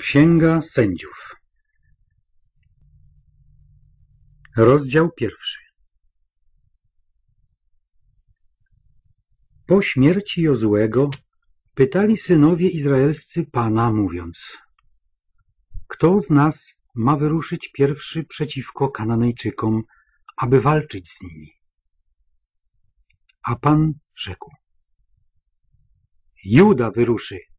Księga Sędziów Rozdział pierwszy Po śmierci Jozułego pytali synowie izraelscy Pana, mówiąc Kto z nas ma wyruszyć pierwszy przeciwko Kananejczykom, aby walczyć z nimi? A Pan rzekł Juda wyruszy,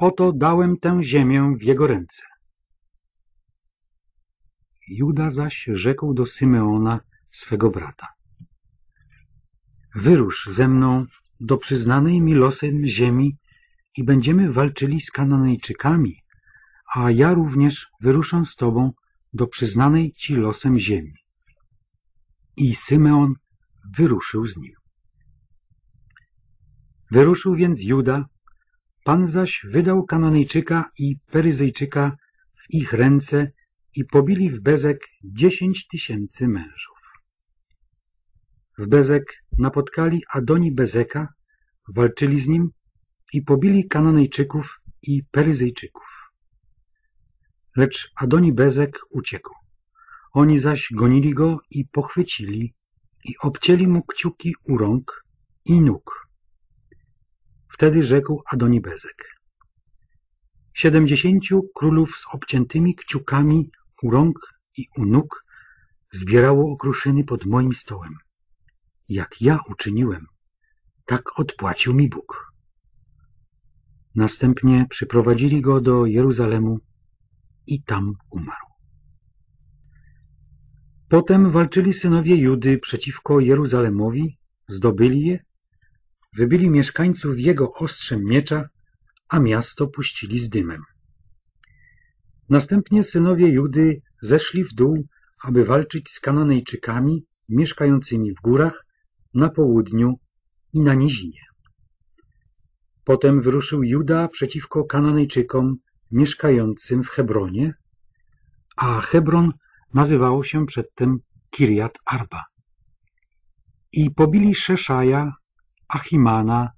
Oto dałem tę ziemię w jego ręce. Juda zaś rzekł do Symeona, swego brata. Wyrusz ze mną do przyznanej mi losem ziemi i będziemy walczyli z Kananejczykami, a ja również wyruszę z tobą do przyznanej ci losem ziemi. I Symeon wyruszył z nim. Wyruszył więc Juda Pan zaś wydał Kananejczyka i Peryzyjczyka w ich ręce i pobili w Bezek dziesięć tysięcy mężów. W Bezek napotkali Adoni Bezeka, walczyli z nim i pobili Kananejczyków i Peryzyjczyków. Lecz Adoni Bezek uciekł. Oni zaś gonili go i pochwycili i obcięli mu kciuki u rąk i nóg Wtedy rzekł Adonibezek. Siedemdziesięciu królów z obciętymi kciukami u rąk i u nóg zbierało okruszyny pod moim stołem. Jak ja uczyniłem, tak odpłacił mi Bóg. Następnie przyprowadzili go do Jeruzalemu i tam umarł. Potem walczyli synowie Judy przeciwko Jeruzalemowi, zdobyli je Wybili mieszkańców jego ostrzem miecza, a miasto puścili z dymem. Następnie synowie Judy zeszli w dół, aby walczyć z Kananejczykami mieszkającymi w górach, na południu i na nizinie. Potem wyruszył Juda przeciwko Kananejczykom mieszkającym w Hebronie, a Hebron nazywało się przedtem Kiriat Arba. I pobili Szeszaja, Achimana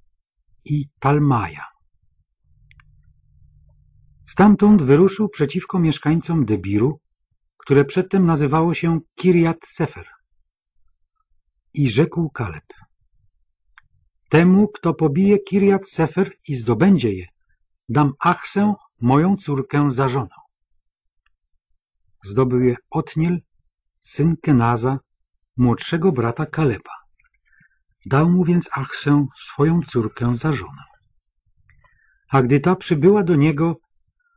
i Talmaja. Stamtąd wyruszył przeciwko mieszkańcom Debiru, które przedtem nazywało się Kiriat Sefer. I rzekł Kaleb. Temu, kto pobije Kiriat Sefer i zdobędzie je, dam Achsę, moją córkę, za żonę. Zdobył je Otniel, syn Kenaza, młodszego brata Kaleba. Dał mu więc Achsę swoją córkę za żonę. A gdy ta przybyła do niego,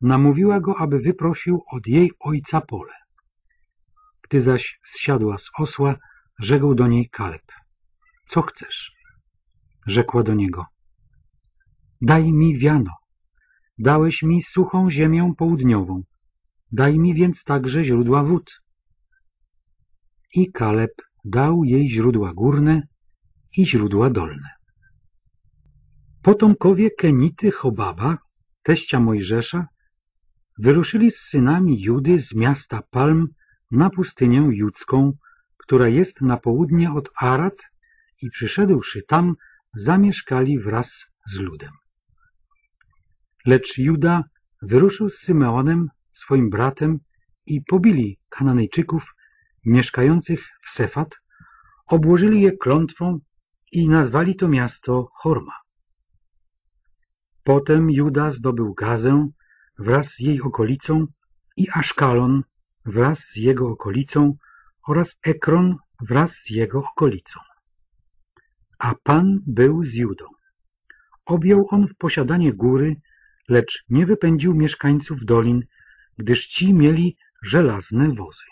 namówiła go, aby wyprosił od jej ojca pole. Gdy zaś zsiadła z osła, rzekł do niej Kaleb. Co chcesz? Rzekła do niego. Daj mi wiano. Dałeś mi suchą ziemię południową. Daj mi więc także źródła wód. I Kaleb dał jej źródła górne, i źródła dolne. Potomkowie Kenity Chobaba, teścia Mojżesza, wyruszyli z synami Judy z miasta Palm na pustynię judzką, która jest na południe od Arad i przyszedłszy tam, zamieszkali wraz z ludem. Lecz Juda wyruszył z Symeonem, swoim bratem, i pobili Kananejczyków mieszkających w Sefat, obłożyli je klątwą i nazwali to miasto Horma. Potem Juda zdobył Gazę wraz z jej okolicą i Aszkalon wraz z jego okolicą oraz Ekron wraz z jego okolicą. A Pan był z Judą. Objął on w posiadanie góry, lecz nie wypędził mieszkańców dolin, gdyż ci mieli żelazne wozy.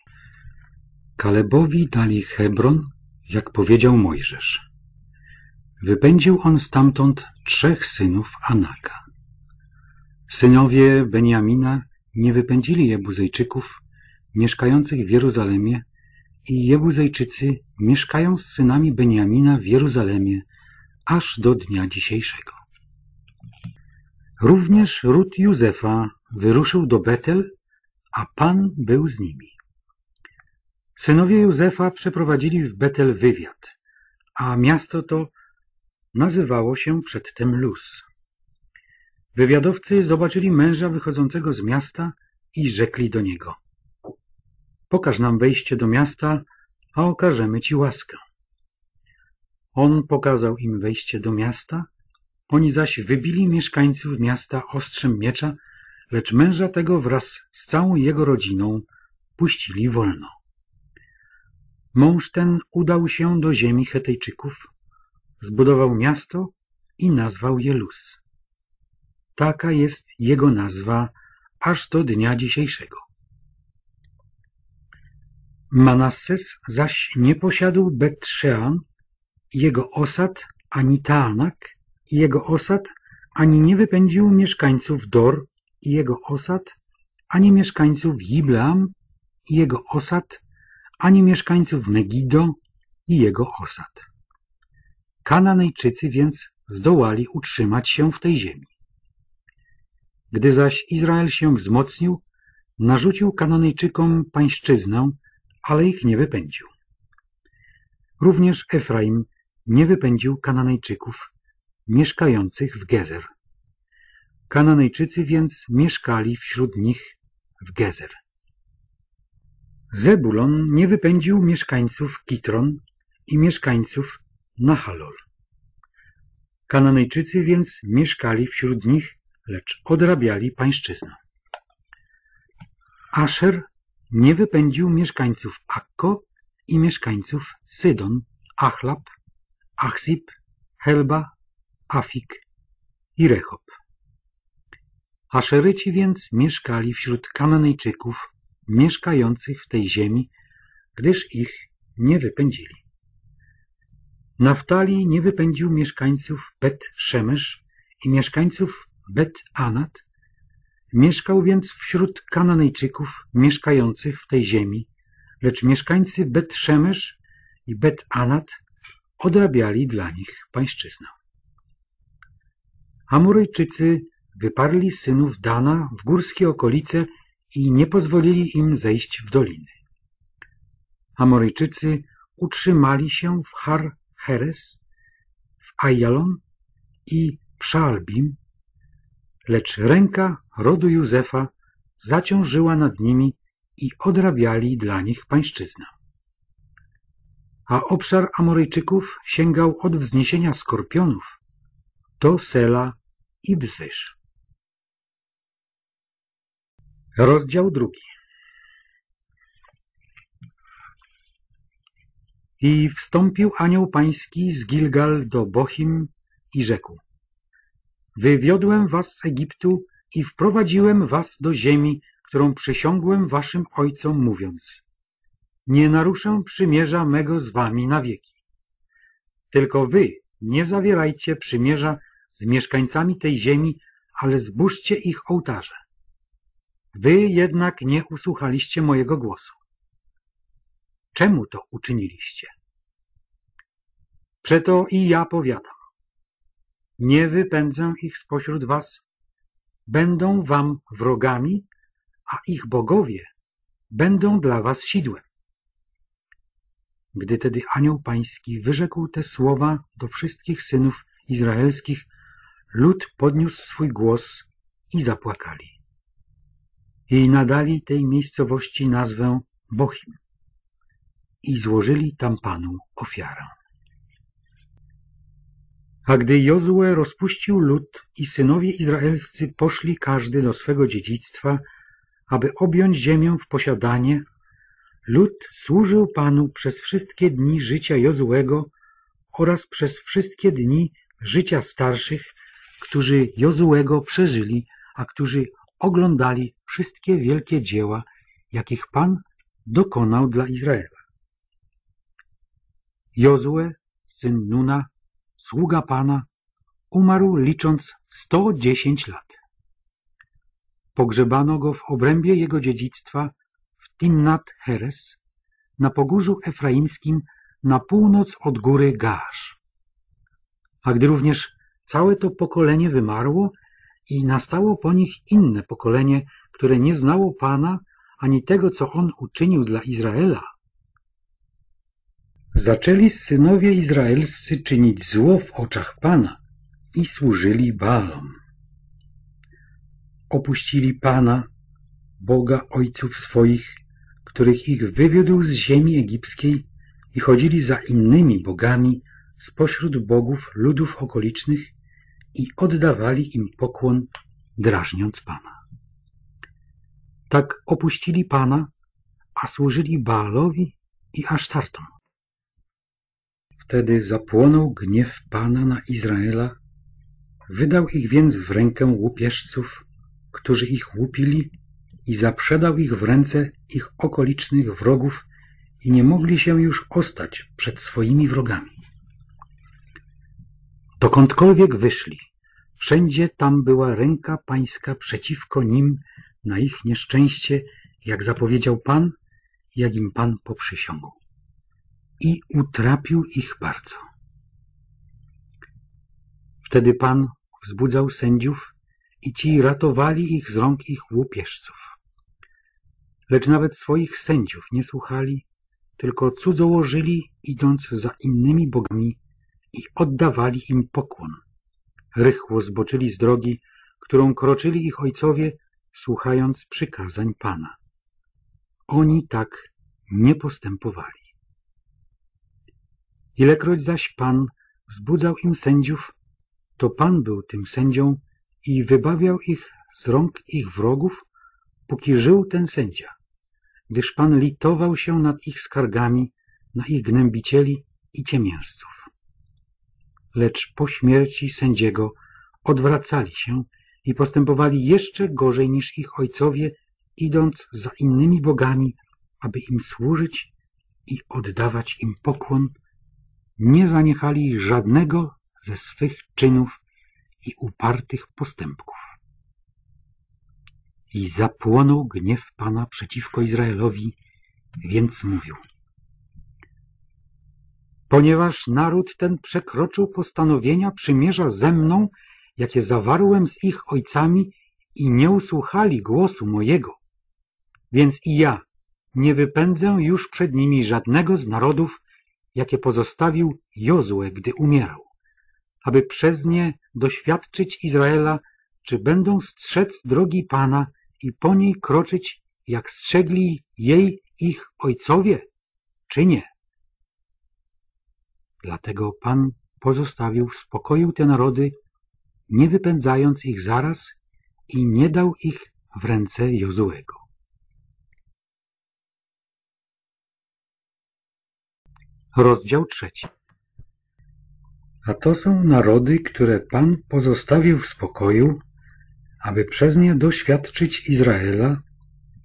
Kalebowi dali Hebron, jak powiedział Mojżesz. Wypędził on stamtąd trzech synów Anaka. Synowie Beniamina nie wypędzili Jebuzejczyków mieszkających w Jeruzalemie i Jebuzejczycy mieszkają z synami Beniamina w Jeruzalemie aż do dnia dzisiejszego. Również ród Józefa wyruszył do Betel, a Pan był z nimi. Synowie Józefa przeprowadzili w Betel wywiad, a miasto to nazywało się przedtem Luz. Wywiadowcy zobaczyli męża wychodzącego z miasta i rzekli do niego. Pokaż nam wejście do miasta, a okażemy ci łaskę. On pokazał im wejście do miasta, oni zaś wybili mieszkańców miasta ostrzem miecza, lecz męża tego wraz z całą jego rodziną puścili wolno. Mąż ten udał się do ziemi Hetejczyków, zbudował miasto i nazwał je Luz. Taka jest jego nazwa aż do dnia dzisiejszego. Manasses zaś nie posiadł Bet-Shean, jego osad, ani Taanak, jego osad, ani nie wypędził mieszkańców Dor i jego osad, ani mieszkańców Jibleam i jego osad, ani mieszkańców Megido i jego osad. Kananejczycy więc zdołali utrzymać się w tej ziemi. Gdy zaś Izrael się wzmocnił, narzucił Kananejczykom pańszczyznę, ale ich nie wypędził. Również Efraim nie wypędził Kananejczyków mieszkających w Gezer. Kananejczycy więc mieszkali wśród nich w Gezer. Zebulon nie wypędził mieszkańców Kitron i mieszkańców Nahalol. Kananejczycy więc mieszkali wśród nich, lecz odrabiali pańszczyznę. Asher nie wypędził mieszkańców Akko i mieszkańców Sydon, Achlab, Achsib, Helba, Afik i Rechob. Aszeryci więc mieszkali wśród Kananejczyków mieszkających w tej ziemi, gdyż ich nie wypędzili. Naftali nie wypędził mieszkańców Bet Szemesz i mieszkańców Bet Anat, mieszkał więc wśród Kananejczyków mieszkających w tej ziemi, lecz mieszkańcy Bet Szemesz i Bet Anat odrabiali dla nich pańszczyznę. Amoryjczycy wyparli synów Dana w górskie okolice i nie pozwolili im zejść w doliny. Amoryjczycy utrzymali się w Har Heres, w Ajalon i w lecz ręka rodu Józefa zaciążyła nad nimi i odrabiali dla nich pańszczyznę. A obszar Amoryjczyków sięgał od wzniesienia skorpionów do Sela i wzwyż. Rozdział drugi I wstąpił anioł pański z Gilgal do Bochim i rzekł Wywiodłem was z Egiptu i wprowadziłem was do ziemi, którą przysiągłem waszym ojcom, mówiąc Nie naruszę przymierza mego z wami na wieki. Tylko wy nie zawierajcie przymierza z mieszkańcami tej ziemi, ale zburzcie ich ołtarze. Wy jednak nie usłuchaliście mojego głosu. Czemu to uczyniliście? Przeto i ja powiadam. Nie wypędzę ich spośród was, będą wam wrogami, a ich bogowie będą dla was sidłem. Gdy tedy anioł pański wyrzekł te słowa do wszystkich synów izraelskich, lud podniósł swój głos i zapłakali. I nadali tej miejscowości nazwę Bochim i złożyli tam Panu ofiarę. A gdy Jozue rozpuścił lud i synowie izraelscy poszli każdy do swego dziedzictwa, aby objąć ziemię w posiadanie, lud służył Panu przez wszystkie dni życia Jozuego oraz przez wszystkie dni życia starszych, którzy Jozuego przeżyli, a którzy oglądali wszystkie wielkie dzieła, jakich Pan dokonał dla Izraela. Jozue, syn Nuna, sługa Pana, umarł licząc 110 lat. Pogrzebano go w obrębie jego dziedzictwa w Timnat Heres, na pogórzu efraimskim na północ od góry Gaasz. A gdy również całe to pokolenie wymarło i nastało po nich inne pokolenie, które nie znało Pana ani tego, co On uczynił dla Izraela, Zaczęli synowie izraelscy czynić zło w oczach Pana i służyli Baalom. opuścili Pana, Boga ojców swoich, których ich wywiódł z ziemi egipskiej i chodzili za innymi bogami spośród bogów ludów okolicznych i oddawali im pokłon, drażniąc Pana. Tak opuścili Pana, a służyli Baalowi i Asztartom. Wtedy zapłonął gniew Pana na Izraela, wydał ich więc w rękę łupieżców, którzy ich łupili i zaprzedał ich w ręce ich okolicznych wrogów i nie mogli się już ostać przed swoimi wrogami. Dokądkolwiek wyszli, wszędzie tam była ręka pańska przeciwko nim na ich nieszczęście, jak zapowiedział Pan, jak im Pan poprzysiągł. I utrapił ich bardzo. Wtedy Pan wzbudzał sędziów i ci ratowali ich z rąk ich łupieżców. Lecz nawet swoich sędziów nie słuchali, tylko cudzołożyli, idąc za innymi bogami i oddawali im pokłon. Rychło zboczyli z drogi, którą kroczyli ich ojcowie, słuchając przykazań Pana. Oni tak nie postępowali. Ilekroć zaś Pan wzbudzał im sędziów, to Pan był tym sędzią i wybawiał ich z rąk ich wrogów, póki żył ten sędzia, gdyż Pan litował się nad ich skargami, na ich gnębicieli i ciemiężców. Lecz po śmierci sędziego odwracali się i postępowali jeszcze gorzej niż ich ojcowie, idąc za innymi bogami, aby im służyć i oddawać im pokłon, nie zaniechali żadnego ze swych czynów i upartych postępków. I zapłonął gniew Pana przeciwko Izraelowi, więc mówił. Ponieważ naród ten przekroczył postanowienia przymierza ze mną, jakie zawarłem z ich ojcami i nie usłuchali głosu mojego, więc i ja nie wypędzę już przed nimi żadnego z narodów, jakie pozostawił Jozue, gdy umierał, aby przez nie doświadczyć Izraela, czy będą strzec drogi Pana i po niej kroczyć, jak strzegli jej ich ojcowie, czy nie. Dlatego Pan pozostawił w spokoju te narody, nie wypędzając ich zaraz i nie dał ich w ręce Jozuego. Rozdział trzeci. A to są narody, które Pan pozostawił w spokoju, aby przez nie doświadczyć Izraela,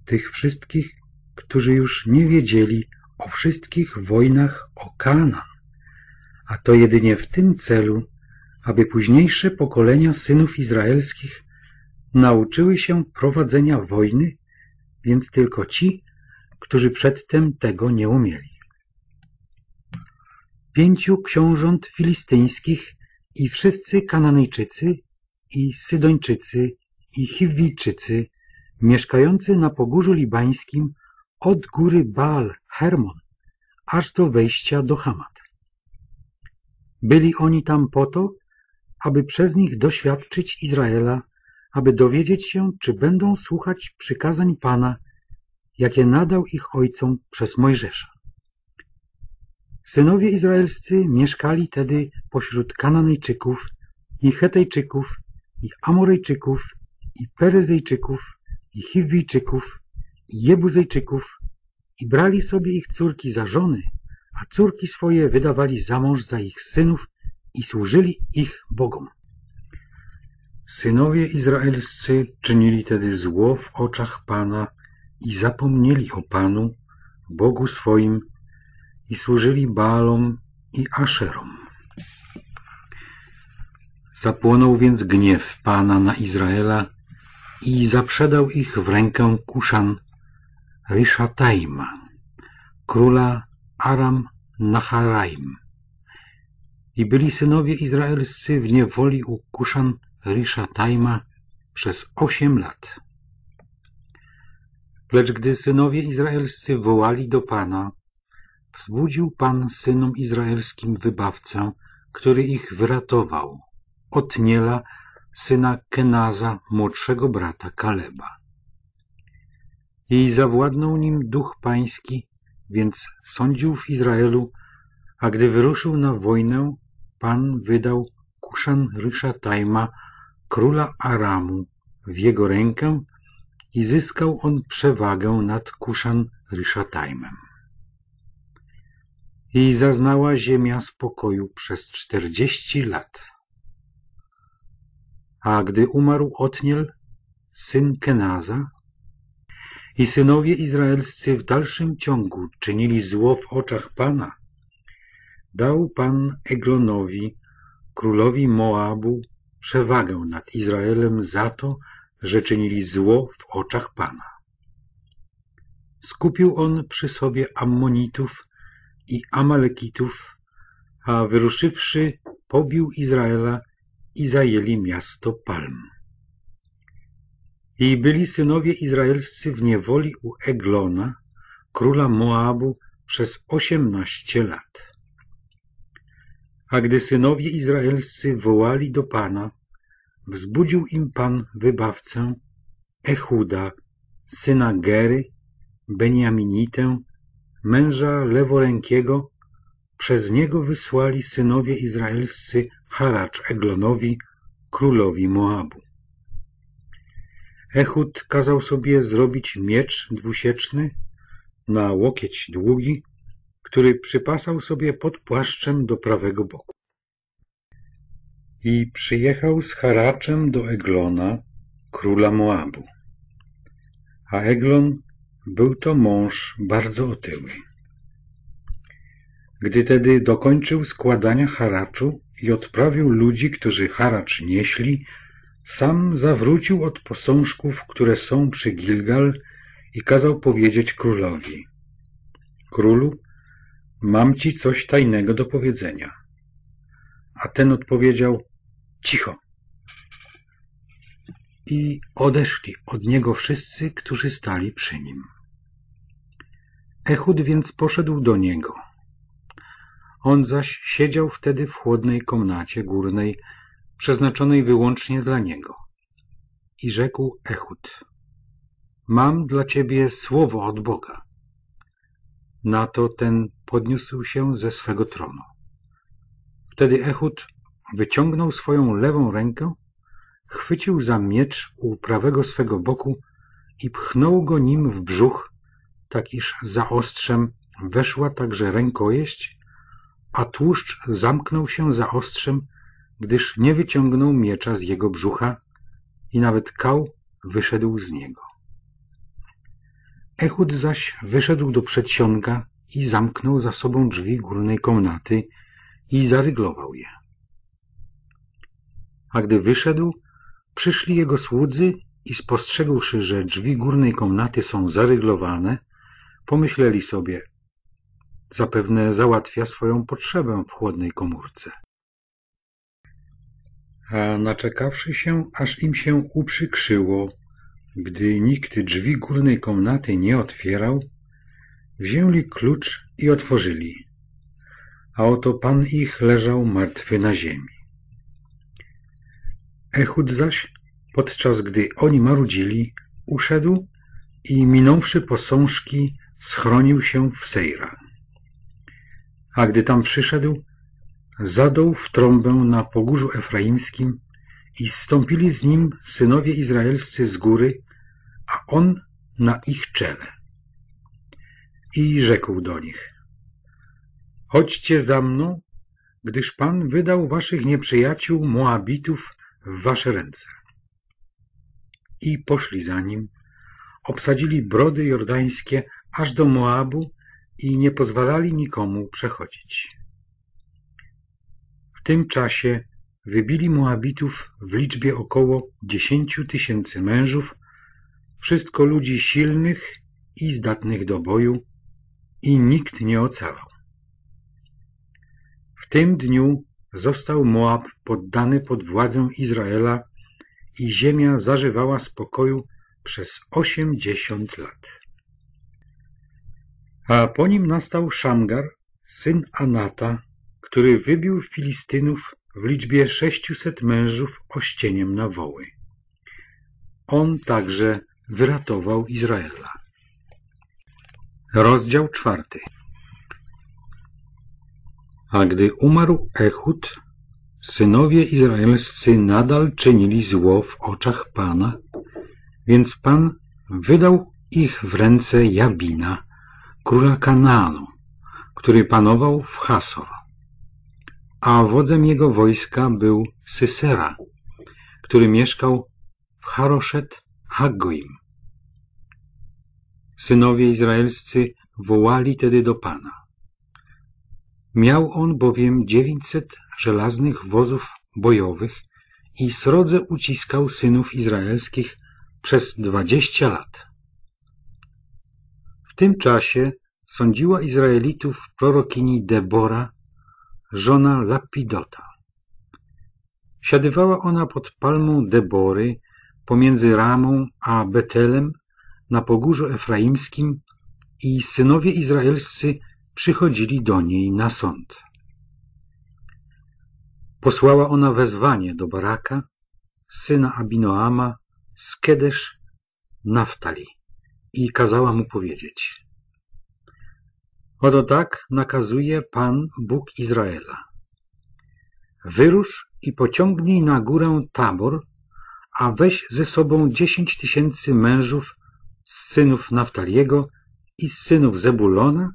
tych wszystkich, którzy już nie wiedzieli o wszystkich wojnach o Kanaan, a to jedynie w tym celu, aby późniejsze pokolenia synów izraelskich nauczyły się prowadzenia wojny, więc tylko ci, którzy przedtem tego nie umieli pięciu książąt filistyńskich i wszyscy Kananejczycy i Sydończycy i Chiwijczycy mieszkający na Pogórzu Libańskim od góry Baal Hermon aż do wejścia do Hamat. Byli oni tam po to, aby przez nich doświadczyć Izraela, aby dowiedzieć się, czy będą słuchać przykazań Pana, jakie nadał ich ojcom przez Mojżesza. Synowie izraelscy mieszkali tedy pośród Kananejczyków i Hetejczyków i Amorejczyków i Peryzejczyków i Chiwijczyków i Jebuzejczyków i brali sobie ich córki za żony, a córki swoje wydawali za mąż za ich synów i służyli ich Bogom. Synowie izraelscy czynili tedy zło w oczach Pana i zapomnieli o Panu, Bogu swoim, i służyli Baalom i Aszerom. Zapłonął więc gniew Pana na Izraela i zaprzedał ich w rękę Kuszan Rishataima, króla Aram Naharaim. I byli synowie izraelscy w niewoli u Kuszan Rishataima przez osiem lat. Lecz gdy synowie izraelscy wołali do Pana, wzbudził Pan synom izraelskim wybawcę, który ich wyratował, od Niela, syna Kenaza, młodszego brata Kaleba. I zawładnął nim duch pański, więc sądził w Izraelu, a gdy wyruszył na wojnę, Pan wydał Kuszan Tajma, króla Aramu, w jego rękę i zyskał on przewagę nad Kuszan Tajmem. I zaznała ziemia spokoju przez czterdzieści lat. A gdy umarł Otniel, syn Kenaza, i synowie izraelscy w dalszym ciągu czynili zło w oczach Pana, dał Pan Eglonowi, królowi Moabu, przewagę nad Izraelem za to, że czynili zło w oczach Pana. Skupił on przy sobie Ammonitów i Amalekitów, a wyruszywszy pobił Izraela i zajęli miasto Palm. I byli synowie izraelscy w niewoli u Eglona, króla Moabu, przez osiemnaście lat. A gdy synowie izraelscy wołali do Pana, wzbudził im Pan wybawcę, Echuda, syna Gery, Beniaminitę, męża leworękiego, przez niego wysłali synowie izraelscy haracz Eglonowi, królowi Moabu. Ehud kazał sobie zrobić miecz dwusieczny na łokieć długi, który przypasał sobie pod płaszczem do prawego boku. I przyjechał z haraczem do Eglona, króla Moabu. A Eglon był to mąż bardzo otyły. Gdy tedy dokończył składania haraczu i odprawił ludzi, którzy haracz nieśli, sam zawrócił od posążków, które są przy Gilgal i kazał powiedzieć królowi. Królu, mam ci coś tajnego do powiedzenia. A ten odpowiedział, cicho. I odeszli od niego wszyscy, którzy stali przy nim. Ehud więc poszedł do niego. On zaś siedział wtedy w chłodnej komnacie górnej, przeznaczonej wyłącznie dla niego. I rzekł Ehud, mam dla ciebie słowo od Boga. Na to ten podniósł się ze swego tronu. Wtedy Ehud wyciągnął swoją lewą rękę, chwycił za miecz u prawego swego boku i pchnął go nim w brzuch, tak iż za ostrzem weszła także rękojeść, a tłuszcz zamknął się za ostrzem, gdyż nie wyciągnął miecza z jego brzucha i nawet kał wyszedł z niego. Ehud zaś wyszedł do przedsionka i zamknął za sobą drzwi górnej komnaty i zaryglował je. A gdy wyszedł, przyszli jego słudzy i spostrzegłszy, że drzwi górnej komnaty są zaryglowane, pomyśleli sobie, zapewne załatwia swoją potrzebę w chłodnej komórce. A naczekawszy się, aż im się uprzykrzyło, gdy nikt drzwi górnej komnaty nie otwierał, wzięli klucz i otworzyli, a oto pan ich leżał martwy na ziemi. Ehud zaś, podczas gdy oni marudzili, uszedł i minąwszy posążki, schronił się w Sejra. A gdy tam przyszedł, zadał w trąbę na pogórzu efraimskim i zstąpili z nim synowie izraelscy z góry, a on na ich czele. I rzekł do nich, chodźcie za mną, gdyż Pan wydał waszych nieprzyjaciół Moabitów w wasze ręce. I poszli za nim, obsadzili brody jordańskie aż do Moabu i nie pozwalali nikomu przechodzić. W tym czasie wybili Moabitów w liczbie około dziesięciu tysięcy mężów, wszystko ludzi silnych i zdatnych do boju, i nikt nie ocalał. W tym dniu został Moab poddany pod władzę Izraela i ziemia zażywała spokoju przez osiemdziesiąt lat. A po nim nastał Szamgar, syn Anata, który wybił Filistynów w liczbie sześciuset mężów ościeniem na woły. On także wyratował Izraela. Rozdział czwarty A gdy umarł Ehud, synowie izraelscy nadal czynili zło w oczach Pana, więc Pan wydał ich w ręce Jabina, króla Kanaanu, który panował w Hasor. A wodzem jego wojska był Sysera, który mieszkał w Haroszet Haggoim. Synowie izraelscy wołali tedy do Pana. Miał on bowiem dziewięćset żelaznych wozów bojowych i srodze uciskał synów izraelskich przez dwadzieścia lat. Tym czasie sądziła Izraelitów prorokini Debora, żona Lapidota. Siadywała ona pod palmą Debory pomiędzy Ramą a Betelem na pogórzu efraimskim i synowie izraelscy przychodzili do niej na sąd. Posłała ona wezwanie do Baraka, syna Abinoama, z Kedesz Naftali i kazała mu powiedzieć Oto tak nakazuje Pan Bóg Izraela. Wyrusz i pociągnij na górę Tabor, a weź ze sobą dziesięć tysięcy mężów z synów Naftaliego i z synów Zebulona,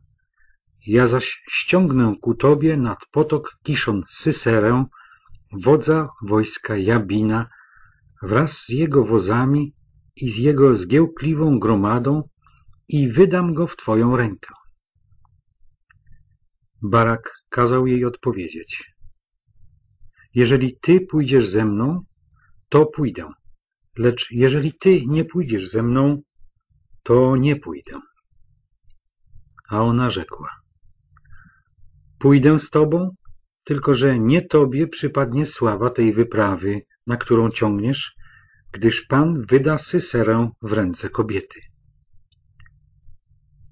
ja zaś ściągnę ku tobie nad potok Kiszon Syserę, wodza wojska Jabina, wraz z jego wozami i z jego zgiełkliwą gromadą i wydam go w twoją rękę. Barak kazał jej odpowiedzieć. Jeżeli ty pójdziesz ze mną, to pójdę, lecz jeżeli ty nie pójdziesz ze mną, to nie pójdę. A ona rzekła. Pójdę z tobą, tylko że nie tobie przypadnie sława tej wyprawy, na którą ciągniesz, gdyż Pan wyda Syserę w ręce kobiety.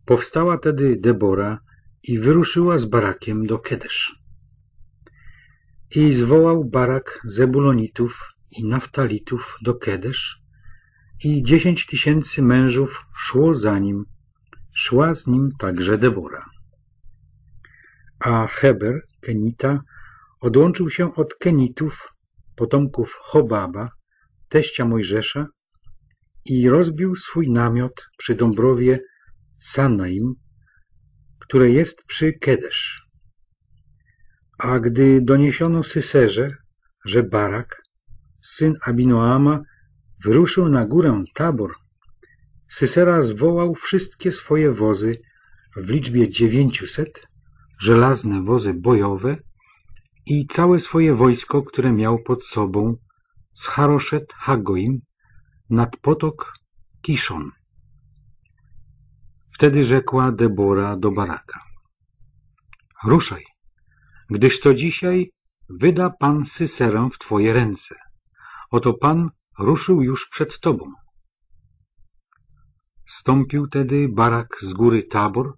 Powstała tedy Debora i wyruszyła z Barakiem do Kedesz. I zwołał Barak Zebulonitów i Naftalitów do Kedesz i dziesięć tysięcy mężów szło za nim, szła z nim także Debora. A Heber, Kenita, odłączył się od Kenitów, potomków Hobaba, teścia Mojżesza, i rozbił swój namiot przy Dąbrowie Sanaim, które jest przy Kedesz. A gdy doniesiono Syserze, że Barak, syn Abinoama, wyruszył na górę Tabor, Sysera zwołał wszystkie swoje wozy w liczbie dziewięciuset, żelazne wozy bojowe i całe swoje wojsko, które miał pod sobą z Haroszet Hagoim nad potok Kiszon. Wtedy rzekła Debora do Baraka. Ruszaj, gdyż to dzisiaj wyda Pan Syserę w Twoje ręce. Oto Pan ruszył już przed Tobą. Stąpił tedy Barak z góry Tabor,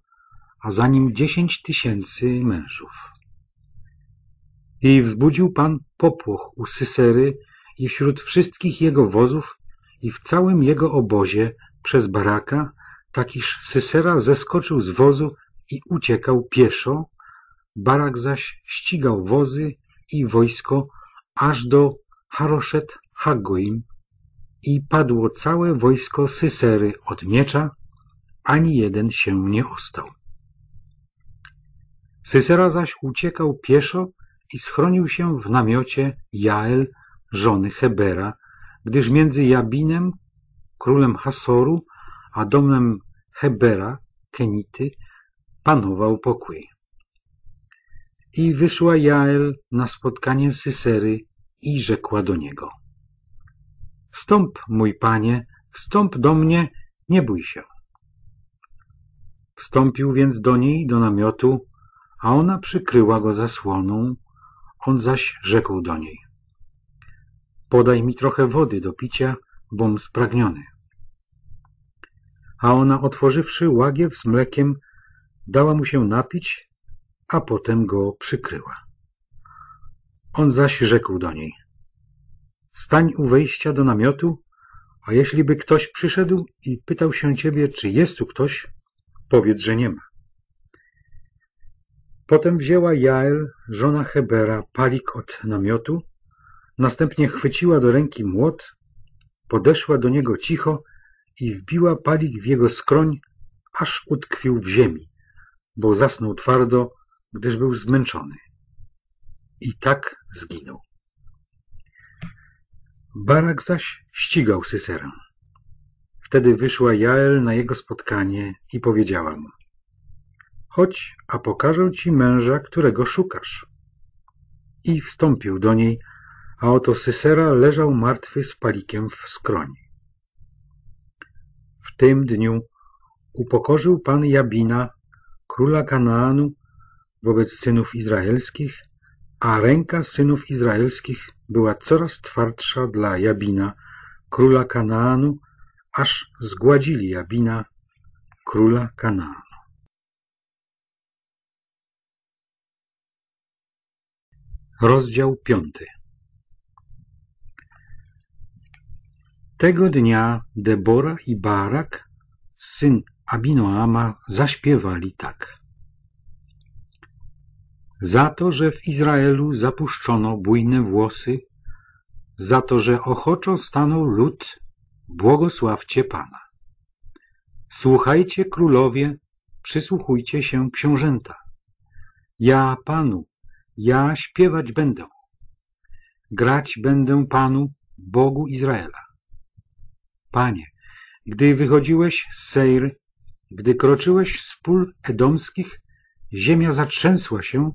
a za nim dziesięć tysięcy mężów. I wzbudził Pan popłoch u Sysery i wśród wszystkich jego wozów i w całym jego obozie przez Baraka, tak iż Sysera zeskoczył z wozu i uciekał pieszo, Barak zaś ścigał wozy i wojsko aż do Haroszet Hagoim i padło całe wojsko Sysery od miecza, ani jeden się nie ostał. Sysera zaś uciekał pieszo i schronił się w namiocie Jael, żony Hebera, gdyż między Jabinem, królem Hasoru, a domem Hebera, Kenity, panował pokój. I wyszła Jael na spotkanie Sysery i rzekła do niego. Wstąp, mój panie, wstąp do mnie, nie bój się. Wstąpił więc do niej, do namiotu, a ona przykryła go zasłoną, on zaś rzekł do niej. Podaj mi trochę wody do picia, bom spragniony. A ona, otworzywszy łagiew z mlekiem, dała mu się napić, a potem go przykryła. On zaś rzekł do niej, stań u wejścia do namiotu, a jeśli by ktoś przyszedł i pytał się ciebie, czy jest tu ktoś, powiedz, że nie ma. Potem wzięła Jael, żona Hebera, palik od namiotu, następnie chwyciła do ręki młot, podeszła do niego cicho i wbiła palik w jego skroń, aż utkwił w ziemi, bo zasnął twardo, gdyż był zmęczony. I tak zginął. Barak zaś ścigał Syserę. Wtedy wyszła Jael na jego spotkanie i powiedziała mu Chodź, a pokażę ci męża, którego szukasz. I wstąpił do niej, a oto Sysera leżał martwy z palikiem w skroni. W tym dniu upokorzył Pan Jabina, króla Kanaanu, wobec synów izraelskich, a ręka synów izraelskich była coraz twardsza dla Jabina, króla Kanaanu, aż zgładzili Jabina, króla Kanaanu. Rozdział piąty Tego dnia Debora i Barak, syn Abinoama, zaśpiewali tak. Za to, że w Izraelu zapuszczono bujne włosy, za to, że ochoczo stanął lud, błogosławcie Pana. Słuchajcie królowie, przysłuchujcie się książęta. Ja Panu, ja śpiewać będę. Grać będę Panu, Bogu Izraela. Panie, gdy wychodziłeś z Sejry, gdy kroczyłeś z pól edomskich, ziemia zatrzęsła się,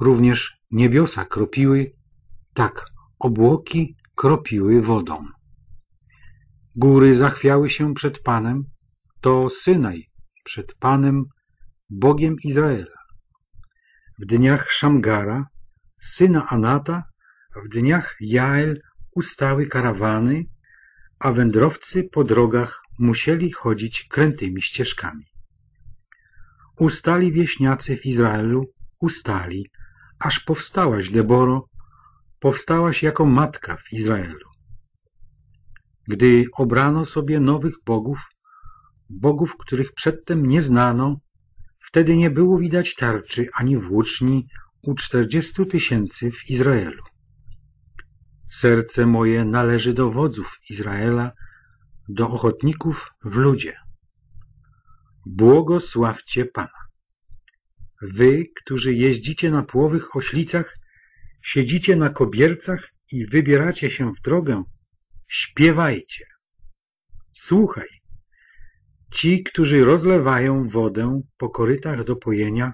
również niebiosa kropiły, tak obłoki kropiły wodą. Góry zachwiały się przed Panem, to Synaj przed Panem, Bogiem Izraela. W dniach Szamgara, syna Anata, w dniach Jael ustały karawany, a wędrowcy po drogach musieli chodzić krętymi ścieżkami. Ustali wieśniacy w Izraelu, ustali, aż powstałaś, Deboro, powstałaś jako matka w Izraelu. Gdy obrano sobie nowych bogów, bogów, których przedtem nie znano, wtedy nie było widać tarczy ani włóczni u czterdziestu tysięcy w Izraelu. Serce moje należy do wodzów Izraela, do ochotników w ludzie. Błogosławcie Pana. Wy, którzy jeździcie na płowych oślicach, siedzicie na kobiercach i wybieracie się w drogę, śpiewajcie. Słuchaj. Ci, którzy rozlewają wodę po korytach do pojenia,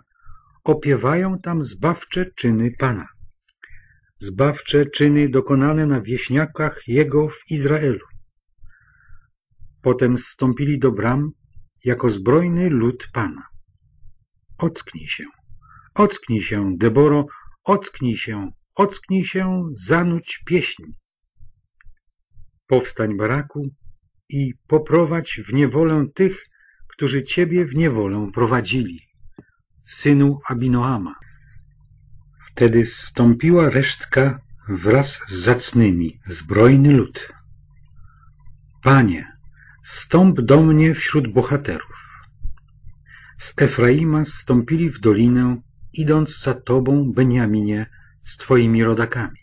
opiewają tam zbawcze czyny Pana zbawcze czyny dokonane na wieśniakach Jego w Izraelu. Potem zstąpili do bram jako zbrojny lud Pana. Ocknij się, ocknij się, Deboro, ocknij się, ocknij się, zanuć pieśń. Powstań, Baraku, i poprowadź w niewolę tych, którzy Ciebie w niewolę prowadzili, synu Abinoama. Wtedy zstąpiła resztka wraz z zacnymi, zbrojny lud. Panie, stąp do mnie wśród bohaterów. Z Efraima stąpili w dolinę, idąc za Tobą, Beniaminie, z Twoimi rodakami.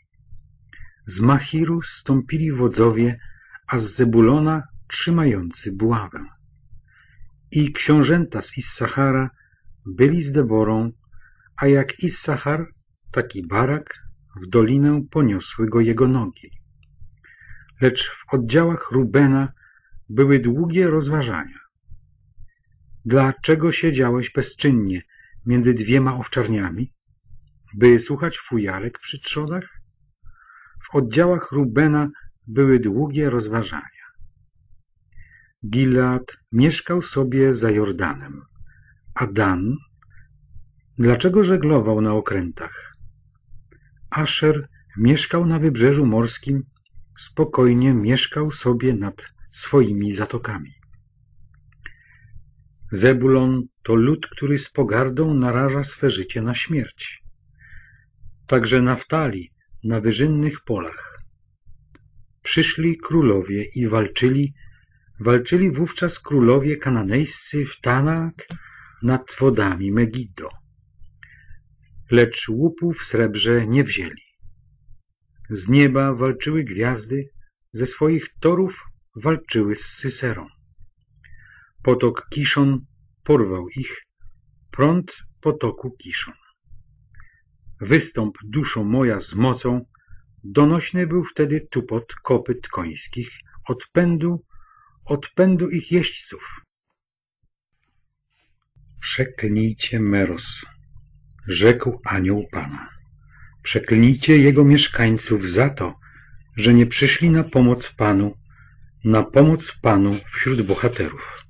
Z Machiru stąpili wodzowie, a z Zebulona trzymający buławę. I książęta z Issachara byli z Deborą, a jak Issachar taki barak, w dolinę poniosły go jego nogi. Lecz w oddziałach Rubena były długie rozważania. Dlaczego siedziałeś bezczynnie między dwiema owczarniami? By słuchać fujarek przy trzodach? W oddziałach Rubena były długie rozważania. Gilad mieszkał sobie za Jordanem, a Dan dlaczego żeglował na okrętach? Asher mieszkał na wybrzeżu morskim, spokojnie mieszkał sobie nad swoimi zatokami. Zebulon to lud, który z pogardą naraża swe życie na śmierć. Także Naftali na wyżynnych polach. Przyszli królowie i walczyli, walczyli wówczas królowie kananejscy w Tanak nad wodami Megiddo. Lecz łupu w srebrze nie wzięli. Z nieba walczyły gwiazdy, ze swoich torów walczyły z Syserą. Potok Kiszon porwał ich, prąd potoku Kiszon. Wystąp duszo moja z mocą, donośny był wtedy tupot kopyt końskich, odpędu, odpędu ich jeźdźców. Przeklnijcie Meros, rzekł anioł Pana. Przeklnijcie jego mieszkańców za to, że nie przyszli na pomoc Panu, na pomoc Panu wśród bohaterów.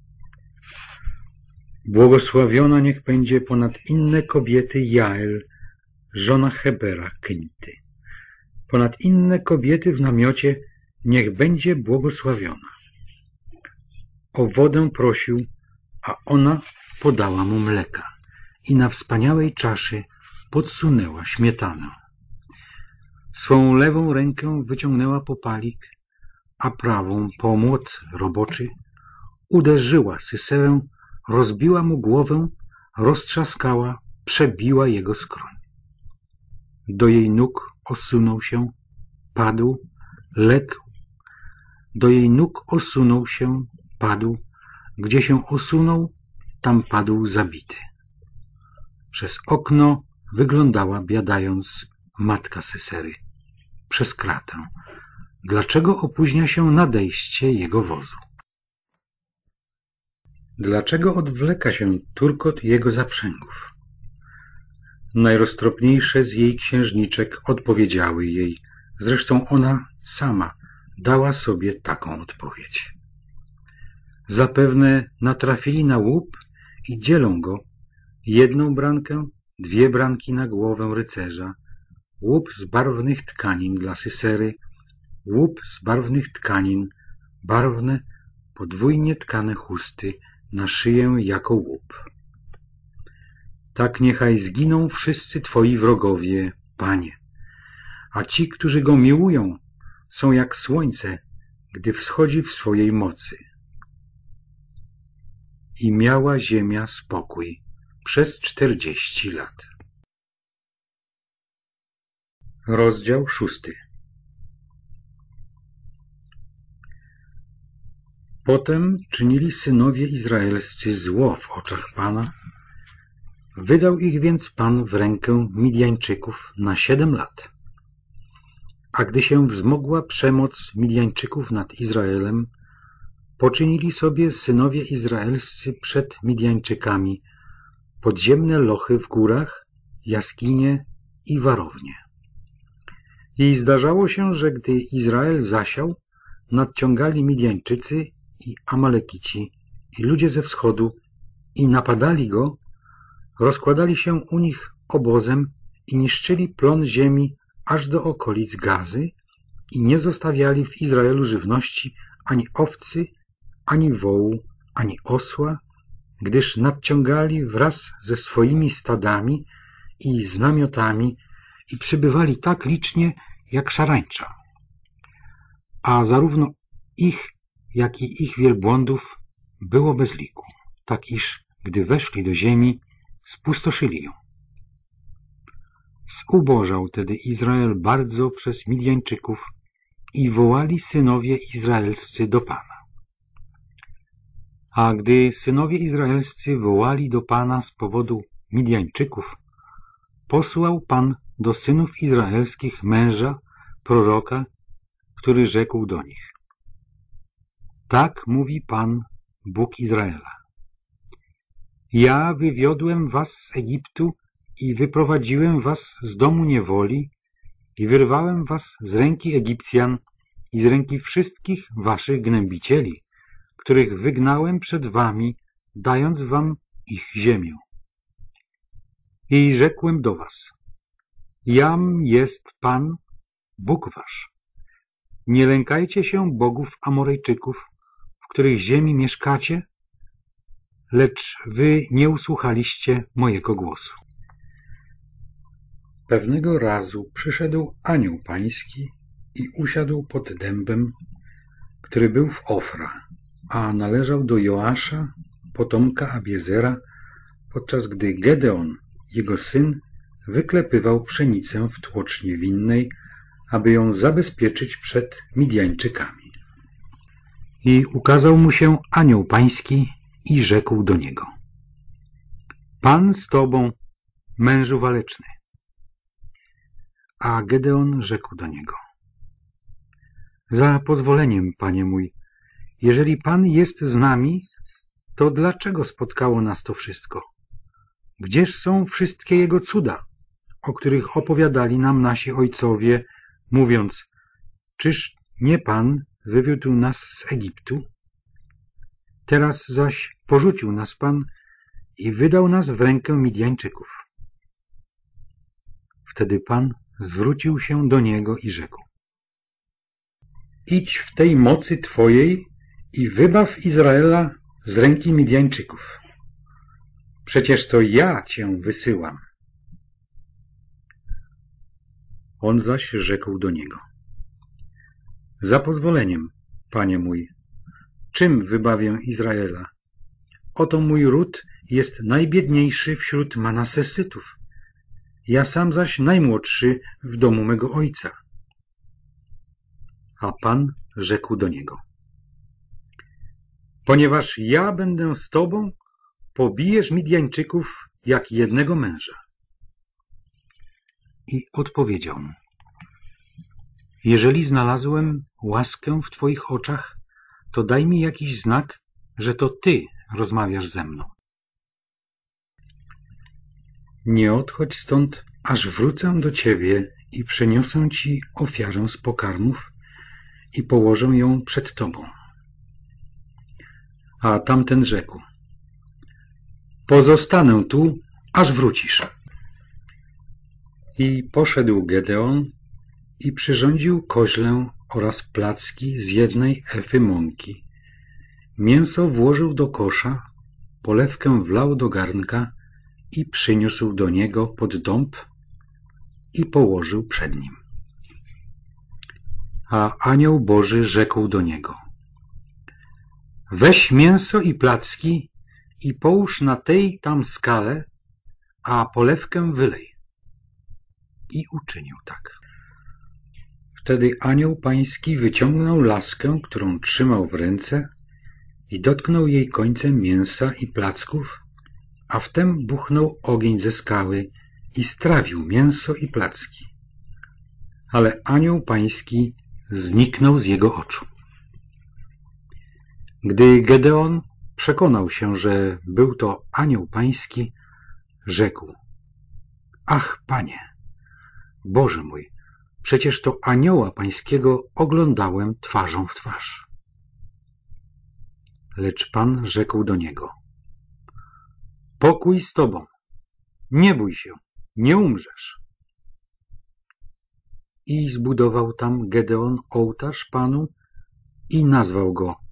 Błogosławiona niech będzie ponad inne kobiety Jael, żona Hebera Kynty. Ponad inne kobiety w namiocie niech będzie błogosławiona. O wodę prosił, a ona podała mu mleka i na wspaniałej czaszy podsunęła śmietanę. Swą lewą rękę wyciągnęła popalik, a prawą po młot roboczy uderzyła Syserę, rozbiła mu głowę, roztrzaskała, przebiła jego skroń. Do jej nóg osunął się, padł, lekł. Do jej nóg osunął się, padł. Gdzie się osunął, tam padł zabity. Przez okno wyglądała, biadając, matka Sysery. Przez kratę. Dlaczego opóźnia się nadejście jego wozu? Dlaczego odwleka się turkot jego zaprzęgów? Najroztropniejsze z jej księżniczek odpowiedziały jej, zresztą ona sama dała sobie taką odpowiedź. Zapewne natrafili na łup i dzielą go, jedną brankę, dwie branki na głowę rycerza, łup z barwnych tkanin dla sysery, łup z barwnych tkanin, barwne, podwójnie tkane chusty na szyję jako łup. Tak niechaj zginą wszyscy Twoi wrogowie, Panie, a ci, którzy Go miłują, są jak słońce, gdy wschodzi w swojej mocy. I miała ziemia spokój przez czterdzieści lat. Rozdział szósty Potem czynili synowie izraelscy zło w oczach Pana. Wydał ich więc Pan w rękę Midianczyków na siedem lat. A gdy się wzmogła przemoc Midianczyków nad Izraelem, poczynili sobie synowie izraelscy przed Midianczykami podziemne lochy w górach, jaskinie i warownie. I zdarzało się, że gdy Izrael zasiał, nadciągali Midianczycy i Amalekici i ludzie ze wschodu i napadali go, rozkładali się u nich obozem i niszczyli plon ziemi aż do okolic Gazy i nie zostawiali w Izraelu żywności ani owcy, ani wołu, ani osła, gdyż nadciągali wraz ze swoimi stadami i z namiotami i przybywali tak licznie jak szarańcza. A zarówno ich jak i ich wielbłądów było bez liku, tak iż, gdy weszli do ziemi, spustoszyli ją. Zubożał tedy Izrael bardzo przez Midjańczyków i wołali synowie izraelscy do Pana. A gdy synowie izraelscy wołali do Pana z powodu Midjańczyków, posłał Pan do synów izraelskich męża, proroka, który rzekł do nich. Tak mówi Pan, Bóg Izraela. Ja wywiodłem was z Egiptu i wyprowadziłem was z domu niewoli i wyrwałem was z ręki Egipcjan i z ręki wszystkich waszych gnębicieli, których wygnałem przed wami, dając wam ich ziemię. I rzekłem do was, Jam jest Pan, Bóg wasz. Nie lękajcie się bogów Amorejczyków, których ziemi mieszkacie, lecz wy nie usłuchaliście mojego głosu. Pewnego razu przyszedł anioł pański i usiadł pod dębem, który był w Ofra, a należał do Joasza, potomka Abiezera, podczas gdy Gedeon, jego syn, wyklepywał pszenicę w tłocznie winnej, aby ją zabezpieczyć przed Midjańczykami. I ukazał mu się anioł pański i rzekł do niego. Pan z tobą, mężu waleczny. A Gedeon rzekł do niego. Za pozwoleniem, panie mój, jeżeli pan jest z nami, to dlaczego spotkało nas to wszystko? Gdzież są wszystkie jego cuda, o których opowiadali nam nasi ojcowie, mówiąc, czyż nie pan wywiódł nas z Egiptu? Teraz zaś porzucił nas pan i wydał nas w rękę Midjańczyków. Wtedy pan zwrócił się do niego i rzekł. Idź w tej mocy Twojej i wybaw Izraela z ręki Midjańczyków. Przecież to ja Cię wysyłam. On zaś rzekł do niego. Za pozwoleniem, panie mój, czym wybawię Izraela? Oto mój ród jest najbiedniejszy wśród Manasesytów, ja sam zaś najmłodszy w domu mego ojca. A Pan rzekł do niego. Ponieważ ja będę z tobą, pobijesz Midjańczyków jak jednego męża. I odpowiedział mu. Jeżeli znalazłem łaskę w twoich oczach, to daj mi jakiś znak, że to ty rozmawiasz ze mną. Nie odchodź stąd, aż wrócę do ciebie i przeniosę ci ofiarę z pokarmów i położę ją przed tobą. A tamten rzekł, pozostanę tu, aż wrócisz. I poszedł Gedeon i przyrządził koźlę oraz placki z jednej efy mąki. Mięso włożył do kosza, polewkę wlał do garnka i przyniósł do niego pod dąb i położył przed nim. A anioł Boży rzekł do niego Weź mięso i placki i połóż na tej tam skale, a polewkę wylej. I uczynił tak. Wtedy anioł pański wyciągnął laskę, którą trzymał w ręce i dotknął jej końcem mięsa i placków, a wtem buchnął ogień ze skały i strawił mięso i placki. Ale anioł pański zniknął z jego oczu. Gdy Gedeon przekonał się, że był to anioł pański, rzekł Ach, panie, Boże mój, przecież to anioła pańskiego oglądałem twarzą w twarz. Lecz pan rzekł do niego Pokój z tobą, nie bój się, nie umrzesz. I zbudował tam Gedeon ołtarz Panu i nazwał go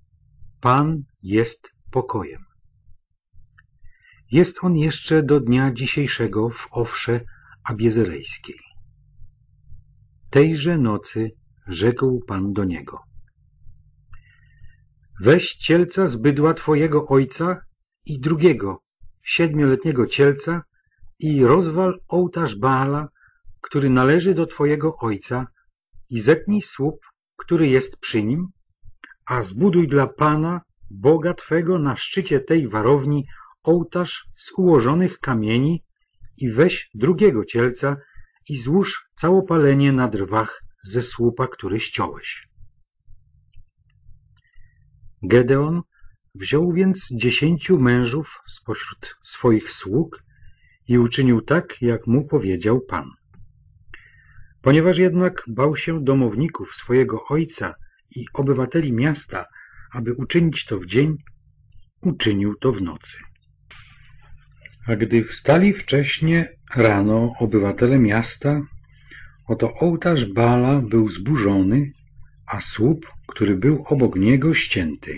Pan jest pokojem. Jest on jeszcze do dnia dzisiejszego w Owsze Abiezerejskiej. Tejże nocy rzekł Pan do niego. Weź cielca z bydła twojego ojca i drugiego, siedmioletniego cielca i rozwal ołtarz Baala, który należy do twojego ojca i zetnij słup, który jest przy nim, a zbuduj dla Pana, Boga Twego na szczycie tej warowni ołtarz z ułożonych kamieni i weź drugiego cielca i złóż całopalenie na drwach ze słupa, który ściąłeś. Gedeon wziął więc dziesięciu mężów spośród swoich sług i uczynił tak, jak mu powiedział Pan. Ponieważ jednak bał się domowników swojego ojca i obywateli miasta, aby uczynić to w dzień, uczynił to w nocy. A gdy wstali wcześnie rano obywatele miasta, oto ołtarz Bala był zburzony, a słup, który był obok niego, ścięty.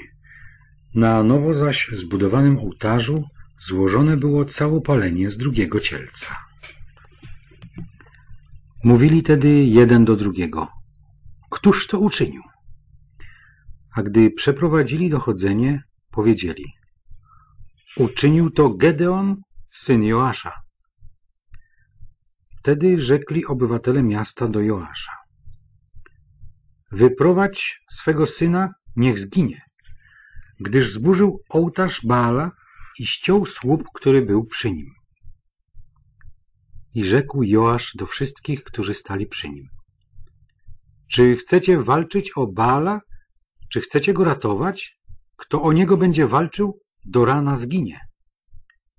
Na nowo zaś zbudowanym ołtarzu złożone było całopalenie z drugiego cielca. Mówili tedy jeden do drugiego. Któż to uczynił? A gdy przeprowadzili dochodzenie, powiedzieli. Uczynił to Gedeon, syn Joasza. Wtedy rzekli obywatele miasta do Joasza. Wyprowadź swego syna, niech zginie, gdyż zburzył ołtarz Baala i ściął słup, który był przy nim. I rzekł Joasz do wszystkich, którzy stali przy nim. Czy chcecie walczyć o Baala? Czy chcecie go ratować? Kto o niego będzie walczył, do rana zginie.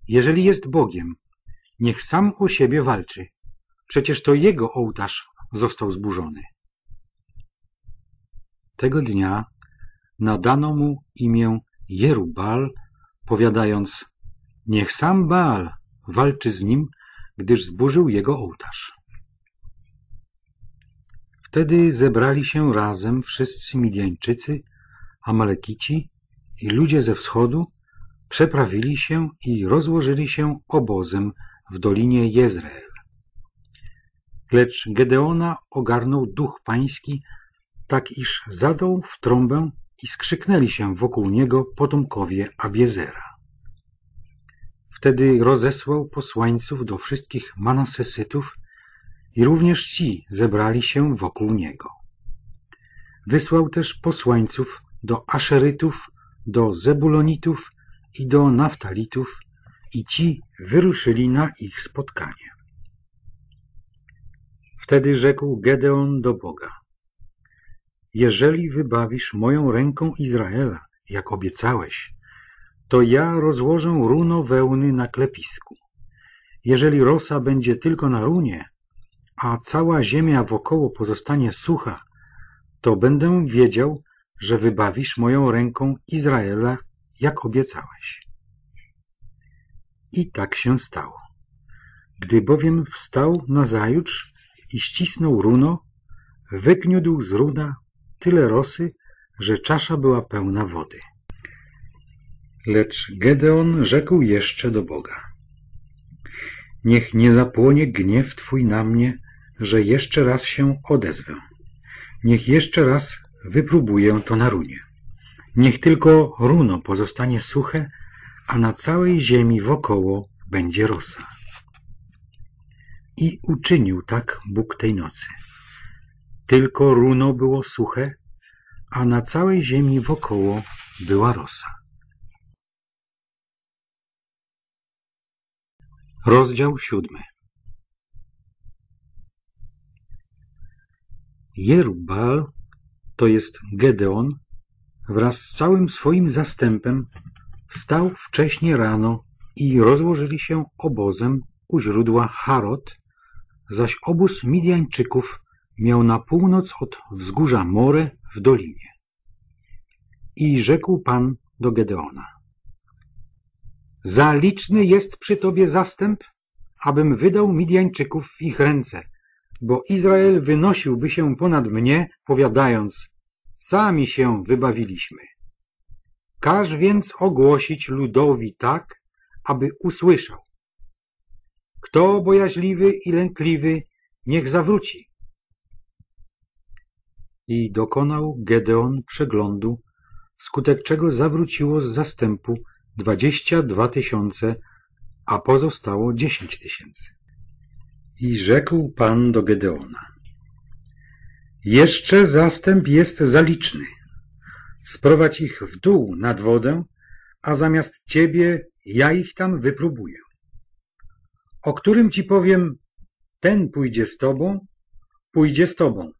Jeżeli jest Bogiem, niech sam o siebie walczy. Przecież to jego ołtarz został zburzony. Tego dnia nadano mu imię Jerubal, powiadając, niech sam Baal walczy z nim, gdyż zburzył jego ołtarz. Wtedy zebrali się razem wszyscy Midianczycy, Amalekici i ludzie ze wschodu, przeprawili się i rozłożyli się obozem w dolinie Jezreel. Lecz Gedeona ogarnął duch pański, tak iż zadał w trąbę i skrzyknęli się wokół niego potomkowie Abiezera. Wtedy rozesłał posłańców do wszystkich Manasesytów i również ci zebrali się wokół niego. Wysłał też posłańców do Aszerytów, do Zebulonitów i do Naftalitów i ci wyruszyli na ich spotkanie. Wtedy rzekł Gedeon do Boga. Jeżeli wybawisz moją ręką Izraela, jak obiecałeś, to ja rozłożę runo wełny na klepisku. Jeżeli rosa będzie tylko na runie, a cała ziemia wokoło pozostanie sucha, to będę wiedział, że wybawisz moją ręką Izraela, jak obiecałeś. I tak się stało. Gdy bowiem wstał nazajutrz i ścisnął runo, wykniódł z runa tyle rosy, że czasza była pełna wody. Lecz Gedeon rzekł jeszcze do Boga. Niech nie zapłonie gniew Twój na mnie, że jeszcze raz się odezwę. Niech jeszcze raz wypróbuję to na runie. Niech tylko runo pozostanie suche, a na całej ziemi wokoło będzie rosa. I uczynił tak Bóg tej nocy. Tylko runo było suche, a na całej ziemi wokoło była rosa. Rozdział siódmy Jerubal, to jest Gedeon, wraz z całym swoim zastępem wstał wcześnie rano i rozłożyli się obozem u źródła Harod, zaś obóz Midianczyków miał na północ od wzgórza More w dolinie. I rzekł Pan do Gedeona. Za liczny jest przy tobie zastęp, abym wydał Midianczyków w ich ręce, bo Izrael wynosiłby się ponad mnie, powiadając, sami się wybawiliśmy. Każ więc ogłosić ludowi tak, aby usłyszał. Kto bojaźliwy i lękliwy, niech zawróci. I dokonał Gedeon przeglądu, skutek czego zawróciło z zastępu dwadzieścia dwa tysiące, a pozostało dziesięć tysięcy. I rzekł Pan do Gedeona. Jeszcze zastęp jest zaliczny. Sprowadź ich w dół nad wodę, a zamiast ciebie ja ich tam wypróbuję. O którym ci powiem, ten pójdzie z tobą, pójdzie z tobą.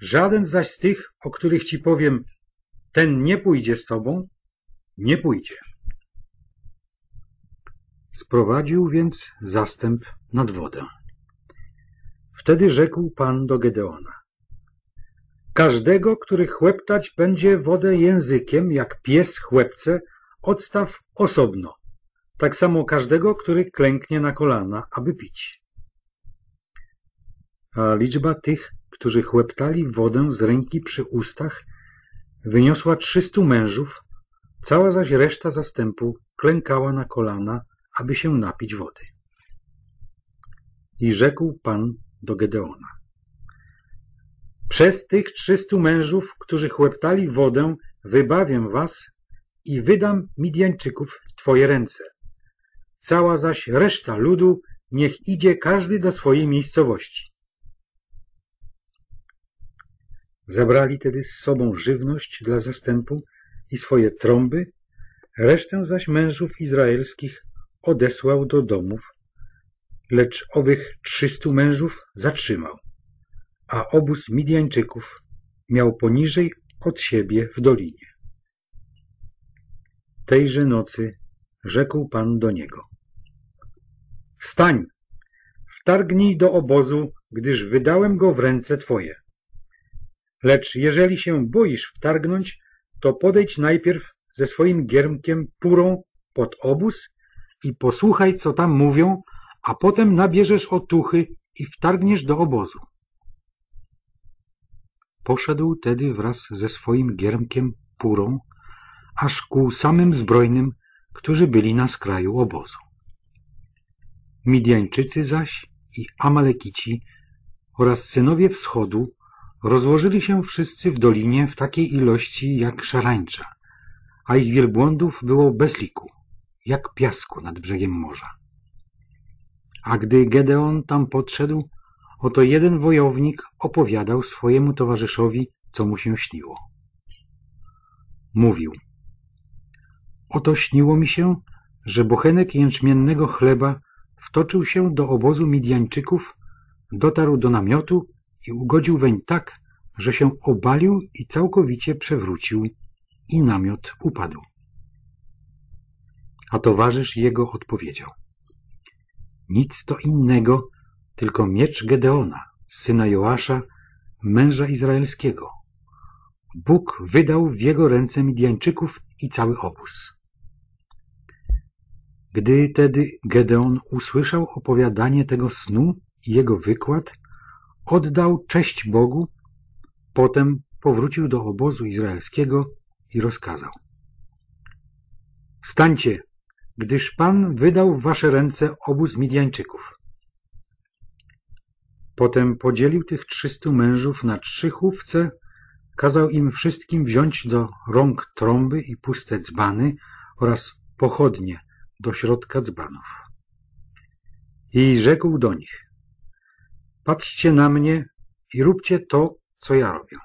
Żaden zaś z tych, o których ci powiem, ten nie pójdzie z tobą, nie pójdzie. Sprowadził więc zastęp nad wodę. Wtedy rzekł Pan do Gedeona. Każdego, który chłeptać będzie wodę językiem, jak pies chłepce, odstaw osobno. Tak samo każdego, który klęknie na kolana, aby pić. A liczba tych, którzy chłeptali wodę z ręki przy ustach, wyniosła trzystu mężów, cała zaś reszta zastępu klękała na kolana, aby się napić wody. I rzekł Pan do Gedeona. Przez tych trzystu mężów, którzy chłeptali wodę, wybawię was i wydam Midianczyków w twoje ręce. Cała zaś reszta ludu niech idzie każdy do swojej miejscowości. Zabrali tedy z sobą żywność dla zastępu i swoje trąby, resztę zaś mężów izraelskich odesłał do domów, lecz owych trzystu mężów zatrzymał, a obóz Midianczyków miał poniżej od siebie w dolinie. Tejże nocy rzekł Pan do niego. Wstań, wtargnij do obozu, gdyż wydałem go w ręce Twoje. Lecz jeżeli się boisz wtargnąć, to podejdź najpierw ze swoim giermkiem purą pod obóz i posłuchaj, co tam mówią, a potem nabierzesz otuchy i wtargniesz do obozu. Poszedł tedy wraz ze swoim giermkiem purą, aż ku samym zbrojnym, którzy byli na skraju obozu. Midianczycy zaś i Amalekici oraz synowie wschodu rozłożyli się wszyscy w dolinie w takiej ilości jak szarańcza, a ich wielbłądów było bez liku, jak piasku nad brzegiem morza. A gdy Gedeon tam podszedł, oto jeden wojownik opowiadał swojemu towarzyszowi, co mu się śniło. Mówił, oto śniło mi się, że bochenek jęczmiennego chleba wtoczył się do obozu Midianczyków, dotarł do namiotu i ugodził weń tak, że się obalił i całkowicie przewrócił i namiot upadł. A towarzysz jego odpowiedział. Nic to innego, tylko miecz Gedeona, syna Joasza, męża izraelskiego. Bóg wydał w jego ręce Midianczyków i cały obóz. Gdy tedy Gedeon usłyszał opowiadanie tego snu i jego wykład, oddał cześć Bogu, potem powrócił do obozu izraelskiego i rozkazał. Wstańcie, gdyż Pan wydał w wasze ręce obóz Midianczyków. Potem podzielił tych trzystu mężów na trzy chówce, kazał im wszystkim wziąć do rąk trąby i puste dzbany oraz pochodnie do środka dzbanów. I rzekł do nich, patrzcie na mnie i róbcie to, co ja robię.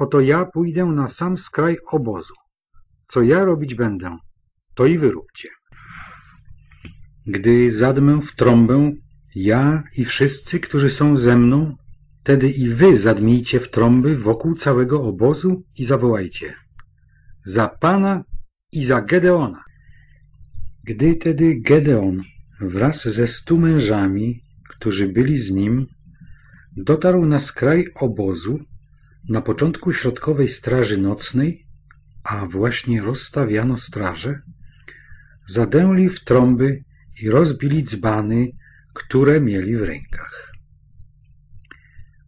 Oto ja pójdę na sam skraj obozu. Co ja robić będę, to i wy róbcie. Gdy zadmę w trąbę, ja i wszyscy, którzy są ze mną, wtedy i wy zadmijcie w trąby wokół całego obozu i zawołajcie. Za Pana i za Gedeona. Gdy tedy Gedeon wraz ze stu mężami, którzy byli z nim, dotarł na skraj obozu, na początku środkowej straży nocnej, a właśnie rozstawiano straże, zadęli w trąby i rozbili dzbany, które mieli w rękach.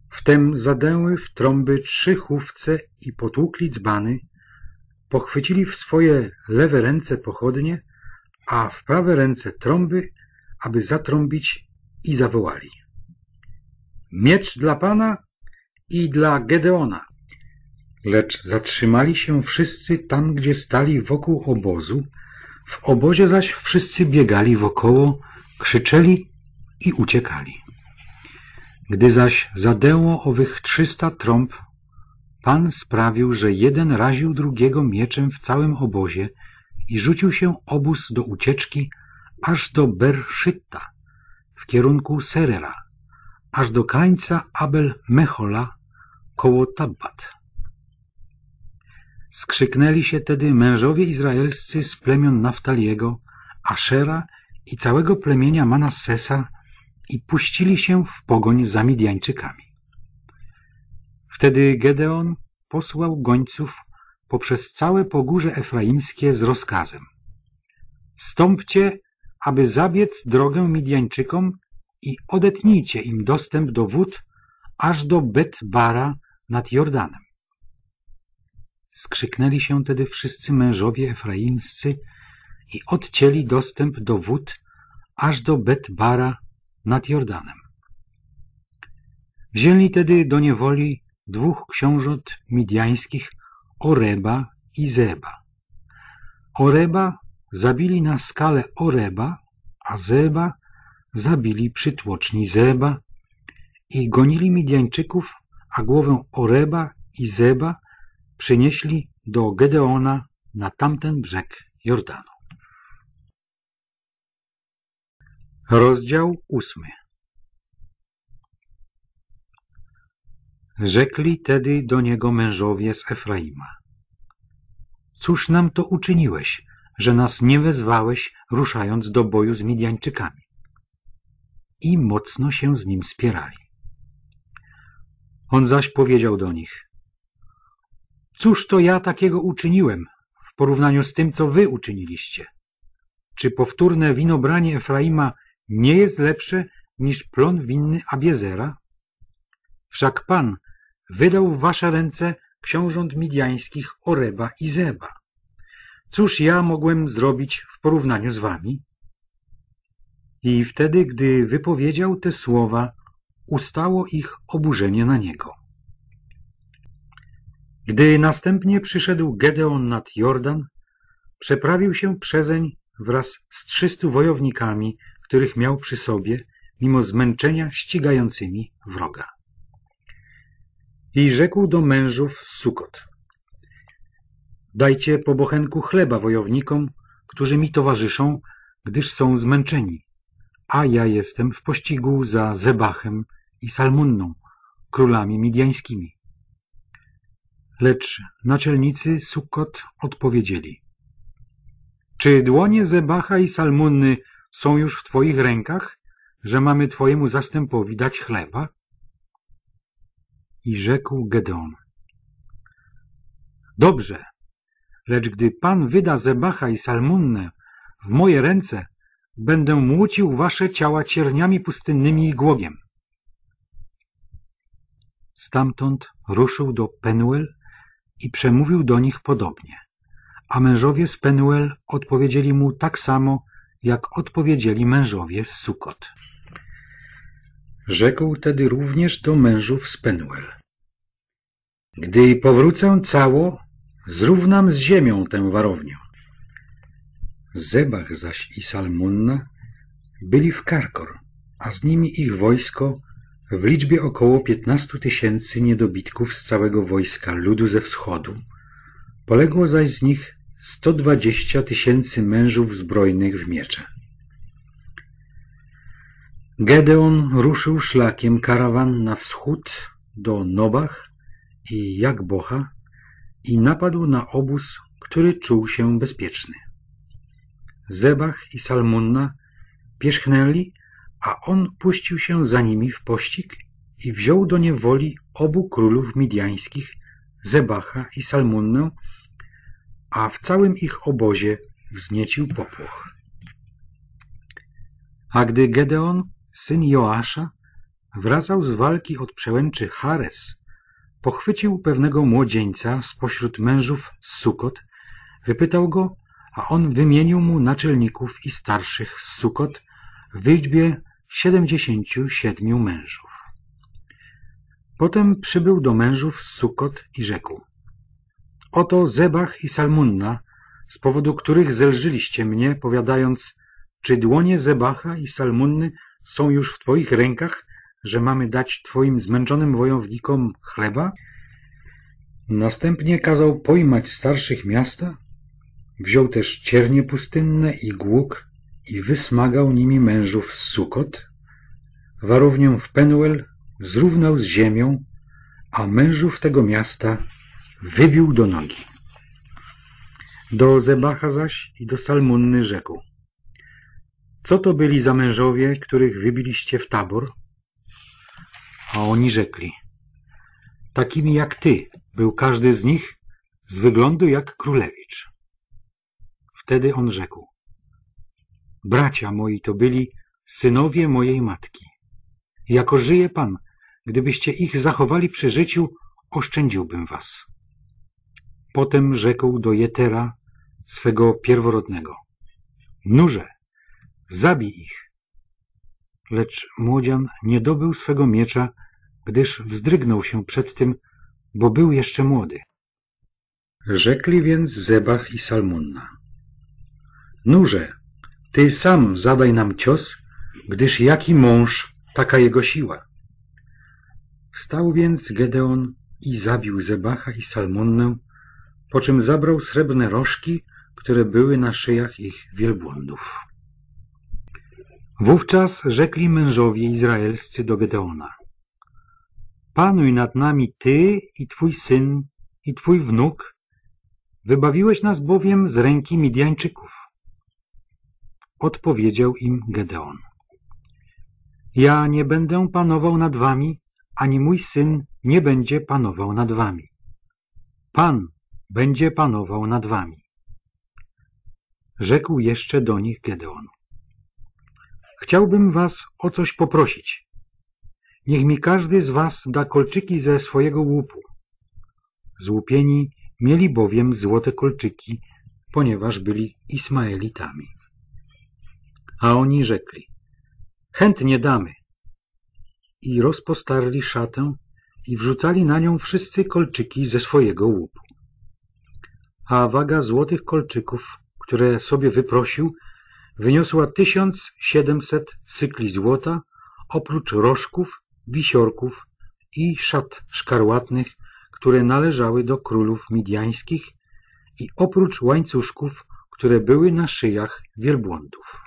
Wtem zadęły w trąby trzy chówce i potłukli dzbany, pochwycili w swoje lewe ręce pochodnie, a w prawe ręce trąby, aby zatrąbić i zawołali. Miecz dla Pana i dla Gedeona. Lecz zatrzymali się wszyscy tam, gdzie stali wokół obozu, w obozie zaś wszyscy biegali wokoło, krzyczeli i uciekali. Gdy zaś zadęło owych trzysta trąb, Pan sprawił, że jeden raził drugiego mieczem w całym obozie i rzucił się obóz do ucieczki aż do Berszytta w kierunku Serera, aż do krańca Abel Mechola koło Tabbat. Skrzyknęli się tedy mężowie izraelscy z plemion Naftaliego, Ashera i całego plemienia Manassesa i puścili się w pogoń za Midianczykami. Wtedy Gedeon posłał gońców poprzez całe pogórze efraimskie z rozkazem. Stąpcie, aby zabiec drogę Midianczykom i odetnijcie im dostęp do wód aż do Bet-Bara nad Jordanem. Skrzyknęli się tedy wszyscy mężowie efraimscy i odcięli dostęp do wód aż do Bet-Bara nad Jordanem. Wzięli tedy do niewoli dwóch książąt midiańskich, Oreba i Zeba. Oreba zabili na skalę Oreba, a Zeba zabili przy tłoczni Zeba i gonili Midianczyków, a głowę Oreba i Zeba przynieśli do Gedeona na tamten brzeg Jordanu. Rozdział ósmy Rzekli tedy do niego mężowie z Efraima. Cóż nam to uczyniłeś, że nas nie wezwałeś, ruszając do boju z Midianczykami? I mocno się z nim spierali. On zaś powiedział do nich, Cóż to ja takiego uczyniłem w porównaniu z tym, co wy uczyniliście? Czy powtórne winobranie Efraima nie jest lepsze niż plon winny Abiezera? Wszak Pan wydał w wasze ręce książąt midiańskich Oreba i Zeba. Cóż ja mogłem zrobić w porównaniu z wami? I wtedy, gdy wypowiedział te słowa, ustało ich oburzenie na niego. Gdy następnie przyszedł Gedeon nad Jordan, przeprawił się przezeń wraz z trzystu wojownikami, których miał przy sobie, mimo zmęczenia ścigającymi wroga. I rzekł do mężów Sukot. Dajcie po bochenku chleba wojownikom, którzy mi towarzyszą, gdyż są zmęczeni, a ja jestem w pościgu za Zebachem i Salmunną, królami midiańskimi. Lecz naczelnicy Sukot odpowiedzieli. Czy dłonie Zebacha i Salmunny są już w Twoich rękach, że mamy Twojemu zastępowi dać chleba? I rzekł Gedeon. Dobrze, lecz gdy Pan wyda Zebacha i Salmunnę w moje ręce, będę młócił wasze ciała cierniami pustynnymi i głogiem. Stamtąd ruszył do Penuel i przemówił do nich podobnie. A mężowie z Penuel odpowiedzieli mu tak samo, jak odpowiedzieli mężowie z Sukot. Rzekł tedy również do mężów z Penuel. Gdy powrócę cało, zrównam z ziemią tę warownię. Zebach zaś i Salmunna byli w Karkor, a z nimi ich wojsko w liczbie około piętnastu tysięcy niedobitków z całego wojska ludu ze wschodu. Poległo zaś z nich sto dwadzieścia tysięcy mężów zbrojnych w miecze. Gedeon ruszył szlakiem karawan na wschód do Nobach i Jakbocha i napadł na obóz, który czuł się bezpieczny. Zebach i Salmunna pierzchnęli, a on puścił się za nimi w pościg i wziął do niewoli obu królów midiańskich, Zebacha i Salmunnę, a w całym ich obozie wzniecił popłoch. A gdy Gedeon, syn Joasza, wracał z walki od przełęczy Hares, pochwycił pewnego młodzieńca spośród mężów z Sukot, wypytał go, a on wymienił mu naczelników i starszych z Sukot w liczbie siedemdziesięciu siedmiu mężów. Potem przybył do mężów z Sukot i rzekł Oto Zebach i Salmunna, z powodu których zelżyliście mnie, powiadając, czy dłonie Zebacha i Salmunny są już w Twoich rękach, że mamy dać Twoim zmęczonym wojownikom chleba? Następnie kazał pojmać starszych miasta, wziął też ciernie pustynne i głuk i wysmagał nimi mężów z Sukot, warownię w Penuel zrównał z ziemią, a mężów tego miasta wybił do nogi. Do Zebacha zaś i do Salmunny rzekł. Co to byli za mężowie, których wybiliście w tabor? A oni rzekli. Takimi jak ty był każdy z nich z wyglądu jak królewicz. Wtedy on rzekł. Bracia moi to byli synowie mojej matki. Jako żyje Pan, gdybyście ich zachowali przy życiu, oszczędziłbym was. Potem rzekł do Jetera, swego pierworodnego. Nurze, zabij ich. Lecz młodzian nie dobył swego miecza, gdyż wzdrygnął się przed tym, bo był jeszcze młody. Rzekli więc Zebach i Salmonna. Nurze, ty sam zadaj nam cios, gdyż jaki mąż, taka jego siła. Wstał więc Gedeon i zabił Zebacha i Salmonnę, po czym zabrał srebrne rożki, które były na szyjach ich wielbłądów. Wówczas rzekli mężowie izraelscy do Gedeona. Panuj nad nami ty i twój syn i twój wnuk, wybawiłeś nas bowiem z ręki Midianczyków. Odpowiedział im Gedeon. Ja nie będę panował nad wami, ani mój syn nie będzie panował nad wami. Pan będzie panował nad wami. Rzekł jeszcze do nich Gedeon. Chciałbym was o coś poprosić. Niech mi każdy z was da kolczyki ze swojego łupu. Złupieni mieli bowiem złote kolczyki, ponieważ byli Ismaelitami. A oni rzekli, chętnie damy. I rozpostarli szatę i wrzucali na nią wszyscy kolczyki ze swojego łupu. A waga złotych kolczyków, które sobie wyprosił, wyniosła tysiąc siedemset cykli złota, oprócz rożków, wisiorków i szat szkarłatnych, które należały do królów midiańskich i oprócz łańcuszków, które były na szyjach wielbłądów.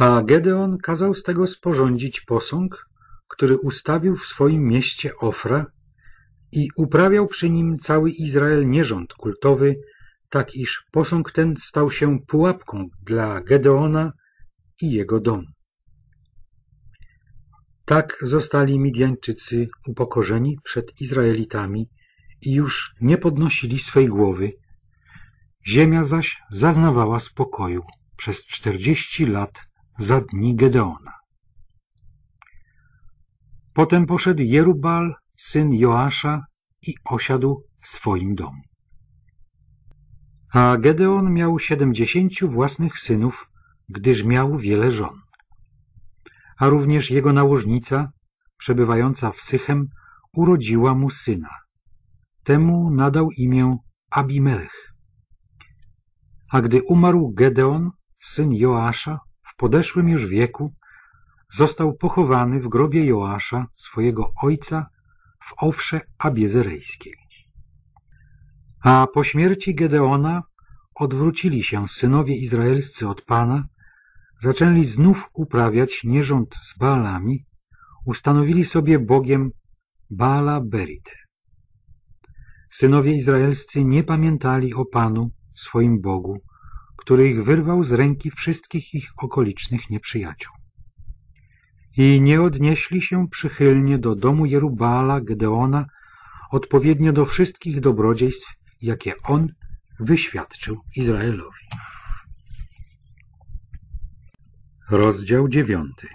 A Gedeon kazał z tego sporządzić posąg, który ustawił w swoim mieście Ofra i uprawiał przy nim cały Izrael nierząd kultowy, tak iż posąg ten stał się pułapką dla Gedeona i jego domu. Tak zostali Midianczycy upokorzeni przed Izraelitami i już nie podnosili swej głowy. Ziemia zaś zaznawała spokoju przez czterdzieści lat za dni Gedeona. Potem poszedł Jerubal, syn Joasza i osiadł w swoim domu. A Gedeon miał siedemdziesięciu własnych synów, gdyż miał wiele żon. A również jego nałożnica, przebywająca w Sychem, urodziła mu syna. Temu nadał imię Abimelech. A gdy umarł Gedeon, syn Joasza, podeszłym już wieku, został pochowany w grobie Joasza, swojego ojca, w Owsze Abiezerejskiej. A po śmierci Gedeona odwrócili się synowie izraelscy od Pana, zaczęli znów uprawiać nierząd z Baalami, ustanowili sobie Bogiem Baala Berit. Synowie izraelscy nie pamiętali o Panu, swoim Bogu, który ich wyrwał z ręki wszystkich ich okolicznych nieprzyjaciół. I nie odnieśli się przychylnie do domu Jerubala, Gedeona, odpowiednio do wszystkich dobrodziejstw, jakie on wyświadczył Izraelowi. Rozdział dziewiąty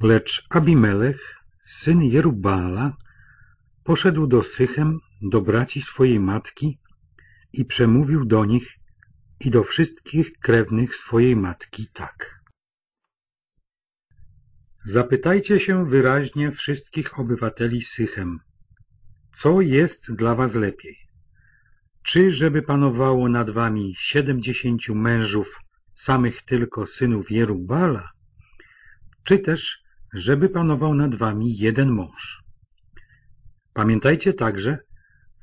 Lecz Abimelech, syn Jerubala, poszedł do Sychem, do braci swojej matki i przemówił do nich i do wszystkich krewnych swojej matki tak. Zapytajcie się wyraźnie wszystkich obywateli Sychem, co jest dla was lepiej? Czy żeby panowało nad wami siedemdziesięciu mężów, samych tylko synów Jerubala, czy też żeby panował nad wami jeden mąż? Pamiętajcie także,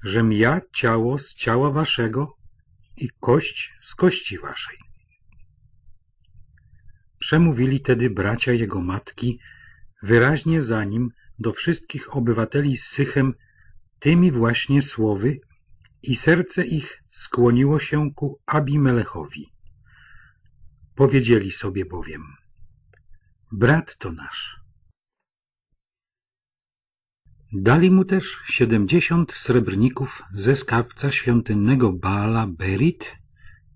żem ja ciało z ciała waszego i kość z kości waszej. Przemówili tedy bracia jego matki wyraźnie za nim do wszystkich obywateli z Sychem tymi właśnie słowy i serce ich skłoniło się ku Abimelechowi. Powiedzieli sobie bowiem, brat to nasz. Dali mu też siedemdziesiąt srebrników ze skarbca świątynnego Baala Berit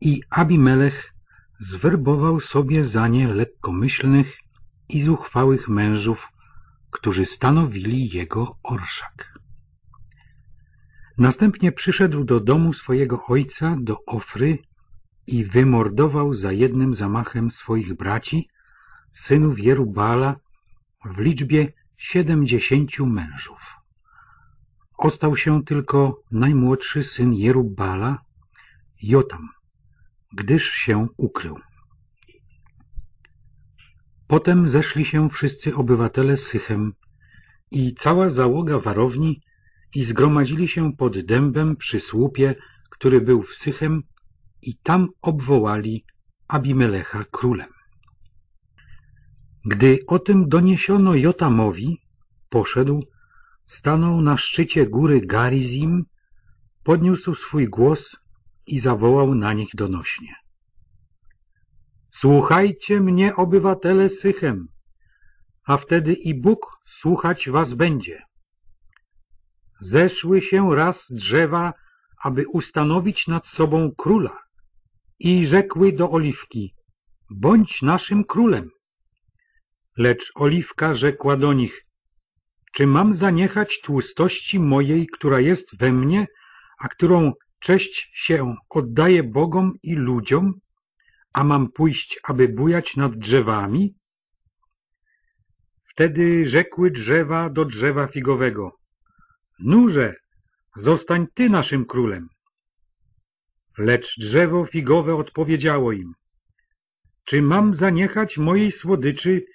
i Abimelech zwerbował sobie za nie lekkomyślnych i zuchwałych mężów, którzy stanowili jego orszak. Następnie przyszedł do domu swojego ojca, do Ofry i wymordował za jednym zamachem swoich braci, synów Jerubala w liczbie siedemdziesięciu mężów. Ostał się tylko najmłodszy syn Jerubala, Jotam, gdyż się ukrył. Potem zeszli się wszyscy obywatele Sychem i cała załoga warowni i zgromadzili się pod dębem przy słupie, który był w Sychem i tam obwołali Abimelecha królem. Gdy o tym doniesiono Jotamowi, poszedł, stanął na szczycie góry Garizim, podniósł swój głos i zawołał na nich donośnie. Słuchajcie mnie, obywatele Sychem, a wtedy i Bóg słuchać was będzie. Zeszły się raz drzewa, aby ustanowić nad sobą króla i rzekły do Oliwki, bądź naszym królem. Lecz Oliwka rzekła do nich, czy mam zaniechać tłustości mojej, która jest we mnie, a którą cześć się oddaje Bogom i ludziom, a mam pójść, aby bujać nad drzewami? Wtedy rzekły drzewa do drzewa figowego, Nurze, zostań ty naszym królem. Lecz drzewo figowe odpowiedziało im, czy mam zaniechać mojej słodyczy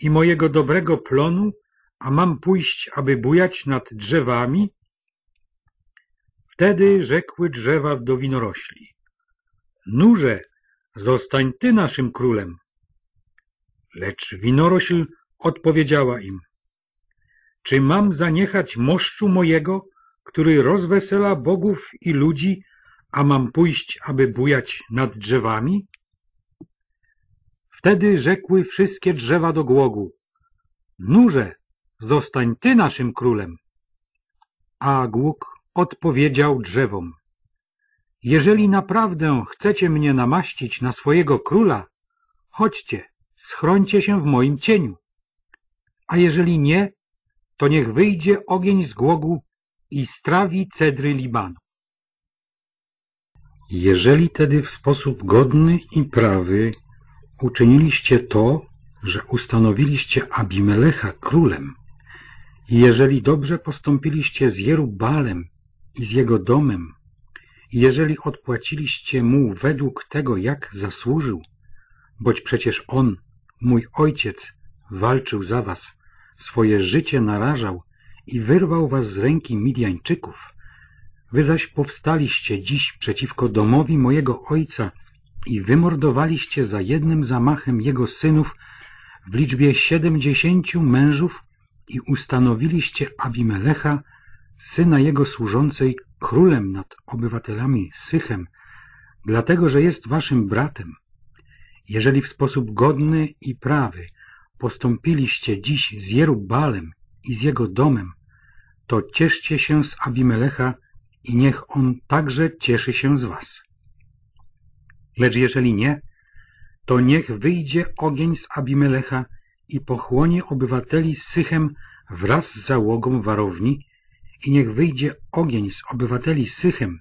i mojego dobrego plonu, a mam pójść, aby bujać nad drzewami? Wtedy rzekły drzewa do winorośli, Nurze, zostań ty naszym królem. Lecz winorośl odpowiedziała im, czy mam zaniechać moszczu mojego, który rozwesela bogów i ludzi, a mam pójść, aby bujać nad drzewami? Wtedy rzekły wszystkie drzewa do głogu, Nurze, zostań ty naszym królem. A głóg odpowiedział drzewom, jeżeli naprawdę chcecie mnie namaścić na swojego króla, chodźcie, schrońcie się w moim cieniu. A jeżeli nie, to niech wyjdzie ogień z głogu i strawi cedry Libanu. Jeżeli tedy w sposób godny i prawy uczyniliście to, że ustanowiliście Abimelecha królem, i jeżeli dobrze postąpiliście z Jerubalem i z jego domem, jeżeli odpłaciliście mu według tego, jak zasłużył, boć przecież on, mój ojciec, walczył za was, swoje życie narażał i wyrwał was z ręki Midjańczyków, wy zaś powstaliście dziś przeciwko domowi mojego ojca i wymordowaliście za jednym zamachem jego synów w liczbie siedemdziesięciu mężów i ustanowiliście Abimelecha, syna jego służącej, królem nad obywatelami Sychem, dlatego że jest waszym bratem. Jeżeli w sposób godny i prawy postąpiliście dziś z Jerubalem i z jego domem, to cieszcie się z Abimelecha i niech on także cieszy się z was. Lecz jeżeli nie, to niech wyjdzie ogień z Abimelecha i pochłonie obywateli Sychem wraz z załogą warowni i niech wyjdzie ogień z obywateli Sychem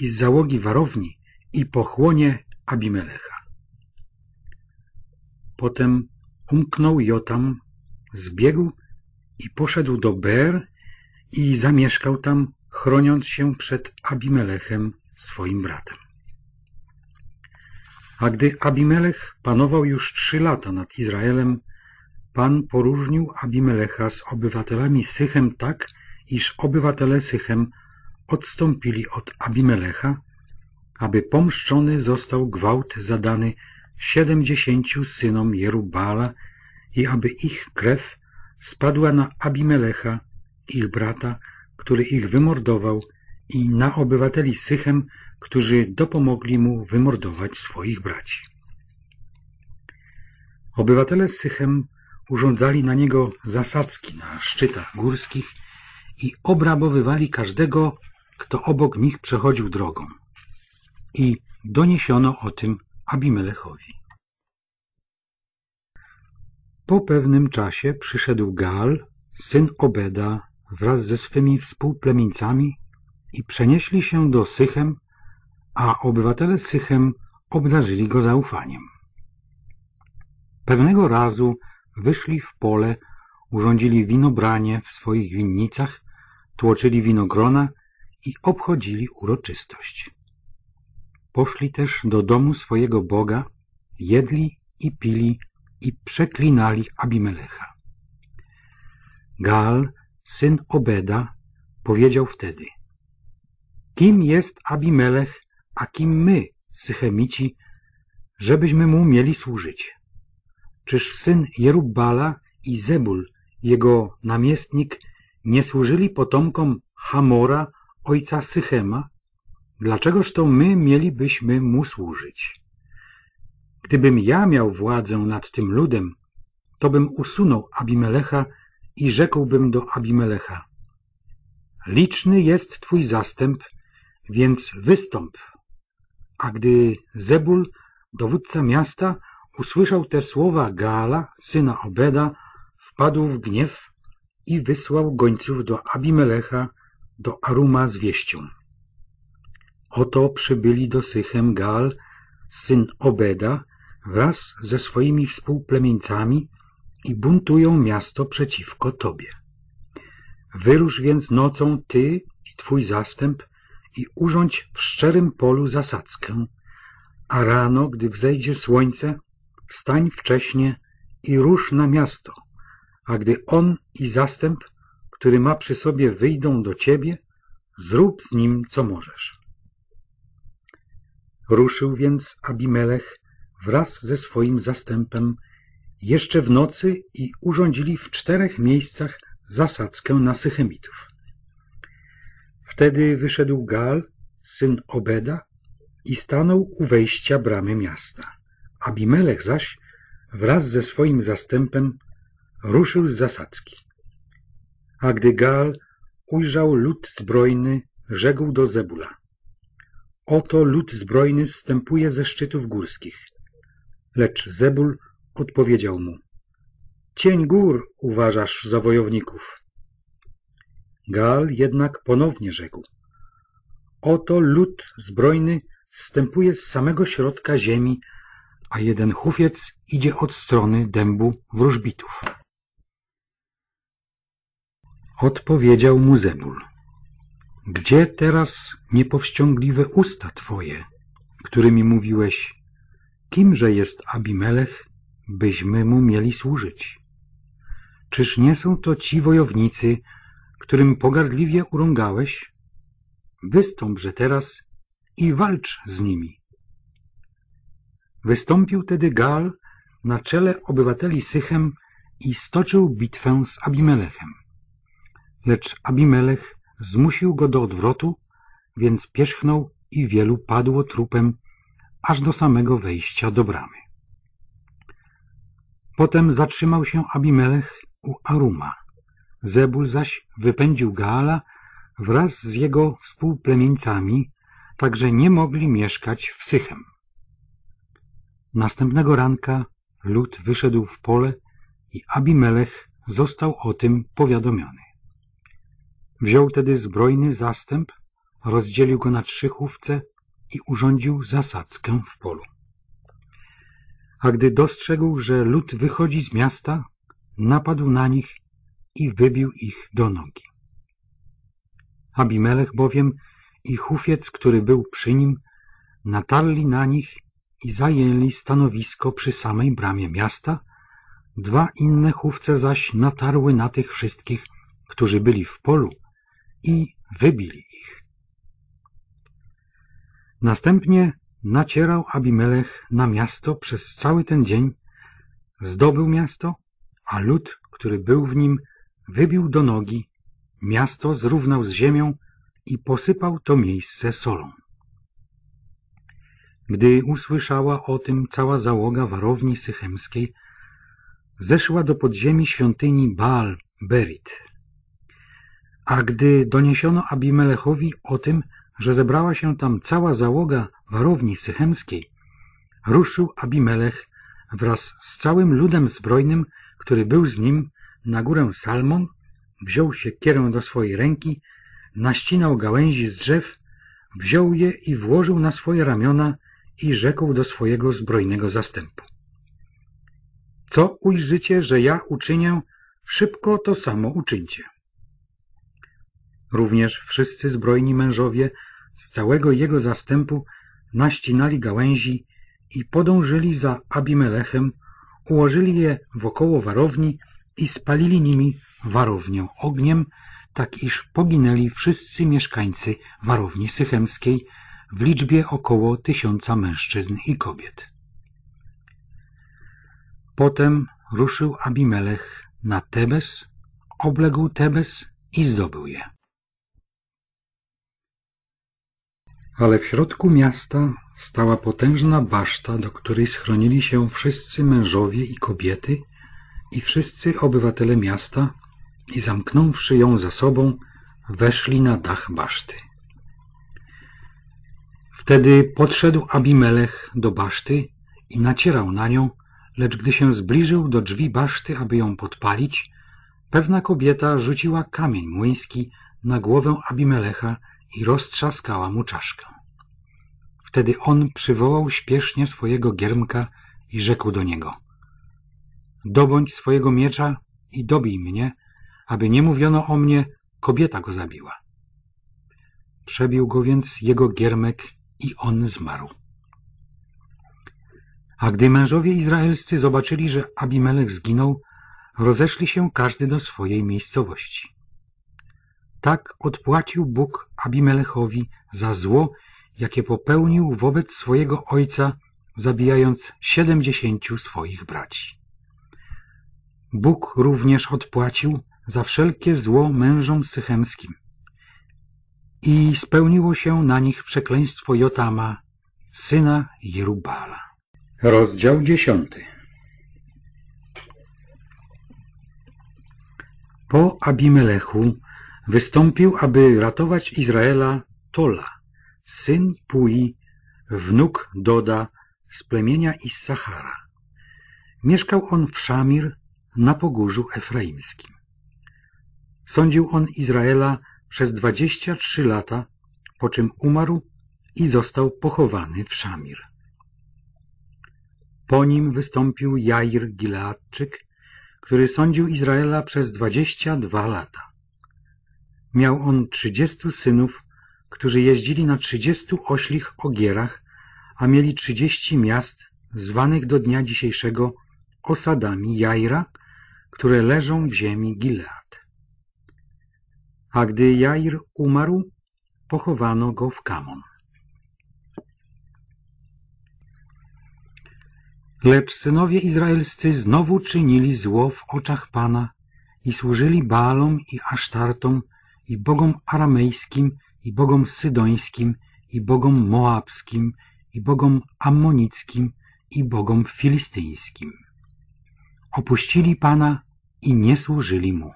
i z załogi warowni i pochłonie Abimelecha. Potem umknął Jotam, zbiegł i poszedł do Ber i zamieszkał tam, chroniąc się przed Abimelechem, swoim bratem. A gdy Abimelech panował już trzy lata nad Izraelem, Pan poróżnił Abimelecha z obywatelami Sychem tak, iż obywatele Sychem odstąpili od Abimelecha, aby pomszczony został gwałt zadany siedemdziesięciu synom Jerubala i aby ich krew spadła na Abimelecha, ich brata, który ich wymordował i na obywateli Sychem, którzy dopomogli mu wymordować swoich braci. Obywatele Sychem urządzali na niego zasadzki na szczytach górskich i obrabowywali każdego, kto obok nich przechodził drogą. I doniesiono o tym Abimelechowi. Po pewnym czasie przyszedł Gal, syn Obeda, wraz ze swymi współplemieńcami i przenieśli się do Sychem, a obywatele Sychem obdarzyli go zaufaniem. Pewnego razu wyszli w pole urządzili winobranie w swoich winnicach, tłoczyli winogrona i obchodzili uroczystość. Poszli też do domu swojego Boga, jedli i pili i przeklinali Abimelecha. Gal, syn Obeda, powiedział wtedy Kim jest Abimelech, a kim my, Sychemici, żebyśmy mu mieli służyć? Czyż syn Jerubbala i Zebul, jego namiestnik, nie służyli potomkom Hamora, ojca Sychema? Dlaczegoż to my mielibyśmy mu służyć? Gdybym ja miał władzę nad tym ludem, to bym usunął Abimelecha i rzekłbym do Abimelecha. Liczny jest twój zastęp, więc wystąp. A gdy Zebul, dowódca miasta, usłyszał te słowa Gaala, syna Obeda, wpadł w gniew i wysłał gońców do Abimelecha, do Aruma z wieścią. Oto przybyli do Sychem Gaal, syn Obeda, wraz ze swoimi współplemieńcami i buntują miasto przeciwko Tobie. Wyrusz więc nocą Ty i Twój zastęp i urządź w szczerym polu zasadzkę, a rano, gdy wzejdzie słońce, wstań wcześnie i rusz na miasto, a gdy on i zastęp, który ma przy sobie, wyjdą do Ciebie, zrób z nim, co możesz. Ruszył więc Abimelech wraz ze swoim zastępem jeszcze w nocy i urządzili w czterech miejscach zasadzkę na Sychemitów. Wtedy wyszedł Gal, syn Obeda, i stanął u wejścia bramy miasta. Abimelech zaś wraz ze swoim zastępem ruszył z zasadzki. A gdy Gal ujrzał lud zbrojny, rzekł do Zebula. Oto lud zbrojny zstępuje ze szczytów górskich. Lecz Zebul odpowiedział mu. Cień gór uważasz za wojowników. Gal jednak ponownie rzekł. Oto lud zbrojny zstępuje z samego środka ziemi, a jeden hufiec idzie od strony dębu wróżbitów. Odpowiedział mu Zebul. Gdzie teraz niepowściągliwe usta twoje, którymi mówiłeś, kimże jest Abimelech, byśmy mu mieli służyć? Czyż nie są to ci wojownicy, którym pogardliwie urągałeś? Wystąpże teraz i walcz z nimi. Wystąpił tedy Gal na czele obywateli Sychem i stoczył bitwę z Abimelechem. Lecz Abimelech zmusił go do odwrotu, więc pierzchnął i wielu padło trupem aż do samego wejścia do bramy. Potem zatrzymał się Abimelech u Aruma. Zebul zaś wypędził Gaala wraz z jego współplemieńcami, tak że nie mogli mieszkać w Sychem. Następnego ranka lud wyszedł w pole i Abimelech został o tym powiadomiony. Wziął tedy zbrojny zastęp, rozdzielił go na trzy chówce i urządził zasadzkę w polu. A gdy dostrzegł, że lud wychodzi z miasta, napadł na nich i wybił ich do nogi. Abimelech bowiem i hufiec, który był przy nim, natarli na nich i zajęli stanowisko przy samej bramie miasta, dwa inne chówce zaś natarły na tych wszystkich, którzy byli w polu i wybili ich. Następnie nacierał Abimelech na miasto przez cały ten dzień, zdobył miasto, a lud, który był w nim, wybił do nogi, miasto zrównał z ziemią i posypał to miejsce solą. Gdy usłyszała o tym cała załoga warowni sychemskiej, zeszła do podziemi świątyni Baal Berit. A gdy doniesiono Abimelechowi o tym, że zebrała się tam cała załoga warowni sychemskiej, ruszył Abimelech wraz z całym ludem zbrojnym, który był z nim, na górę Salmon, wziął się kierę do swojej ręki, naścinał gałęzi z drzew, wziął je i włożył na swoje ramiona i rzekł do swojego zbrojnego zastępu. Co ujrzycie, że ja uczynię szybko to samo uczyńcie. Również wszyscy zbrojni mężowie z całego jego zastępu naścinali gałęzi i podążyli za Abimelechem, ułożyli je wokoło warowni i spalili nimi warownię ogniem, tak iż poginęli wszyscy mieszkańcy warowni sychemskiej w liczbie około tysiąca mężczyzn i kobiet. Potem ruszył Abimelech na Tebes, obległ Tebes i zdobył je. Ale w środku miasta stała potężna baszta, do której schronili się wszyscy mężowie i kobiety i wszyscy obywatele miasta i zamknąwszy ją za sobą, weszli na dach baszty. Wtedy podszedł Abimelech do baszty i nacierał na nią, lecz gdy się zbliżył do drzwi baszty, aby ją podpalić, pewna kobieta rzuciła kamień młyński na głowę Abimelecha i roztrzaskała mu czaszkę. Wtedy on przywołał śpiesznie swojego giermka i rzekł do niego Dobądź swojego miecza i dobij mnie, aby nie mówiono o mnie, kobieta go zabiła. Przebił go więc jego giermek i on zmarł. A gdy mężowie izraelscy zobaczyli, że Abimelech zginął, rozeszli się każdy do swojej miejscowości. Tak odpłacił Bóg Abimelechowi za zło, jakie popełnił wobec swojego ojca, zabijając siedemdziesięciu swoich braci. Bóg również odpłacił za wszelkie zło mężom sychemskim. I spełniło się na nich przekleństwo Jotama, syna Jerubala. Rozdział dziesiąty Po Abimelechu wystąpił, aby ratować Izraela Tola, syn Pui, wnuk Doda z plemienia Issachara. Mieszkał on w Szamir na pogórzu efraimskim. Sądził on Izraela przez dwadzieścia trzy lata, po czym umarł i został pochowany w Szamir. Po nim wystąpił Jair Gileadczyk, który sądził Izraela przez dwadzieścia dwa lata. Miał on trzydziestu synów, którzy jeździli na trzydziestu oślich ogierach, a mieli trzydzieści miast, zwanych do dnia dzisiejszego osadami Jaira, które leżą w ziemi Gilead. A gdy Jair umarł, pochowano go w Kamon. Lecz synowie izraelscy znowu czynili zło w oczach Pana i służyli Baalom i Asztartom i bogom aramejskim i bogom sydońskim i bogom moabskim i bogom ammonickim i bogom filistyńskim. Opuścili Pana i nie służyli Mu.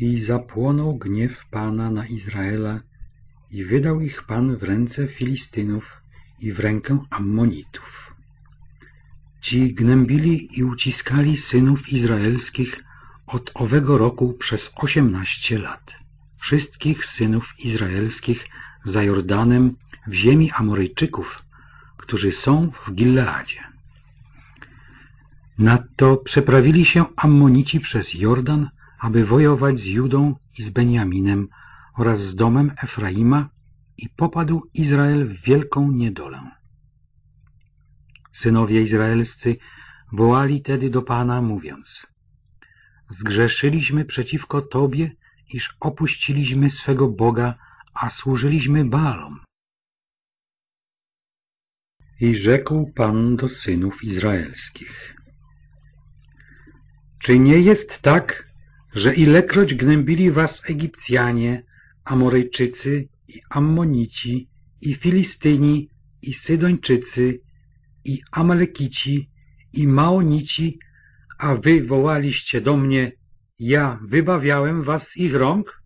I zapłonął gniew Pana na Izraela i wydał ich Pan w ręce Filistynów i w rękę Ammonitów. Ci gnębili i uciskali synów izraelskich od owego roku przez osiemnaście lat. Wszystkich synów izraelskich za Jordanem w ziemi Amoryjczyków, którzy są w Gileadzie. Nadto przeprawili się Ammonici przez Jordan, aby wojować z Judą i z Benjaminem oraz z domem Efraima i popadł Izrael w wielką niedolę. Synowie izraelscy wołali tedy do Pana, mówiąc Zgrzeszyliśmy przeciwko Tobie, iż opuściliśmy swego Boga, a służyliśmy Baalom. I rzekł Pan do synów izraelskich Czy nie jest tak, że ilekroć gnębili was Egipcjanie, Amorejczycy i Ammonici, i Filistyni, i Sydończycy, i Amalekici, i Maonici, a wy wołaliście do mnie, ja wybawiałem was z ich rąk?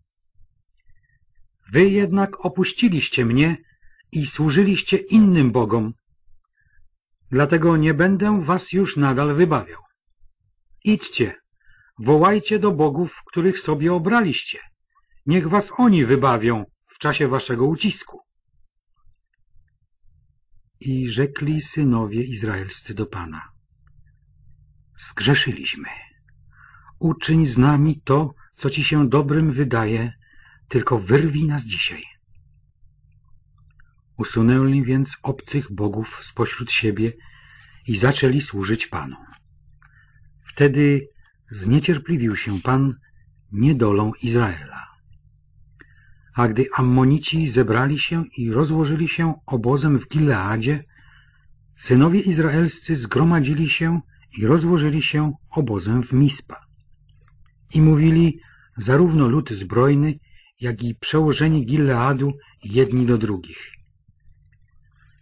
Wy jednak opuściliście mnie i służyliście innym bogom. Dlatego nie będę was już nadal wybawiał. Idźcie, wołajcie do bogów, których sobie obraliście. Niech was oni wybawią, czasie waszego ucisku. I rzekli synowie izraelscy do Pana. Zgrzeszyliśmy uczyń z nami to, co ci się dobrym wydaje, tylko wyrwij nas dzisiaj. Usunęli więc obcych bogów spośród siebie i zaczęli służyć Panu. Wtedy zniecierpliwił się Pan niedolą Izraela. A gdy Ammonici zebrali się i rozłożyli się obozem w Gileadzie, synowie izraelscy zgromadzili się i rozłożyli się obozem w Mispa. I mówili zarówno lud zbrojny, jak i przełożeni Gileadu jedni do drugich.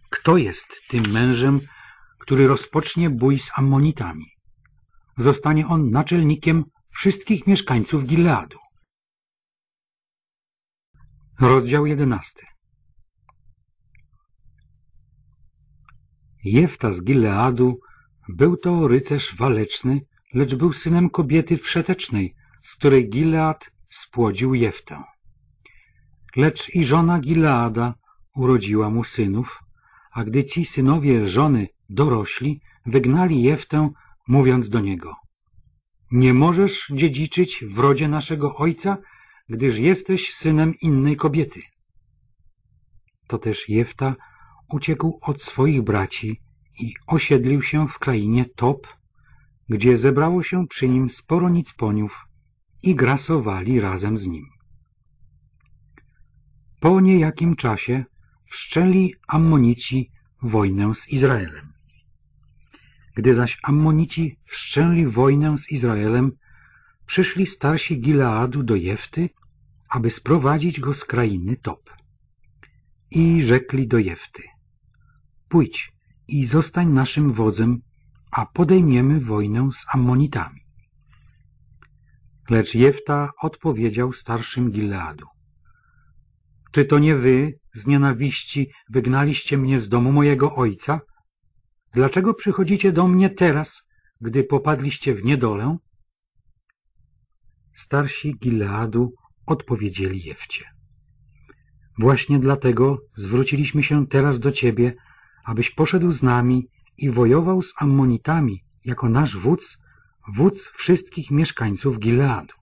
Kto jest tym mężem, który rozpocznie bój z Ammonitami? Zostanie on naczelnikiem wszystkich mieszkańców Gileadu. Rozdział jedenasty Jefta z Gileadu był to rycerz waleczny, lecz był synem kobiety wszetecznej, z której Gilead spłodził Jeftę. Lecz i żona Gileada urodziła mu synów, a gdy ci synowie żony dorośli, wygnali Jeftę, mówiąc do niego Nie możesz dziedziczyć w rodzie naszego ojca, gdyż jesteś synem innej kobiety. To też Jefta uciekł od swoich braci i osiedlił się w krainie Top, gdzie zebrało się przy nim sporo nicponiów i grasowali razem z nim. Po niejakim czasie wszczęli Ammonici wojnę z Izraelem. Gdy zaś Ammonici wszczęli wojnę z Izraelem, przyszli starsi Gileadu do Jefty, aby sprowadzić go z krainy Top. I rzekli do Jefty, pójdź i zostań naszym wodzem, a podejmiemy wojnę z Ammonitami. Lecz Jefta odpowiedział starszym Gileadu. Czy to nie wy z nienawiści wygnaliście mnie z domu mojego ojca? Dlaczego przychodzicie do mnie teraz, gdy popadliście w niedolę? Starsi Gileadu odpowiedzieli Jefcie. Właśnie dlatego zwróciliśmy się teraz do ciebie, abyś poszedł z nami i wojował z Ammonitami jako nasz wódz, wódz wszystkich mieszkańców Gileadu.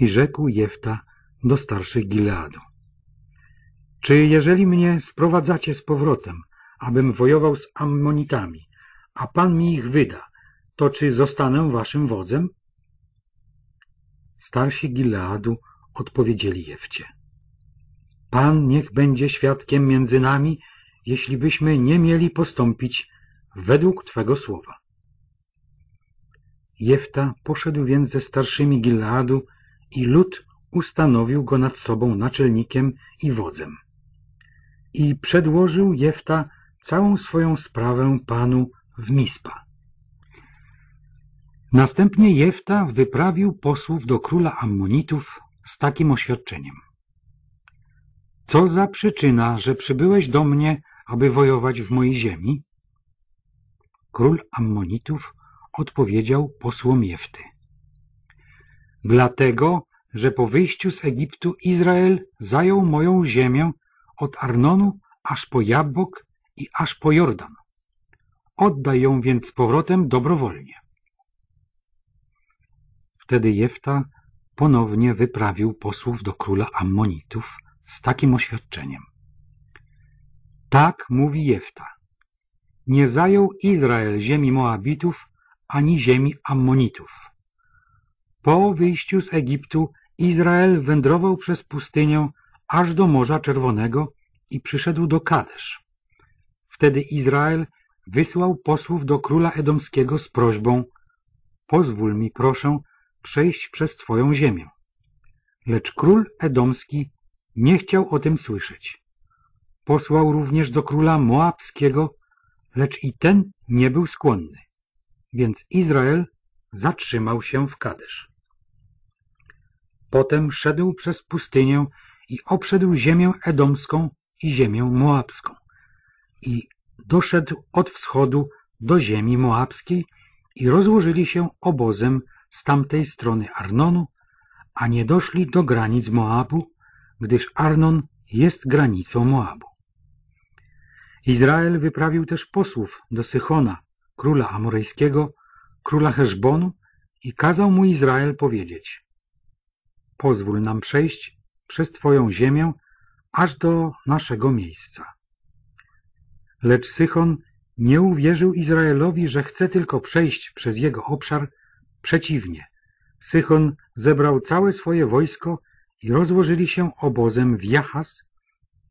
I rzekł Jefta do starszych Gileadu. Czy jeżeli mnie sprowadzacie z powrotem, abym wojował z Ammonitami, a Pan mi ich wyda, to czy zostanę waszym wodzem? Starsi Gileadu odpowiedzieli Jefcie. Pan niech będzie świadkiem między nami, jeśli byśmy nie mieli postąpić według Twego słowa. Jefta poszedł więc ze starszymi Gileadu i lud ustanowił go nad sobą naczelnikiem i wodzem. I przedłożył Jefta całą swoją sprawę panu w Mispa. Następnie Jefta wyprawił posłów do króla Ammonitów z takim oświadczeniem. Co za przyczyna, że przybyłeś do mnie, aby wojować w mojej ziemi? Król Ammonitów odpowiedział posłom Jefty. Dlatego, że po wyjściu z Egiptu Izrael zajął moją ziemię od Arnonu aż po Jabok i aż po Jordan. Oddaj ją więc z powrotem dobrowolnie. Wtedy Jefta ponownie wyprawił posłów do króla Ammonitów z takim oświadczeniem. Tak mówi Jefta. Nie zajął Izrael ziemi Moabitów ani ziemi Ammonitów. Po wyjściu z Egiptu Izrael wędrował przez pustynię aż do Morza Czerwonego i przyszedł do Kadesz. Wtedy Izrael wysłał posłów do króla Edomskiego z prośbą Pozwól mi, proszę, przejść przez Twoją ziemię. Lecz król Edomski nie chciał o tym słyszeć. Posłał również do króla Moabskiego, lecz i ten nie był skłonny. Więc Izrael zatrzymał się w Kadesz. Potem szedł przez pustynię i obszedł ziemię edomską i ziemię moabską. I doszedł od wschodu do ziemi moabskiej i rozłożyli się obozem z tamtej strony Arnonu, a nie doszli do granic Moabu, gdyż Arnon jest granicą Moabu. Izrael wyprawił też posłów do Sychona, króla amorejskiego, króla Heszbonu i kazał mu Izrael powiedzieć Pozwól nam przejść przez Twoją ziemię aż do naszego miejsca. Lecz Sychon nie uwierzył Izraelowi, że chce tylko przejść przez jego obszar. Przeciwnie, Sychon zebrał całe swoje wojsko i rozłożyli się obozem w Jachas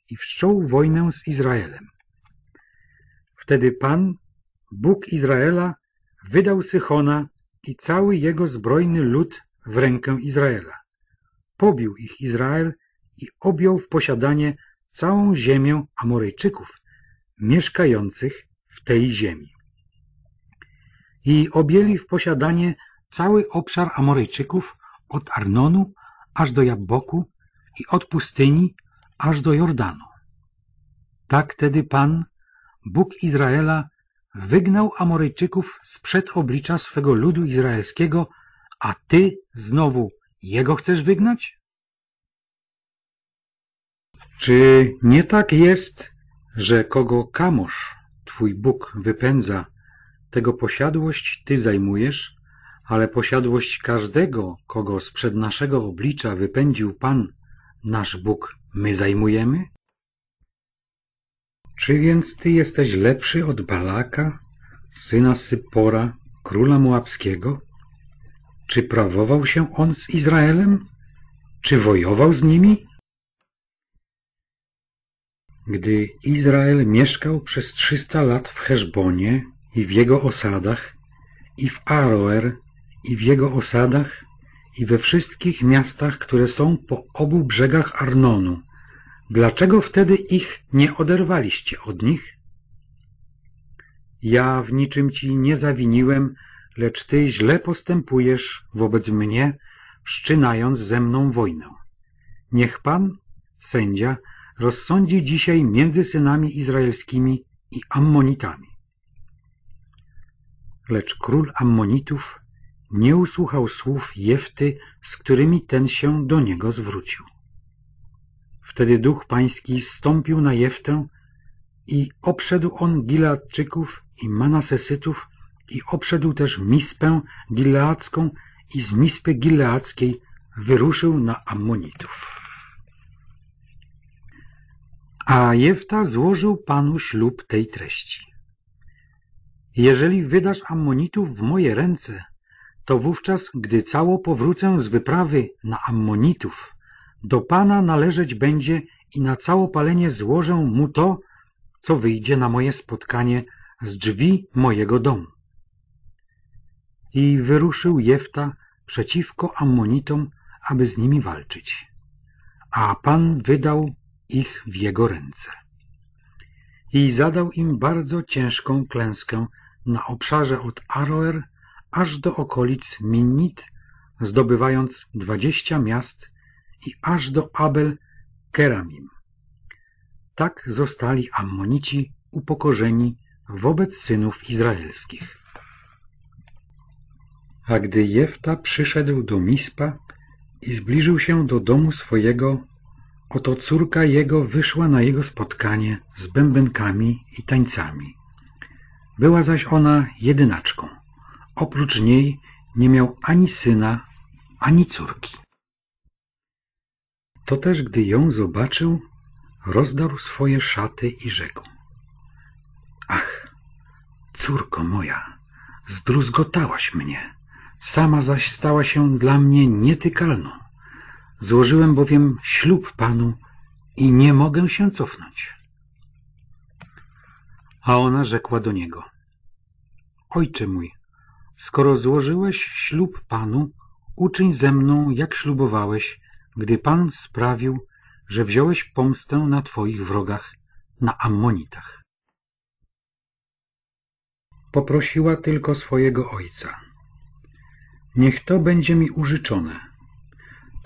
i wszczął wojnę z Izraelem. Wtedy Pan, Bóg Izraela, wydał Sychona i cały jego zbrojny lud w rękę Izraela. Pobił ich Izrael i objął w posiadanie całą ziemię Amoryjczyków, mieszkających w tej ziemi. I objęli w posiadanie cały obszar Amoryjczyków od Arnonu aż do Jabboku i od pustyni aż do Jordanu. Tak tedy Pan, Bóg Izraela, wygnał Amoryjczyków sprzed oblicza swego ludu izraelskiego, a ty znowu jego chcesz wygnać? Czy nie tak jest, że kogo Kamosz, twój Bóg, wypędza, tego posiadłość ty zajmujesz, ale posiadłość każdego, kogo sprzed naszego oblicza wypędził Pan, nasz Bóg, my zajmujemy? Czy więc ty jesteś lepszy od Balaka, syna Sypora, króla Moabskiego? Czy prawował się on z Izraelem? Czy wojował z nimi? Gdy Izrael mieszkał przez trzysta lat w Heszbonie i w jego osadach, i w Aroer i w jego osadach, i we wszystkich miastach, które są po obu brzegach Arnonu, dlaczego wtedy ich nie oderwaliście od nich? Ja w niczym ci nie zawiniłem, lecz ty źle postępujesz wobec mnie, wszczynając ze mną wojnę. Niech Pan, sędzia, rozsądzi dzisiaj między synami izraelskimi i Ammonitami. Lecz król Ammonitów nie usłuchał słów Jefty, z którymi ten się do niego zwrócił. Wtedy duch pański stąpił na Jeftę i obszedł on Gileadczyków i Manasesytów i obszedł też Mispę Gileacką i z Mispy Gileackiej wyruszył na Ammonitów. A Jefta złożył panu ślub tej treści. Jeżeli wydasz Ammonitów w moje ręce, to wówczas, gdy cało powrócę z wyprawy na Ammonitów, do Pana należeć będzie i na całopalenie złożę mu to, co wyjdzie na moje spotkanie z drzwi mojego domu. I wyruszył Jefta przeciwko Ammonitom, aby z nimi walczyć. A Pan wydał ich w jego ręce. I zadał im bardzo ciężką klęskę na obszarze od Aroer aż do okolic Minnit, zdobywając dwadzieścia miast i aż do Abel Keramim. Tak zostali Ammonici upokorzeni wobec synów izraelskich. A gdy Jefta przyszedł do Mispa i zbliżył się do domu swojego, oto córka jego wyszła na jego spotkanie z bębenkami i tańcami. Była zaś ona jedynaczką. Oprócz niej nie miał ani syna, ani córki. To też, gdy ją zobaczył, rozdarł swoje szaty i rzekł. Ach, córko moja, zdruzgotałaś mnie, sama zaś stała się dla mnie nietykalną. Złożyłem bowiem ślub Panu i nie mogę się cofnąć. A ona rzekła do niego, Ojcze mój, skoro złożyłeś ślub Panu, uczyń ze mną, jak ślubowałeś, gdy Pan sprawił, że wziąłeś pomstę na Twoich wrogach, na Ammonitach. Poprosiła tylko swojego ojca. Niech to będzie mi użyczone.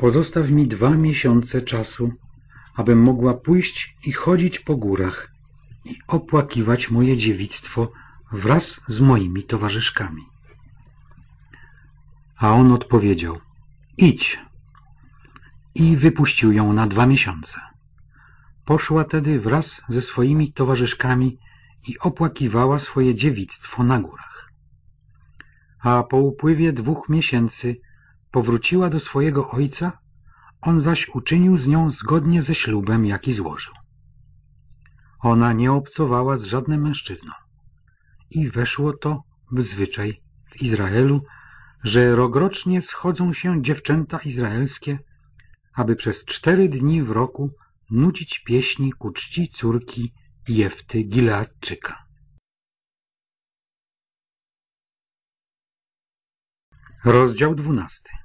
Pozostaw mi dwa miesiące czasu, abym mogła pójść i chodzić po górach i opłakiwać moje dziewictwo wraz z moimi towarzyszkami. A on odpowiedział, idź, i wypuścił ją na dwa miesiące. Poszła tedy wraz ze swoimi towarzyszkami i opłakiwała swoje dziewictwo na górach. a po upływie dwóch miesięcy powróciła do swojego ojca, on zaś uczynił z nią zgodnie ze ślubem, jaki złożył. Ona nie obcowała z żadnym mężczyzną i weszło to w zwyczaj w Izraelu, że rokrocznie schodzą się dziewczęta izraelskie, aby przez cztery dni w roku nucić pieśni ku czci córki Jefty Gileadczyka. Rozdział dwunasty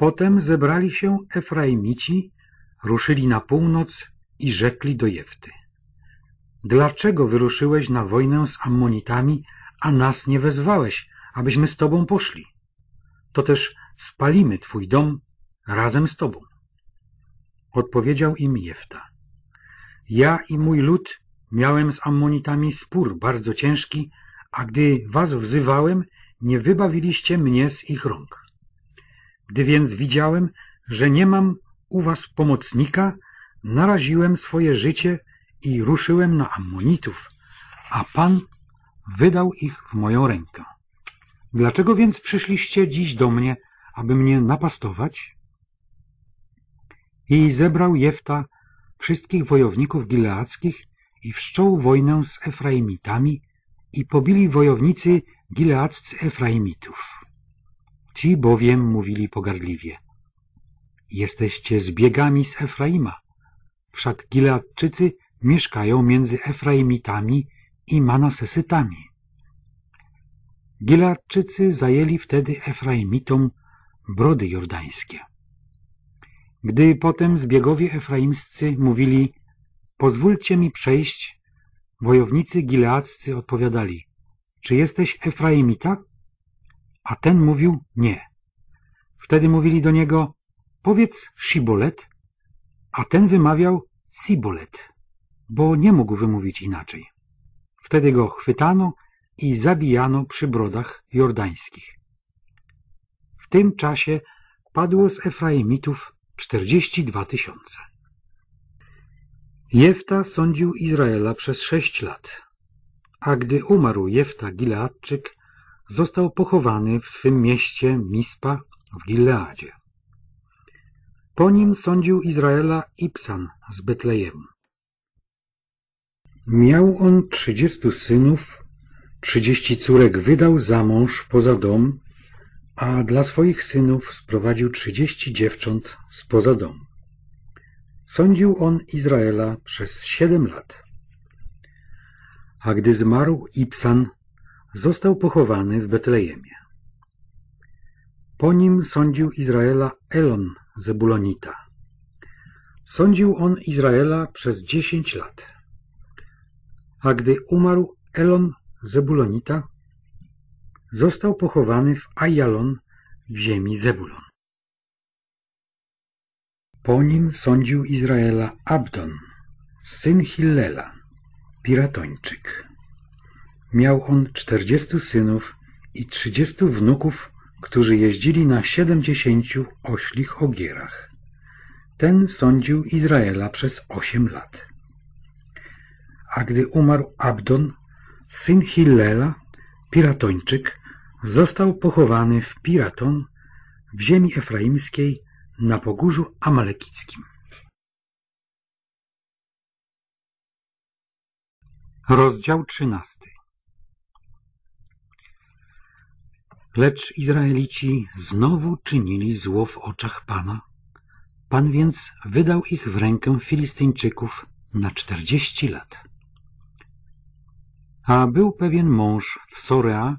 Potem zebrali się Efraimici, ruszyli na północ i rzekli do Jefty. Dlaczego wyruszyłeś na wojnę z Ammonitami, a nas nie wezwałeś, abyśmy z tobą poszli? To też spalimy twój dom razem z tobą. Odpowiedział im Jefta. Ja i mój lud miałem z Ammonitami spór bardzo ciężki, a gdy was wzywałem, nie wybawiliście mnie z ich rąk. Gdy więc widziałem, że nie mam u was pomocnika, naraziłem swoje życie i ruszyłem na Ammonitów, a Pan wydał ich w moją rękę. Dlaczego więc przyszliście dziś do mnie, aby mnie napastować? I zebrał Jefta wszystkich wojowników gileackich i wszczął wojnę z Efraimitami i pobili wojownicy gileaccy Efraimitów. Ci bowiem mówili pogardliwie. Jesteście zbiegami z Efraima, wszak Gileadczycy mieszkają między Efraimitami i Manasesytami. Gileadczycy zajęli wtedy Efraimitom brody jordańskie. Gdy potem zbiegowie efraimscy mówili pozwólcie mi przejść, wojownicy gileaccy odpowiadali czy jesteś Efraimita? A ten mówił nie. Wtedy mówili do niego powiedz Shibolet, a ten wymawiał Sibolet, bo nie mógł wymówić inaczej. Wtedy go chwytano i zabijano przy brodach jordańskich. W tym czasie padło z Efraimitów czterdzieści dwa tysiące. Jefta sądził Izraela przez sześć lat, a gdy umarł Jefta Gileadczyk, został pochowany w swym mieście Mispa w Gileadzie. Po nim sądził Izraela Ipsan z Betlejemu. Miał on trzydziestu synów, trzydzieści córek wydał za mąż poza dom, a dla swoich synów sprowadził trzydzieści dziewcząt spoza domu. Sądził on Izraela przez siedem lat. A gdy zmarł Ipsan, został pochowany w Betlejemie. Po nim sądził Izraela Elon Zebulonita. Sądził on Izraela przez dziesięć lat. A gdy umarł Elon Zebulonita, został pochowany w Ajalon w ziemi Zebulon. Po nim sądził Izraela Abdon, syn Hillela, piratończyk. Miał on czterdziestu synów i trzydziestu wnuków, którzy jeździli na siedemdziesięciu oślich ogierach. Ten sądził Izraela przez osiem lat. A gdy umarł Abdon, syn Hillela, piratończyk, został pochowany w Piraton w ziemi efraimskiej na pogórzu amalekickim. Rozdział trzynasty Lecz Izraelici znowu czynili zło w oczach Pana. Pan więc wydał ich w rękę Filistyńczyków na czterdzieści lat. A był pewien mąż w Sorea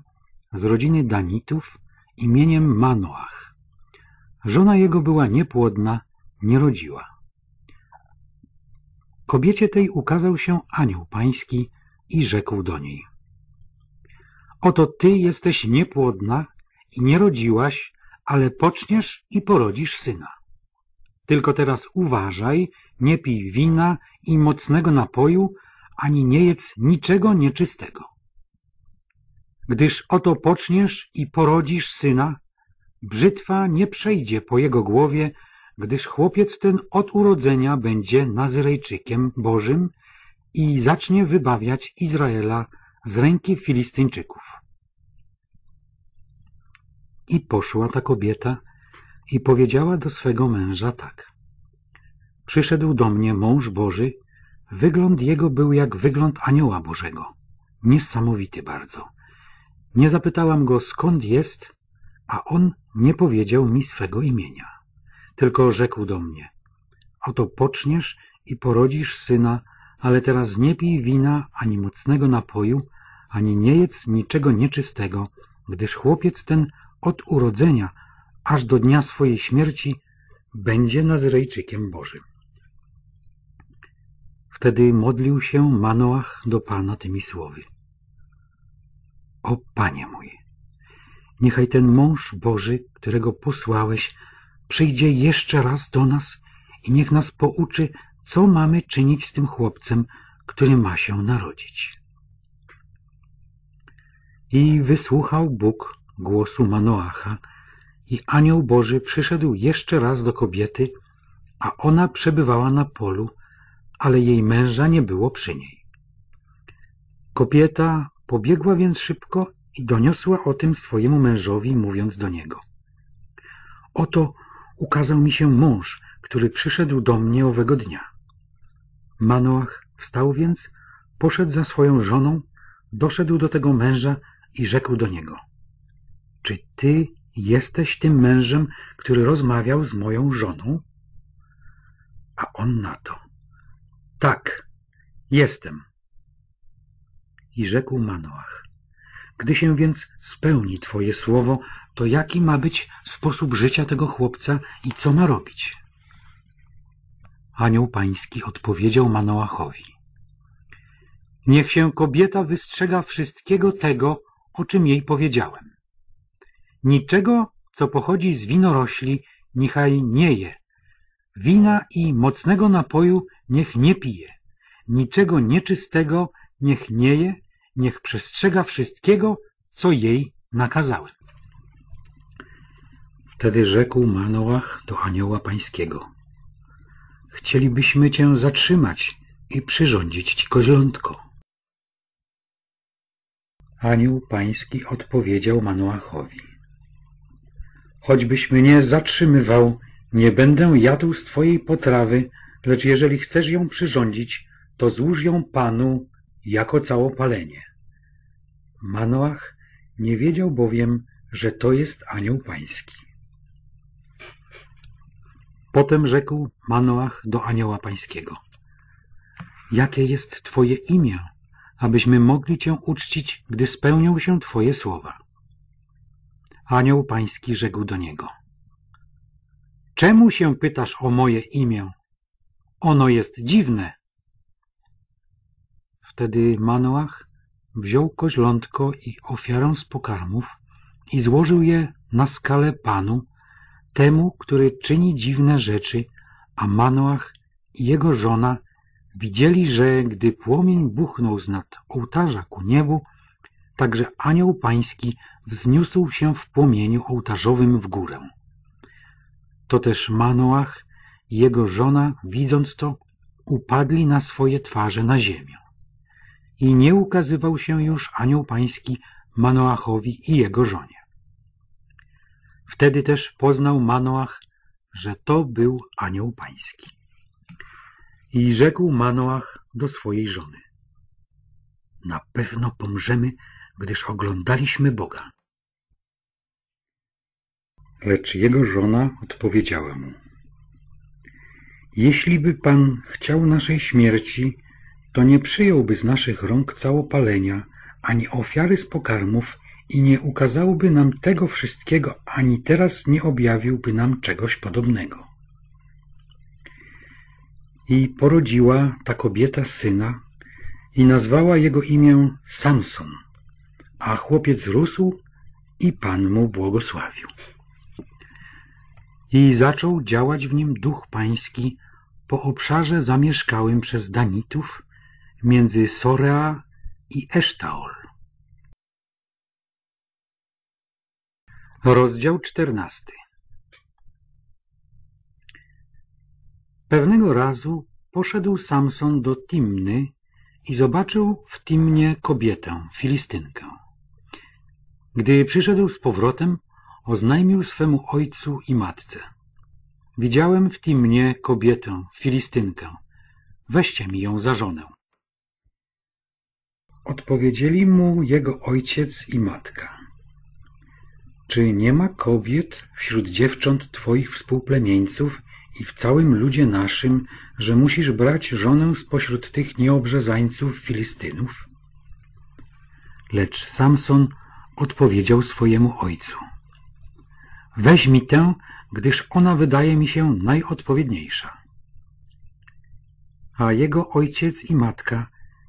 z rodziny Danitów imieniem Manoach. Żona jego była niepłodna, nie rodziła. Kobiecie tej ukazał się anioł pański i rzekł do niej Oto ty jesteś niepłodna i nie rodziłaś, ale poczniesz i porodzisz syna. Tylko teraz uważaj, nie pij wina i mocnego napoju, ani nie jedz niczego nieczystego. Gdyż oto poczniesz i porodzisz syna, brzytwa nie przejdzie po jego głowie, gdyż chłopiec ten od urodzenia będzie Nazyrejczykiem Bożym i zacznie wybawiać Izraela z ręki Filistyńczyków. I poszła ta kobieta i powiedziała do swego męża tak. Przyszedł do mnie mąż Boży, wygląd jego był jak wygląd anioła Bożego, niesamowity bardzo. Nie zapytałam go, skąd jest, a on nie powiedział mi swego imienia, tylko rzekł do mnie, oto poczniesz i porodzisz syna, ale teraz nie pij wina ani mocnego napoju, ani nie jedz niczego nieczystego, gdyż chłopiec ten od urodzenia aż do dnia swojej śmierci będzie Nazrejczykiem Bożym. Wtedy modlił się Manoach do Pana tymi słowy. O Panie mój, niechaj ten mąż Boży, którego posłałeś, przyjdzie jeszcze raz do nas i niech nas pouczy, co mamy czynić z tym chłopcem, który ma się narodzić. I wysłuchał Bóg głosu Manoacha i anioł Boży przyszedł jeszcze raz do kobiety, a ona przebywała na polu, ale jej męża nie było przy niej. Kobieta pobiegła więc szybko i doniosła o tym swojemu mężowi, mówiąc do niego. Oto ukazał mi się mąż, który przyszedł do mnie owego dnia. Manoach wstał więc, poszedł za swoją żoną, doszedł do tego męża i rzekł do niego. Czy ty jesteś tym mężem, który rozmawiał z moją żoną? A on na to. Tak, jestem. I rzekł Manoach. Gdy się więc spełni twoje słowo, to jaki ma być sposób życia tego chłopca i co ma robić? Anioł pański odpowiedział Manoachowi. Niech się kobieta wystrzega wszystkiego tego, o czym jej powiedziałem. Niczego, co pochodzi z winorośli, niechaj nie je. Wina i mocnego napoju niech nie pije. Niczego nieczystego niech nie je, niech przestrzega wszystkiego, co jej nakazałem. Wtedy rzekł Manoach do anioła pańskiego. Chcielibyśmy cię zatrzymać i przyrządzić ci koziątko. Anioł pański odpowiedział Manoachowi. Choćbyś mnie zatrzymywał, nie będę jadł z twojej potrawy, lecz jeżeli chcesz ją przyrządzić, to złóż ją Panu jako całopalenie. Manoach nie wiedział bowiem, że to jest anioł pański. Potem rzekł Manoach do anioła pańskiego. Jakie jest twoje imię, abyśmy mogli cię uczcić, gdy spełnią się twoje słowa? Anioł pański rzekł do niego. Czemu się pytasz o moje imię? Ono jest dziwne. Wtedy Manoach wziął koźlątko i ofiarę z pokarmów i złożył je na skalę Panu, temu, który czyni dziwne rzeczy, a Manoach i jego żona widzieli, że gdy płomień buchnął z nad ołtarza ku niebu, także anioł pański wzniósł się w płomieniu ołtarzowym w górę. To też Manoach i jego żona, widząc to, upadli na swoje twarze na ziemię. I nie ukazywał się już anioł pański Manoachowi i jego żonie. Wtedy też poznał Manoach, że to był anioł pański. I rzekł Manoach do swojej żony. Na pewno pomrzemy, gdyż oglądaliśmy Boga. Lecz jego żona odpowiedziała mu. Jeśli by Pan chciał naszej śmierci, to nie przyjąłby z naszych rąk całopalenia, ani ofiary z pokarmów i nie ukazałby nam tego wszystkiego, ani teraz nie objawiłby nam czegoś podobnego. I porodziła ta kobieta syna i nazwała jego imię Samson, a chłopiec rósł i Pan mu błogosławił. I zaczął działać w nim duch pański po obszarze zamieszkałym przez Danitów między Sorea i Esztaol. Rozdział czternasty Pewnego razu poszedł Samson do Timny i zobaczył w Timnie kobietę, Filistynkę. Gdy przyszedł z powrotem, oznajmił swemu ojcu i matce. Widziałem w Timnie kobietę, Filistynkę. Weźcie mi ją za żonę. Odpowiedzieli mu jego ojciec i matka. Czy nie ma kobiet wśród dziewcząt twoich współplemieńców i w całym ludzie naszym, że musisz brać żonę spośród tych nieobrzezańców Filistynów? Lecz Samson odpowiedział swojemu ojcu. Weź mi tę, gdyż ona wydaje mi się najodpowiedniejsza. A jego ojciec i matka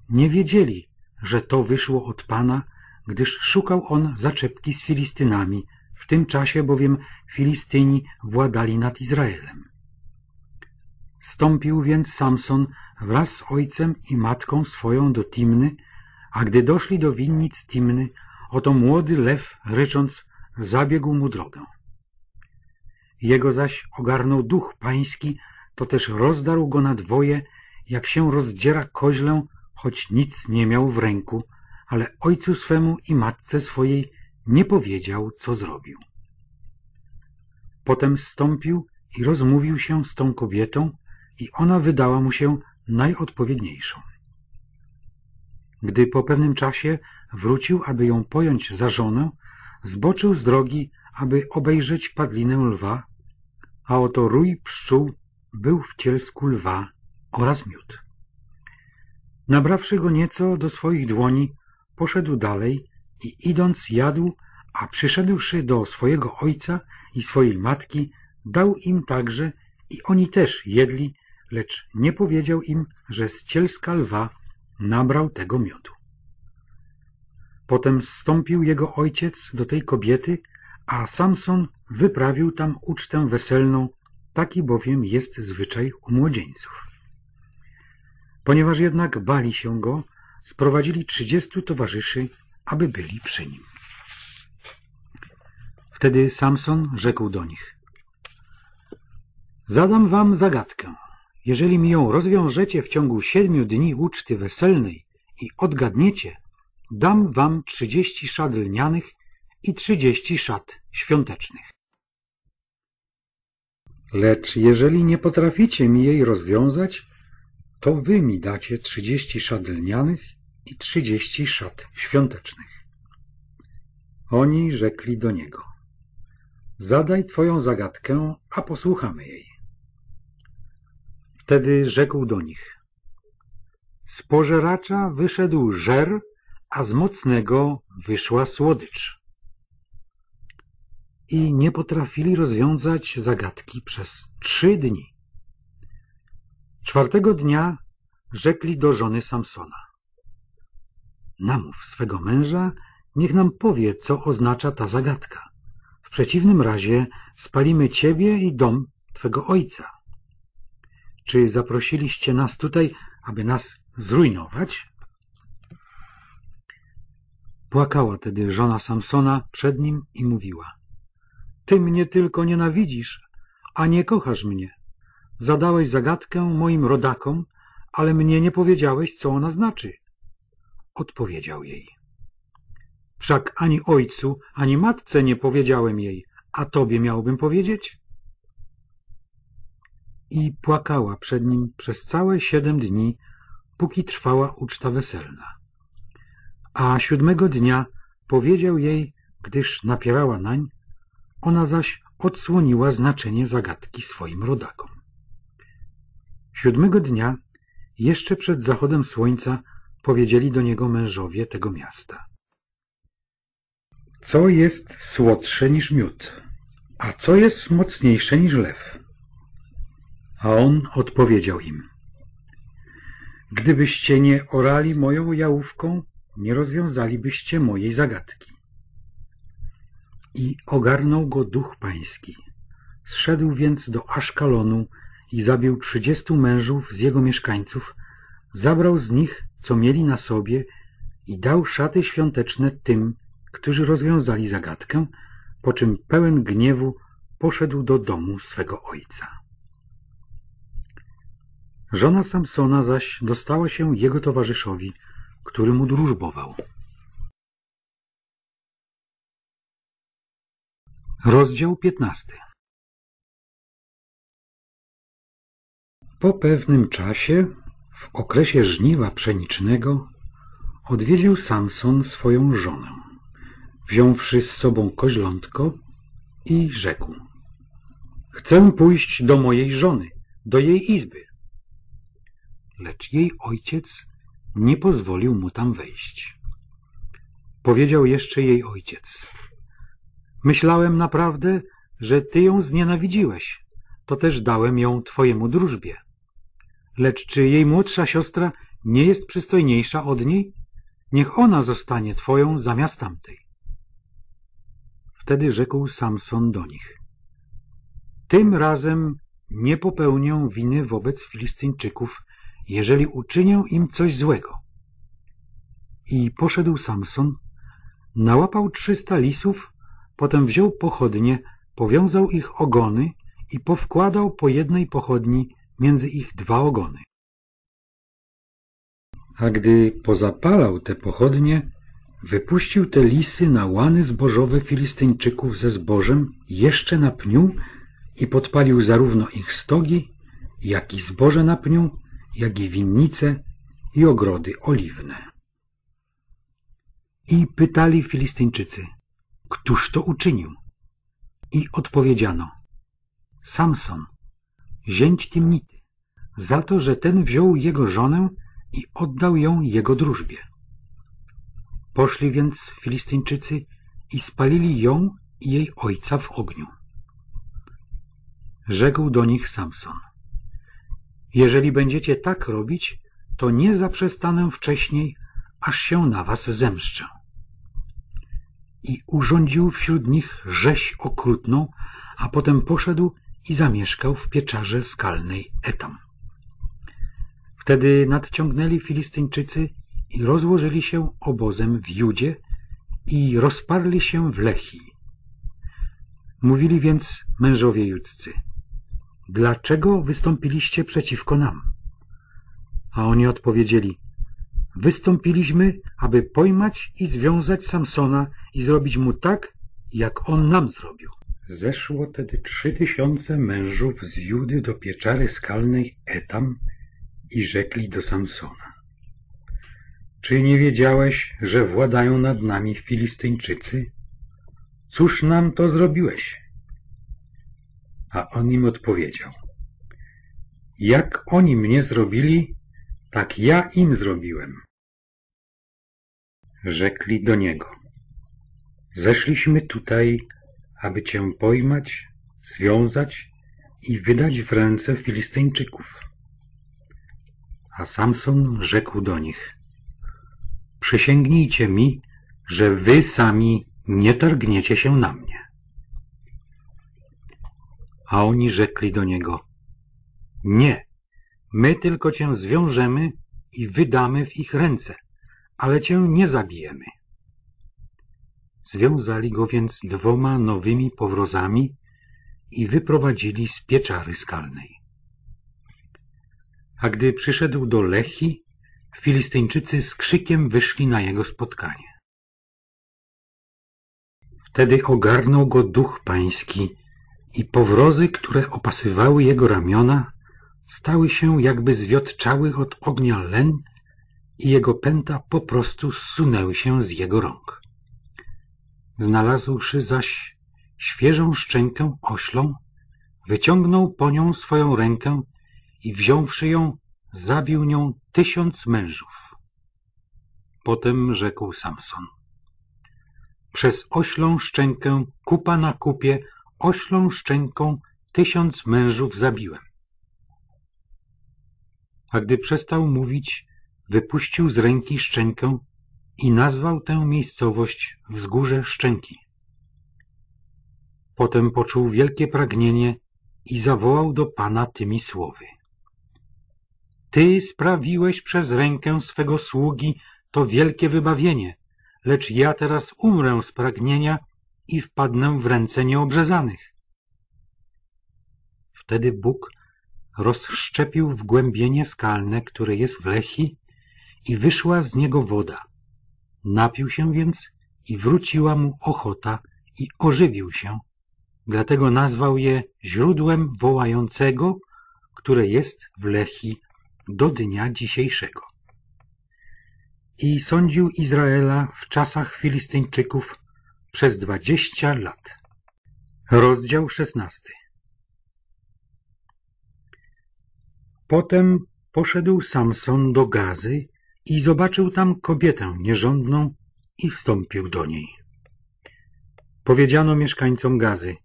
nie wiedzieli, że to wyszło od Pana, gdyż szukał on zaczepki z Filistynami, w tym czasie bowiem Filistyni władali nad Izraelem. Stąpił więc Samson wraz z ojcem i matką swoją do Timny, a gdy doszli do winnic Timny, oto młody lew, rycząc, zabiegł mu drogę. Jego zaś ogarnął duch pański, to też rozdarł go na dwoje, jak się rozdziera koźlę, choć nic nie miał w ręku, ale ojcu swemu i matce swojej nie powiedział, co zrobił. Potem stąpił i rozmówił się z tą kobietą i ona wydała mu się najodpowiedniejszą. Gdy po pewnym czasie wrócił, aby ją pojąć za żonę, zboczył z drogi, aby obejrzeć padlinę lwa, a oto rój pszczół był w cielsku lwa oraz miód. Nabrawszy go nieco do swoich dłoni, poszedł dalej i idąc jadł, a przyszedłszy do swojego ojca i swojej matki, dał im także i oni też jedli, lecz nie powiedział im, że z cielska lwa nabrał tego miodu. Potem zstąpił jego ojciec do tej kobiety, a Samson wyprawił tam ucztę weselną, taki bowiem jest zwyczaj u młodzieńców. Ponieważ jednak bali się go, sprowadzili trzydziestu towarzyszy, aby byli przy nim. Wtedy Samson rzekł do nich. Zadam wam zagadkę. Jeżeli mi ją rozwiążecie w ciągu siedmiu dni uczty weselnej i odgadniecie, dam wam trzydzieści szat lnianych i trzydzieści szat świątecznych. Lecz jeżeli nie potraficie mi jej rozwiązać, to wy mi dacie trzydzieści szat lnianych i trzydzieści szat świątecznych. Oni rzekli do niego, zadaj twoją zagadkę, a posłuchamy jej. Wtedy rzekł do nich, z pożeracza wyszedł żer, a z mocnego wyszła słodycz. I nie potrafili rozwiązać zagadki przez trzy dni. Czwartego dnia rzekli do żony Samsona. Namów swego męża, niech nam powie, co oznacza ta zagadka. W przeciwnym razie spalimy ciebie i dom twego ojca. Czy zaprosiliście nas tutaj, aby nas zrujnować? Płakała tedy żona Samsona przed nim i mówiła Ty mnie tylko nienawidzisz, a nie kochasz mnie. Zadałeś zagadkę moim rodakom, ale mnie nie powiedziałeś, co ona znaczy. Odpowiedział jej. Wszak ani ojcu, ani matce nie powiedziałem jej, a tobie miałbym powiedzieć? I płakała przed nim przez całe siedem dni, póki trwała uczta weselna. A siódmego dnia powiedział jej, gdyż napierała nań, ona zaś odsłoniła znaczenie zagadki swoim rodakom. Siódmego dnia, jeszcze przed zachodem słońca, powiedzieli do niego mężowie tego miasta. Co jest słodsze niż miód, a co jest mocniejsze niż lew? A on odpowiedział im. Gdybyście nie orali moją jałówką, nie rozwiązalibyście mojej zagadki. I ogarnął go duch pański. Zszedł więc do Aszkalonu i zabił trzydziestu mężów z jego mieszkańców, zabrał z nich, co mieli na sobie i dał szaty świąteczne tym, którzy rozwiązali zagadkę, po czym pełen gniewu poszedł do domu swego ojca. Żona Samsona zaś dostała się jego towarzyszowi, który mu drużbował. Rozdział 15 Po pewnym czasie, w okresie żniwa pszenicznego, odwiedził Samson swoją żonę, wziąwszy z sobą koźlątko i rzekł Chcę pójść do mojej żony, do jej izby. Lecz jej ojciec nie pozwolił mu tam wejść. Powiedział jeszcze jej ojciec Myślałem naprawdę, że ty ją znienawidziłeś, to też dałem ją twojemu drużbie. Lecz czy jej młodsza siostra nie jest przystojniejsza od niej? Niech ona zostanie twoją zamiast tamtej. Wtedy rzekł Samson do nich. Tym razem nie popełnię winy wobec Filistyńczyków, jeżeli uczynię im coś złego. I poszedł Samson, nałapał trzysta lisów, potem wziął pochodnie, powiązał ich ogony i powkładał po jednej pochodni między ich dwa ogony. A gdy pozapalał te pochodnie, wypuścił te lisy na łany zbożowe Filistyńczyków ze zbożem jeszcze na pniu i podpalił zarówno ich stogi, jak i zboże na pniu, jak i winnice i ogrody oliwne. I pytali Filistyńczycy, któż to uczynił? I odpowiedziano, Samson, zięć Timnity, za to, że ten wziął jego żonę i oddał ją jego drużbie. Poszli więc Filistyńczycy i spalili ją i jej ojca w ogniu. Rzekł do nich Samson. Jeżeli będziecie tak robić, to nie zaprzestanę wcześniej, aż się na was zemszczę. I urządził wśród nich rzeź okrutną, a potem poszedł i zamieszkał w pieczarze skalnej Etam. Wtedy nadciągnęli Filistyńczycy i rozłożyli się obozem w Judzie i rozparli się w Lechi. Mówili więc mężowie judzcy, dlaczego wystąpiliście przeciwko nam? A oni odpowiedzieli, wystąpiliśmy, aby pojmać i związać Samsona i zrobić mu tak, jak on nam zrobił. Zeszło tedy trzy tysiące mężów z Judy do pieczary skalnej Etam i rzekli do Samsona. Czy nie wiedziałeś, że władają nad nami Filistyńczycy? Cóż nam to zrobiłeś? A on im odpowiedział. Jak oni mnie zrobili, tak ja im zrobiłem. Rzekli do niego. Zeszliśmy tutaj, aby cię pojmać, związać i wydać w ręce Filistyńczyków. A Samson rzekł do nich, przysięgnijcie mi, że wy sami nie targniecie się na mnie. A oni rzekli do niego, nie, my tylko cię zwiążemy i wydamy w ich ręce, ale cię nie zabijemy. Związali go więc dwoma nowymi powrozami i wyprowadzili z pieczary skalnej. A gdy przyszedł do Lechi, Filistyńczycy z krzykiem wyszli na jego spotkanie. Wtedy ogarnął go duch pański i powrozy, które opasywały jego ramiona, stały się jakby zwiotczały od ognia len i jego pęta po prostu zsunęły się z jego rąk. Znalazłszy zaś świeżą szczękę oślą, wyciągnął po nią swoją rękę i wziąwszy ją, zabił nią tysiąc mężów. Potem rzekł Samson. Przez oślą szczękę, kupa na kupie, oślą szczęką tysiąc mężów zabiłem. A gdy przestał mówić, wypuścił z ręki szczękę i nazwał tę miejscowość Wzgórze Szczęki. Potem poczuł wielkie pragnienie i zawołał do Pana tymi słowy. Ty sprawiłeś przez rękę swego sługi to wielkie wybawienie, lecz ja teraz umrę z pragnienia i wpadnę w ręce nieobrzezanych. Wtedy Bóg rozszczepił wgłębienie skalne, które jest w Lechi i wyszła z niego woda. Napił się więc i wróciła mu ochota i ożywił się dlatego nazwał je źródłem wołającego, które jest w Lechi do dnia dzisiejszego. I sądził Izraela w czasach Filistyńczyków przez dwadzieścia lat. Rozdział szesnasty Potem poszedł Samson do Gazy i zobaczył tam kobietę nierządną i wstąpił do niej. Powiedziano mieszkańcom Gazy,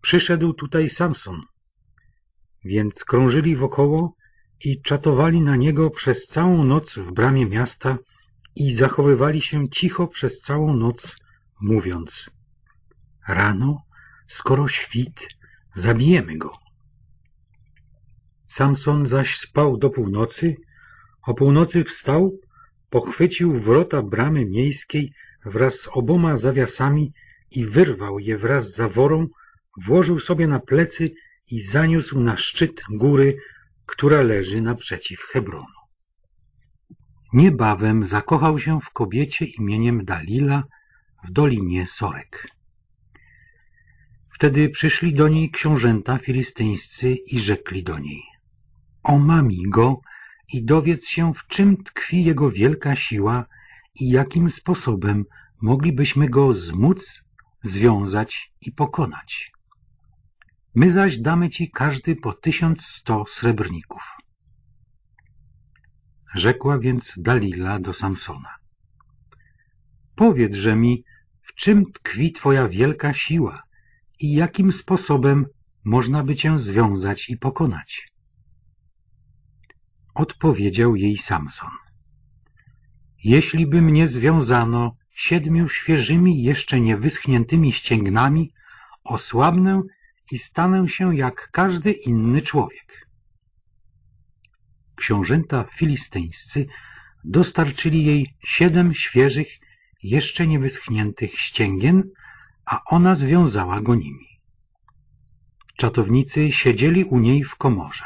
przyszedł tutaj Samson. Więc krążyli wokoło i czatowali na niego przez całą noc w bramie miasta i zachowywali się cicho przez całą noc, mówiąc Rano, skoro świt, zabijemy go. Samson zaś spał do północy, o północy wstał, pochwycił wrota bramy miejskiej wraz z oboma zawiasami i wyrwał je wraz z zaworą, włożył sobie na plecy i zaniósł na szczyt góry, która leży naprzeciw Hebronu. Niebawem zakochał się w kobiecie imieniem Dalila w dolinie Sorek. Wtedy przyszli do niej książęta filistyńscy i rzekli do niej Omami go i dowiedz się, w czym tkwi jego wielka siła i jakim sposobem moglibyśmy go zmóc, związać i pokonać. My zaś damy ci każdy po tysiąc sto srebrników. Rzekła więc Dalila do Samsona. Powiedz, mi, czym tkwi twoja wielka siła i jakim sposobem można by cię związać i pokonać. Odpowiedział jej Samson. Jeśli by mnie związano siedmiu świeżymi, jeszcze nie wyschniętymi ścięgnami, osłabnę i stanę się jak każdy inny człowiek. Książęta filistyńscy dostarczyli jej siedem świeżych, jeszcze nie wyschniętych ścięgien, a ona związała go nimi. Czatownicy siedzieli u niej w komorze.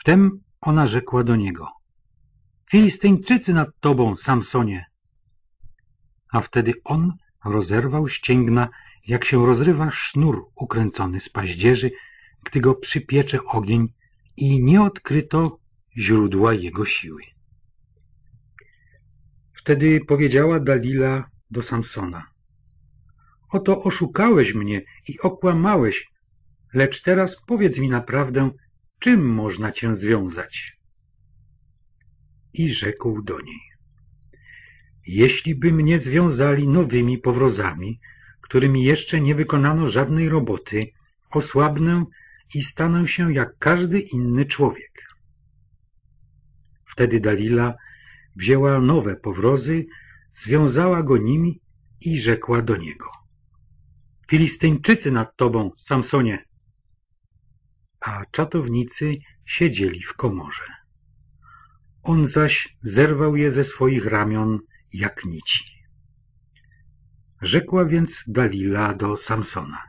Wtem ona rzekła do niego — Filistyńczycy nad tobą, Samsonie! A wtedy on rozerwał ścięgna, jak się rozrywa sznur ukręcony z paździerzy, gdy go przypiecze ogień i nie odkryto źródła jego siły. Wtedy powiedziała Dalila do Samsona — Oto oszukałeś mnie i okłamałeś, lecz teraz powiedz mi naprawdę, czym można cię związać? I rzekł do niej, jeśli by mnie związali nowymi powrozami, którymi jeszcze nie wykonano żadnej roboty, osłabnę i stanę się jak każdy inny człowiek. Wtedy Dalila wzięła nowe powrozy, związała go nimi i rzekła do niego. Filistyńczycy nad tobą, Samsonie! a czatownicy siedzieli w komorze. On zaś zerwał je ze swoich ramion jak nici. Rzekła więc Dalila do Samsona.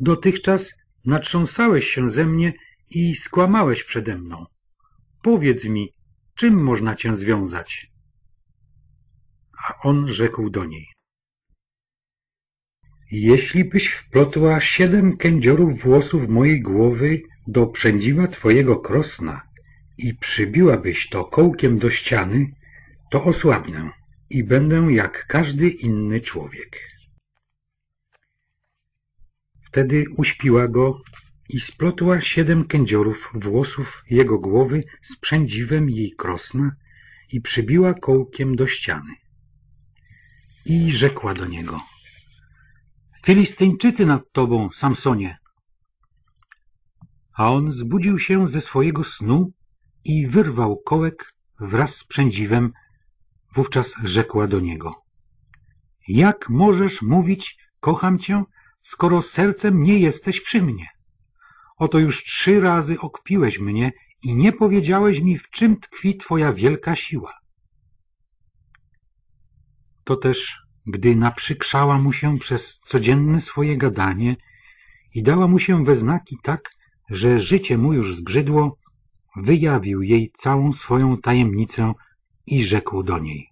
Dotychczas natrząsałeś się ze mnie i skłamałeś przede mną. Powiedz mi, czym można cię związać? A on rzekł do niej. Jeśli byś wplotła siedem kędziorów włosów mojej głowy do przędziła twojego krosna i przybiłabyś to kołkiem do ściany, to osłabnę i będę jak każdy inny człowiek. Wtedy uśpiła go i splotła siedem kędziorów włosów jego głowy z przędziwem jej krosna i przybiła kołkiem do ściany. I rzekła do niego — Filistyńczycy nad tobą, Samsonie. A on zbudził się ze swojego snu i wyrwał kołek wraz z przędziwem. Wówczas rzekła do niego. Jak możesz mówić, kocham cię, skoro sercem nie jesteś przy mnie? Oto już trzy razy okpiłeś mnie i nie powiedziałeś mi, w czym tkwi twoja wielka siła. To też gdy naprzykrzała mu się przez codzienne swoje gadanie i dała mu się we znaki tak, że życie mu już zbrzydło, wyjawił jej całą swoją tajemnicę i rzekł do niej.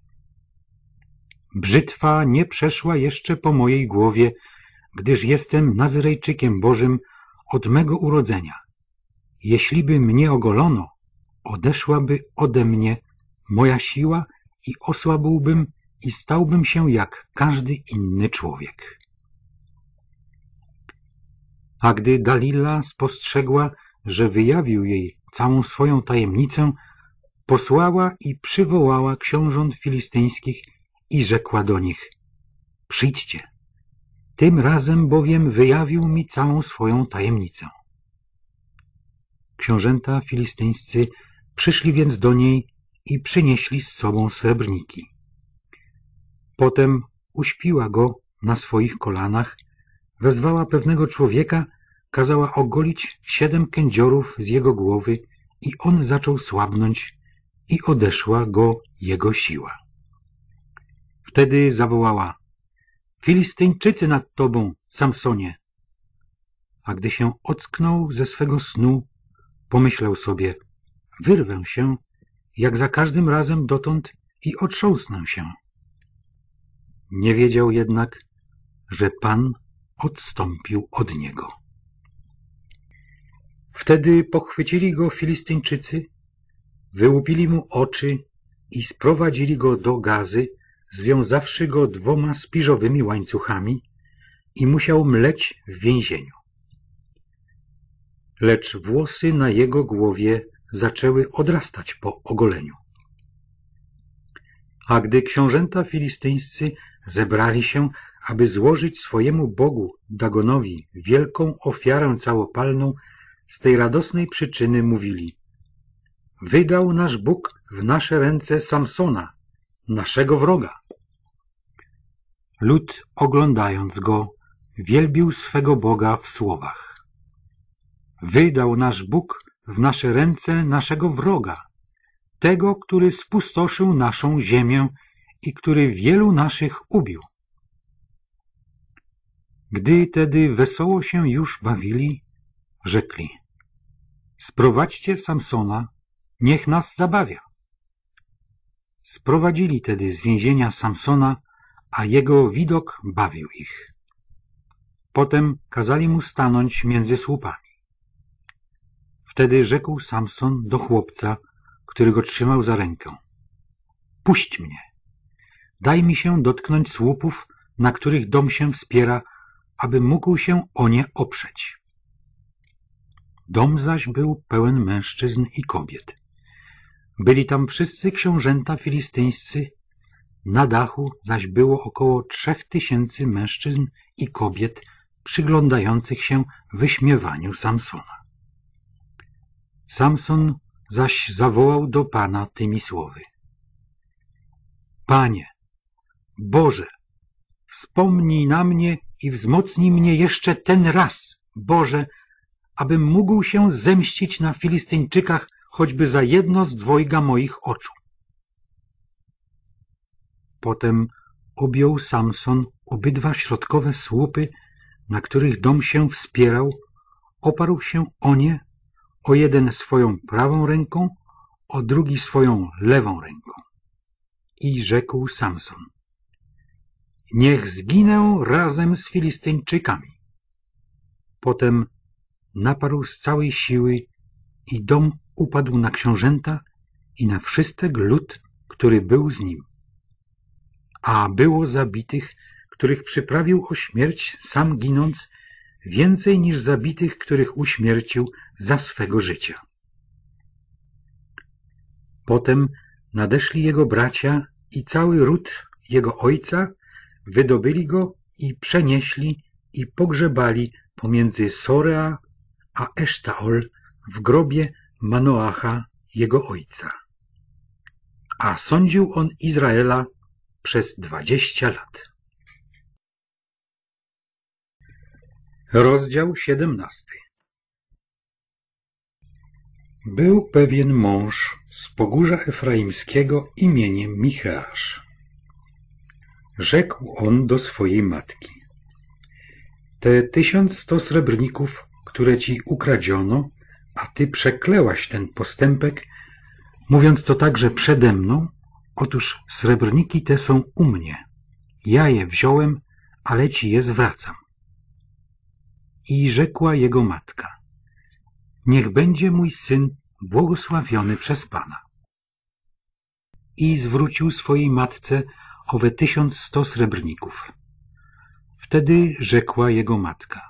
Brzytwa nie przeszła jeszcze po mojej głowie, gdyż jestem Nazyrejczykiem Bożym od mego urodzenia. Jeśliby mnie ogolono, odeszłaby ode mnie moja siła i osłabłbym i stałbym się jak każdy inny człowiek. A gdy Dalila spostrzegła, że wyjawił jej całą swoją tajemnicę, posłała i przywołała książąt filistyńskich i rzekła do nich Przyjdźcie, tym razem bowiem wyjawił mi całą swoją tajemnicę. Książęta filistyńscy przyszli więc do niej i przynieśli z sobą srebrniki. Potem uśpiła go na swoich kolanach, wezwała pewnego człowieka, kazała ogolić siedem kędziorów z jego głowy i on zaczął słabnąć i odeszła go jego siła. Wtedy zawołała Filistyńczycy nad tobą, Samsonie! A gdy się ocknął ze swego snu, pomyślał sobie Wyrwę się, jak za każdym razem dotąd i otrząsnę się. Nie wiedział jednak, że Pan odstąpił od niego. Wtedy pochwycili go Filistyńczycy, wyłupili mu oczy i sprowadzili go do gazy, związawszy go dwoma spiżowymi łańcuchami i musiał mleć w więzieniu. Lecz włosy na jego głowie zaczęły odrastać po ogoleniu. A gdy książęta filistyńscy zebrali się, aby złożyć swojemu Bogu Dagonowi wielką ofiarę całopalną, z tej radosnej przyczyny mówili Wydał nasz Bóg w nasze ręce Samsona, naszego wroga. Lud, oglądając go, wielbił swego Boga w słowach. Wydał nasz Bóg w nasze ręce naszego wroga, tego, który spustoszył naszą ziemię i który wielu naszych ubił. Gdy tedy wesoło się już bawili, rzekli Sprowadźcie Samsona, niech nas zabawia. Sprowadzili tedy z więzienia Samsona, a jego widok bawił ich. Potem kazali mu stanąć między słupami. Wtedy rzekł Samson do chłopca, który go trzymał za rękę. Puść mnie. Daj mi się dotknąć słupów, na których dom się wspiera, aby mógł się o nie oprzeć. Dom zaś był pełen mężczyzn i kobiet. Byli tam wszyscy książęta filistyńscy, na dachu zaś było około trzech tysięcy mężczyzn i kobiet przyglądających się wyśmiewaniu Samsona. Samson zaś zawołał do Pana tymi słowy. Panie, Boże, wspomnij na mnie i wzmocnij mnie jeszcze ten raz, Boże, abym mógł się zemścić na Filistyńczykach choćby za jedno z dwojga moich oczu. Potem objął Samson obydwa środkowe słupy, na których dom się wspierał, oparł się o nie o jeden swoją prawą ręką, o drugi swoją lewą ręką. I rzekł Samson, niech zginę razem z Filistyńczykami. Potem naparł z całej siły i dom upadł na książęta i na wszystek lud, który był z nim. A było zabitych, których przyprawił o śmierć, sam ginąc, więcej niż zabitych, których uśmiercił za swego życia. Potem nadeszli jego bracia i cały ród jego ojca, wydobyli go i przenieśli i pogrzebali pomiędzy Sorea a Esztaol w grobie Manoacha, jego ojca. A sądził on Izraela przez dwadzieścia lat. Rozdział siedemnasty Był pewien mąż z pogórza Efraimskiego imieniem Micheasz. Rzekł on do swojej matki. Te tysiąc sto srebrników, które ci ukradziono, a ty przeklełaś ten postępek, mówiąc to także przede mną, otóż srebrniki te są u mnie. Ja je wziąłem, ale ci je zwracam. I rzekła jego matka, niech będzie mój syn błogosławiony przez Pana. I zwrócił swojej matce owe tysiąc sto srebrników. Wtedy rzekła jego matka,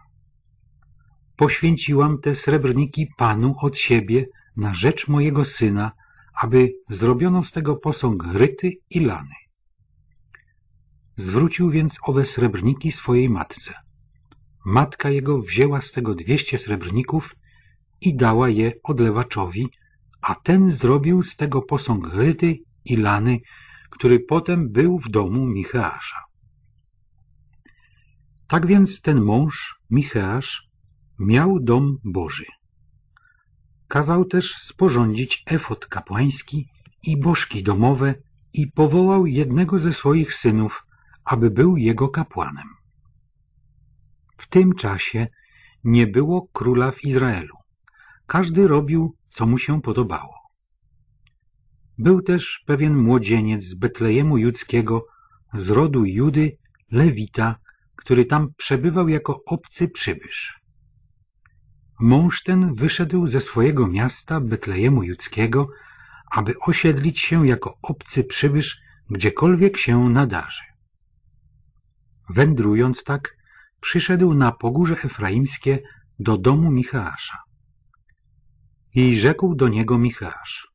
poświęciłam te srebrniki Panu od siebie na rzecz mojego syna, aby zrobiono z tego posąg ryty i lany. Zwrócił więc owe srebrniki swojej matce. Matka jego wzięła z tego dwieście srebrników i dała je odlewaczowi, a ten zrobił z tego posąg ryty i lany, który potem był w domu Micheasza. Tak więc ten mąż, Micheasz, miał dom Boży. Kazał też sporządzić efot kapłański i bożki domowe i powołał jednego ze swoich synów, aby był jego kapłanem. W tym czasie nie było króla w Izraelu. Każdy robił, co mu się podobało. Był też pewien młodzieniec z Betlejemu Judzkiego, z rodu Judy, Lewita, który tam przebywał jako obcy przybysz. Mąż ten wyszedł ze swojego miasta Betlejemu Judzkiego, aby osiedlić się jako obcy przybysz gdziekolwiek się nadarzy. Wędrując tak, przyszedł na pogórze efraimskie do domu Micheasza. I rzekł do niego Micheasz,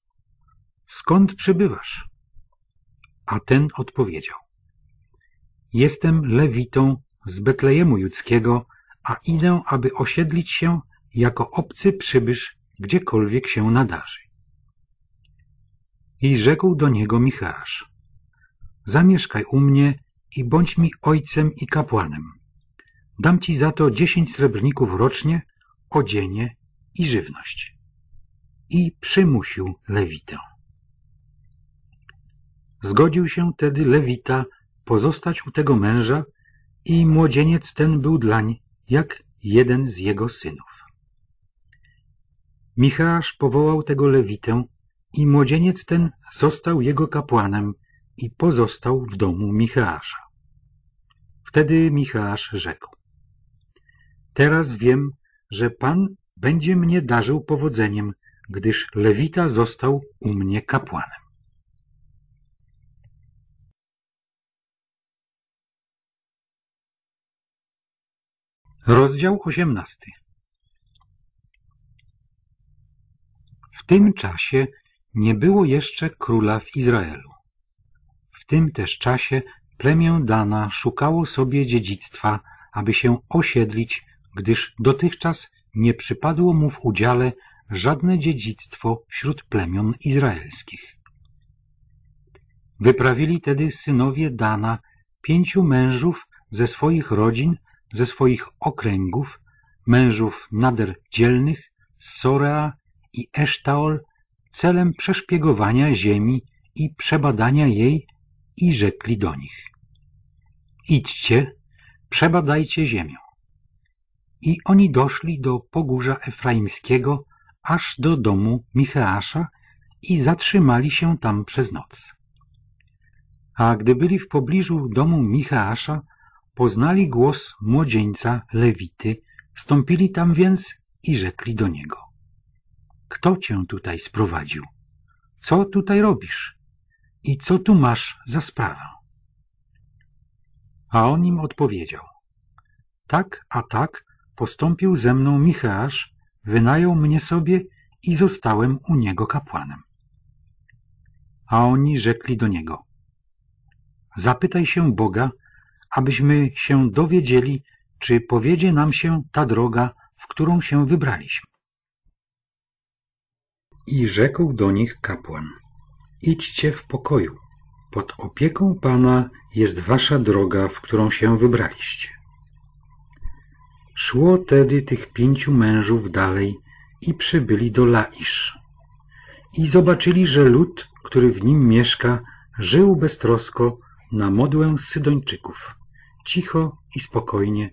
skąd przybywasz? A ten odpowiedział, jestem lewitą z Betlejemu Judzkiego, a idę, aby osiedlić się jako obcy przybysz gdziekolwiek się nadarzy. I rzekł do niego Micheasz, zamieszkaj u mnie i bądź mi ojcem i kapłanem. Dam ci za to dziesięć srebrników rocznie, odzienie i żywność. I przymusił Lewitę. Zgodził się tedy Lewita pozostać u tego męża i młodzieniec ten był dlań jak jeden z jego synów. Michałasz powołał tego Lewitę i młodzieniec ten został jego kapłanem i pozostał w domu Micheasza. Wtedy Micheasz rzekł, teraz wiem, że Pan będzie mnie darzył powodzeniem, gdyż Lewita został u mnie kapłanem. Rozdział osiemnasty W tym czasie nie było jeszcze króla w Izraelu. W tym też czasie plemię Dana szukało sobie dziedzictwa, aby się osiedlić, gdyż dotychczas nie przypadło mu w udziale żadne dziedzictwo wśród plemion izraelskich. Wyprawili tedy synowie Dana pięciu mężów ze swoich rodzin, ze swoich okręgów, mężów nader dzielnych, z Sorea i Esztaol, celem przeszpiegowania ziemi i przebadania jej i rzekli do nich. Idźcie, przebadajcie ziemię. I oni doszli do pogórza Efraimskiego, aż do domu Micheasza i zatrzymali się tam przez noc. A gdy byli w pobliżu domu Micheasza, poznali głos młodzieńca Lewity, wstąpili tam więc i rzekli do niego. Kto cię tutaj sprowadził? Co tutaj robisz? I co tu masz za sprawę? A on im odpowiedział. Tak, a tak postąpił ze mną Micheasz, wynajął mnie sobie i zostałem u niego kapłanem. A oni rzekli do niego. Zapytaj się Boga, abyśmy się dowiedzieli, czy powiedzie nam się ta droga, w którą się wybraliśmy. I rzekł do nich kapłan, idźcie w pokoju, pod opieką Pana jest wasza droga, w którą się wybraliście. Szło tedy tych pięciu mężów dalej i przybyli do Laisz. I zobaczyli, że lud, który w nim mieszka, żył beztrosko na modłę Sydończyków, cicho i spokojnie,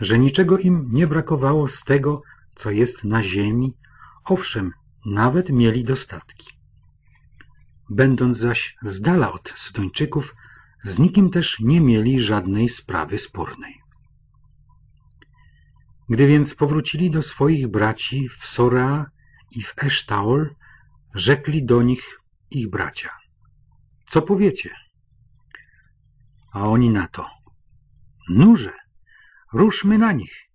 że niczego im nie brakowało z tego, co jest na ziemi, owszem, nawet mieli dostatki. Będąc zaś z dala od Sydończyków, z nikim też nie mieli żadnej sprawy spornej. Gdy więc powrócili do swoich braci w Sorea i w Esztaol, rzekli do nich ich bracia. Co powiecie? A oni na to. Nurze, ruszmy na nich.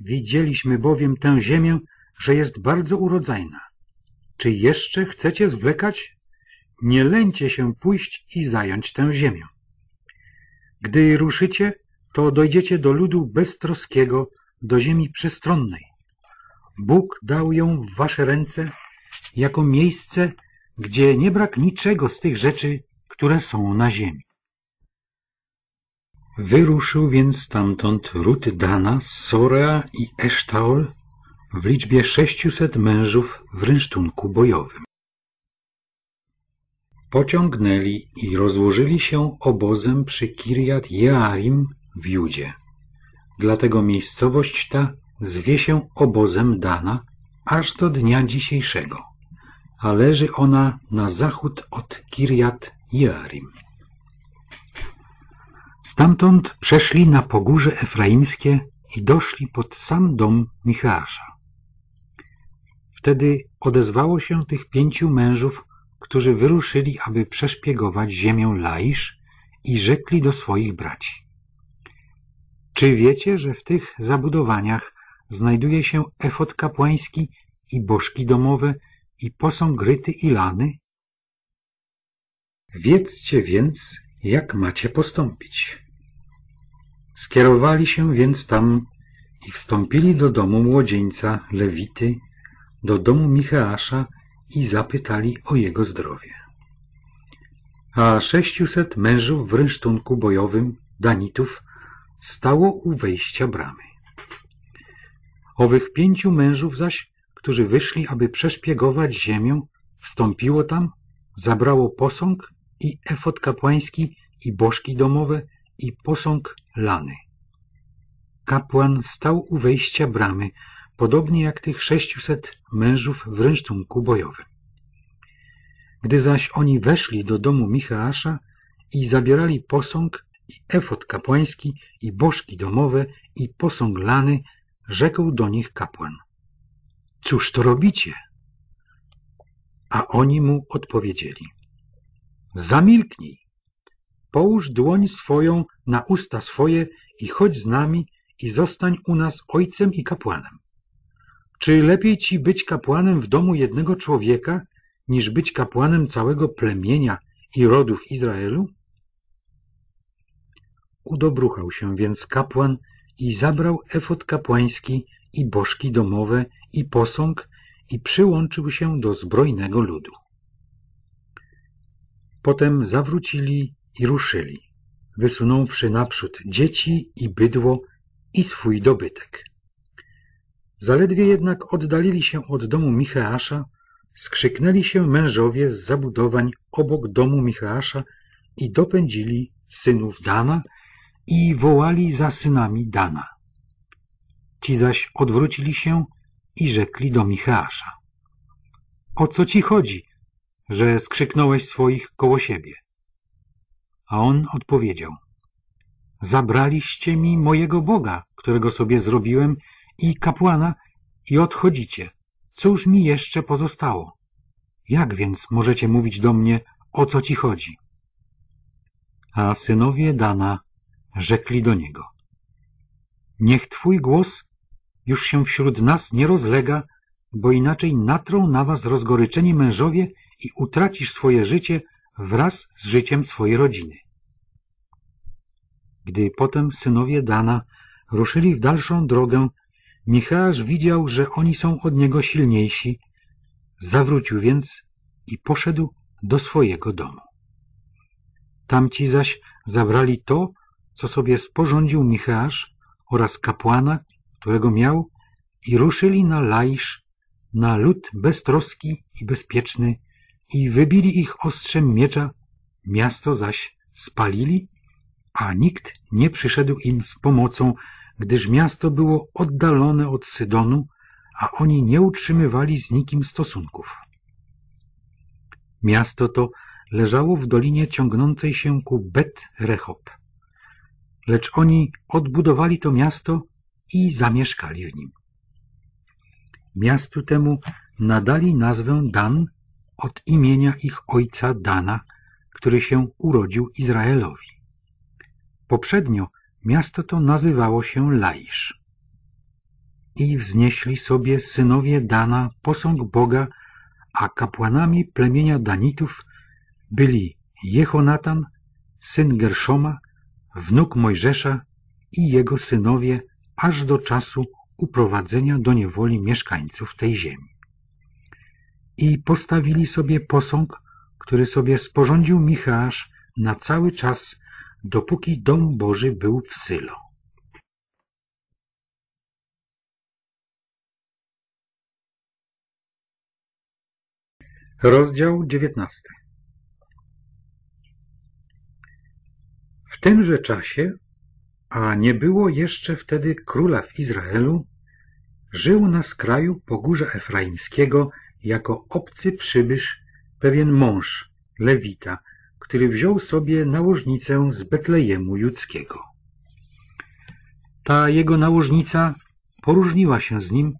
Widzieliśmy bowiem tę ziemię, że jest bardzo urodzajna. Czy jeszcze chcecie zwlekać? Nie lęcie się pójść i zająć tę ziemię. Gdy ruszycie, to dojdziecie do ludu beztroskiego, do ziemi przestronnej. Bóg dał ją w wasze ręce jako miejsce, gdzie nie brak niczego z tych rzeczy, które są na ziemi. Wyruszył więc stamtąd ród Dana, Sorea i Esztaol w liczbie sześciuset mężów w rynsztunku bojowym. Pociągnęli i rozłożyli się obozem przy Kirjat Jearim w Judzie. Dlatego miejscowość ta zwie się obozem Dana aż do dnia dzisiejszego, a leży ona na zachód od Kirjat Jearim. Stamtąd przeszli na pogórze efraimskie i doszli pod sam dom Michała. Wtedy odezwało się tych pięciu mężów, którzy wyruszyli, aby przeszpiegować ziemię Laisz i rzekli do swoich braci. Czy wiecie, że w tych zabudowaniach znajduje się efot kapłański i bożki domowe i posąg gryty i lany? Wiedzcie więc, jak macie postąpić. Skierowali się więc tam i wstąpili do domu młodzieńca Lewity, do domu Micheasza i zapytali o jego zdrowie. A sześciuset mężów w rynsztunku bojowym, Danitów, stało u wejścia bramy. Owych pięciu mężów zaś, którzy wyszli, aby przeszpiegować ziemię, wstąpiło tam, zabrało posąg i efot kapłański i bożki domowe i posąg lany. Kapłan stał u wejścia bramy, podobnie jak tych sześciuset mężów w rynsztunku bojowym. Gdy zaś oni weszli do domu Micheasza i zabierali posąg i efot kapłański i bożki domowe i posąg lany, rzekł do nich kapłan. Cóż to robicie? A oni mu odpowiedzieli. Zamilknij. Połóż dłoń swoją na usta swoje i chodź z nami i zostań u nas ojcem i kapłanem. Czy lepiej ci być kapłanem w domu jednego człowieka, niż być kapłanem całego plemienia i rodów Izraelu? Udobruchał się więc kapłan i zabrał efot kapłański i bożki domowe i posąg i przyłączył się do zbrojnego ludu. Potem zawrócili i ruszyli, wysunąwszy naprzód dzieci i bydło i swój dobytek. Zaledwie jednak oddalili się od domu Micheasza, skrzyknęli się mężowie z zabudowań obok domu Micheasza i dopędzili synów Dana i wołali za synami Dana. Ci zaś odwrócili się i rzekli do Micheasza. O co ci chodzi, że skrzyknąłeś swoich koło siebie? A on odpowiedział. Zabraliście mi mojego Boga, którego sobie zrobiłem i kapłana i odchodzicie. Cóż mi jeszcze pozostało? Jak więc możecie mówić do mnie, o co ci chodzi? A synowie Dana rzekli do niego. Niech twój głos już się wśród nas nie rozlega, bo inaczej natrą na was rozgoryczeni mężowie i utracisz swoje życie wraz z życiem swojej rodziny. Gdy potem synowie Dana ruszyli w dalszą drogę, Michałasz widział, że oni są od niego silniejsi, zawrócił więc i poszedł do swojego domu. Tamci zaś zabrali to, co sobie sporządził Micheasz oraz kapłana, którego miał, i ruszyli na Laisz, na lud beztroski i bezpieczny, i wybili ich ostrzem miecza, miasto zaś spalili, a nikt nie przyszedł im z pomocą, gdyż miasto było oddalone od Sydonu, a oni nie utrzymywali z nikim stosunków. Miasto to leżało w dolinie ciągnącej się ku Bet Rehob. Lecz oni odbudowali to miasto i zamieszkali w nim. Miastu temu nadali nazwę Dan od imienia ich ojca Dana, który się urodził Izraelowi. Poprzednio miasto to nazywało się Laisz. I wznieśli sobie synowie Dana posąg Boga, a kapłanami plemienia Danitów byli Jehonatan, syn Gerszoma, wnuk Mojżesza i jego synowie aż do czasu uprowadzenia do niewoli mieszkańców tej ziemi. I postawili sobie posąg, który sobie sporządził Micheasz na cały czas, dopóki dom Boży był w Sylo. Rozdział dziewiętnasty W tymże czasie, a nie było jeszcze wtedy króla w Izraelu, żył na skraju pogórza Efraimskiego jako obcy przybysz pewien mąż, Lewita, który wziął sobie nałożnicę z Betlejemu Judzkiego. Ta jego nałożnica poróżniła się z nim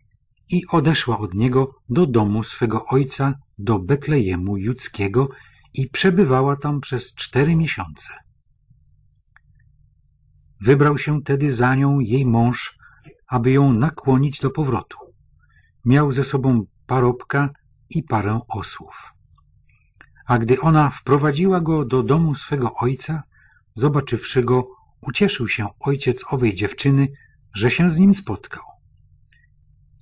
i odeszła od niego do domu swego ojca do Betlejemu Judzkiego i przebywała tam przez cztery miesiące. Wybrał się tedy za nią jej mąż, aby ją nakłonić do powrotu. Miał ze sobą parobka i parę osłów. A gdy ona wprowadziła go do domu swego ojca, zobaczywszy go, ucieszył się ojciec owej dziewczyny, że się z nim spotkał.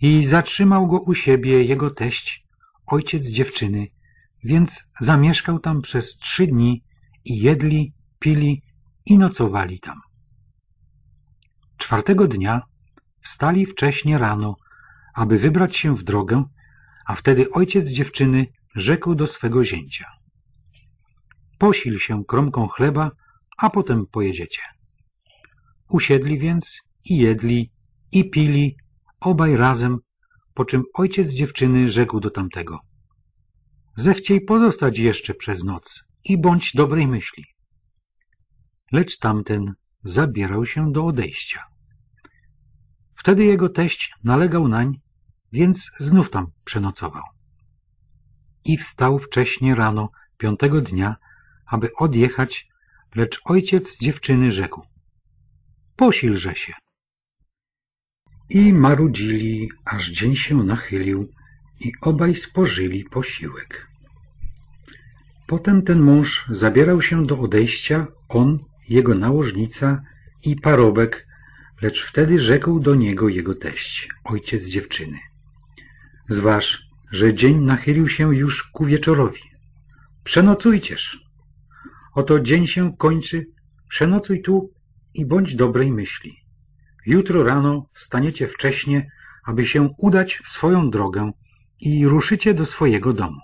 I zatrzymał go u siebie jego teść, ojciec dziewczyny, więc zamieszkał tam przez trzy dni i jedli, pili i nocowali tam. Czwartego dnia wstali wcześnie rano, aby wybrać się w drogę, a wtedy ojciec dziewczyny rzekł do swego zięcia. Posil się kromką chleba, a potem pojedziecie. Usiedli więc i jedli, i pili, obaj razem, po czym ojciec dziewczyny rzekł do tamtego. Zechciej pozostać jeszcze przez noc i bądź dobrej myśli. Lecz tamten zabierał się do odejścia. Wtedy jego teść nalegał nań, więc znów tam przenocował. I wstał wcześnie rano piątego dnia, aby odjechać, lecz ojciec dziewczyny rzekł — posilże się. I marudzili, aż dzień się nachylił i obaj spożyli posiłek. Potem ten mąż zabierał się do odejścia, on, jego nałożnica i parobek, lecz wtedy rzekł do niego jego teść, ojciec dziewczyny. Zważ, że dzień nachylił się już ku wieczorowi. Przenocujcież. Oto dzień się kończy, przenocuj tu i bądź dobrej myśli. Jutro rano wstaniecie wcześnie, aby się udać w swoją drogę i ruszycie do swojego domu.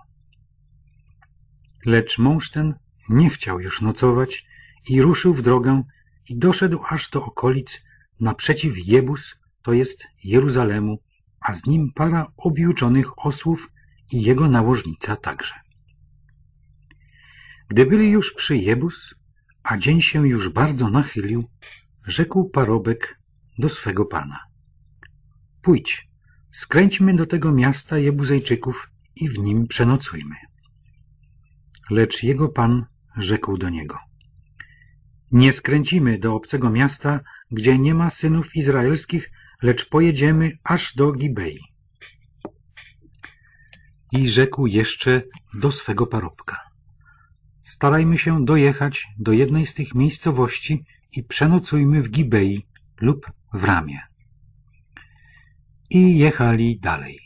Lecz mąż ten nie chciał już nocować i ruszył w drogę i doszedł aż do okolic naprzeciw Jebus, to jest Jeruzalemu, a z nim para objuczonych osłów i jego nałożnica także. Gdy byli już przy Jebus, a dzień się już bardzo nachylił, rzekł parobek do swego pana. Pójdź, skręćmy do tego miasta Jebuzejczyków i w nim przenocujmy. Lecz jego pan rzekł do niego. Nie skręcimy do obcego miasta, gdzie nie ma synów izraelskich, lecz pojedziemy aż do Gibei. I rzekł jeszcze do swego parobka. Starajmy się dojechać do jednej z tych miejscowości i przenocujmy w Gibei lub w Ramie. I jechali dalej,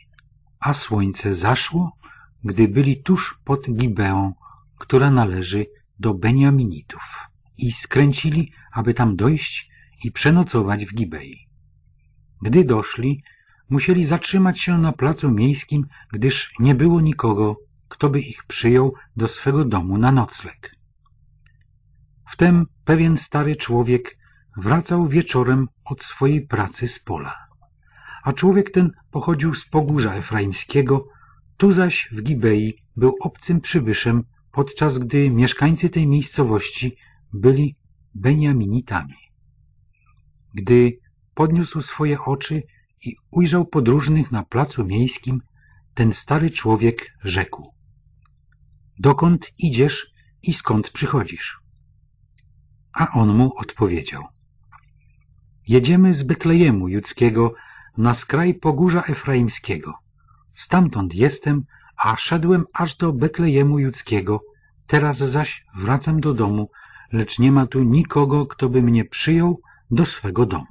a słońce zaszło, gdy byli tuż pod Gibeą, która należy do Beniaminitów. I skręcili, aby tam dojść i przenocować w Gibei. Gdy doszli, musieli zatrzymać się na placu miejskim, gdyż nie było nikogo, kto by ich przyjął do swego domu na nocleg. Wtem pewien stary człowiek wracał wieczorem od swojej pracy z pola. A człowiek ten pochodził z pogórza efraimskiego, tu zaś w Gibei był obcym przybyszem, podczas gdy mieszkańcy tej miejscowości byli Beniaminitami. Gdy podniósł swoje oczy i ujrzał podróżnych na placu miejskim, ten stary człowiek rzekł. Dokąd idziesz i skąd przychodzisz? A on mu odpowiedział. Jedziemy z Betlejemu judzkiego na skraj pogórza Efraimskiego. Stamtąd jestem, a szedłem aż do Betlejemu judzkiego, teraz zaś wracam do domu, lecz nie ma tu nikogo, kto by mnie przyjął do swego domu.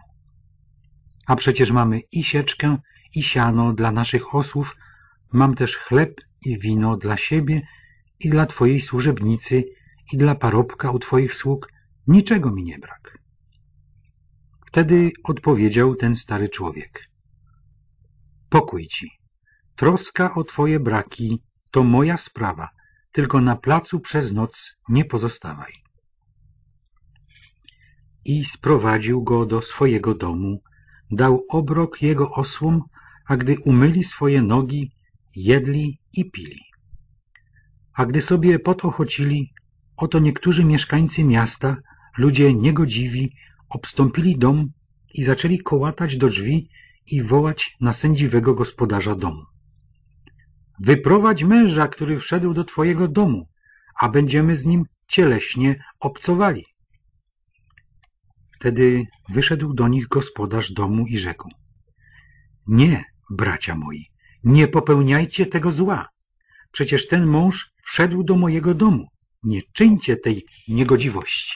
A przecież mamy i sieczkę, i siano dla naszych osłów, mam też chleb i wino dla siebie i dla Twojej służebnicy i dla parobka u Twoich sług, niczego mi nie brak. Wtedy odpowiedział ten stary człowiek. Pokój ci. Troska o Twoje braki to moja sprawa, tylko na placu przez noc nie pozostawaj. I sprowadził go do swojego domu, dał obrok jego osłom, a gdy umyli swoje nogi, jedli i pili. A gdy sobie potochocili, oto niektórzy mieszkańcy miasta, ludzie niegodziwi, obstąpili dom i zaczęli kołatać do drzwi i wołać na sędziwego gospodarza domu. Wyprowadź męża, który wszedł do twojego domu, a będziemy z nim cieleśnie obcowali. Wtedy wyszedł do nich gospodarz domu i rzekł. Nie, bracia moi, nie popełniajcie tego zła. Przecież ten mąż wszedł do mojego domu. Nie czyńcie tej niegodziwości.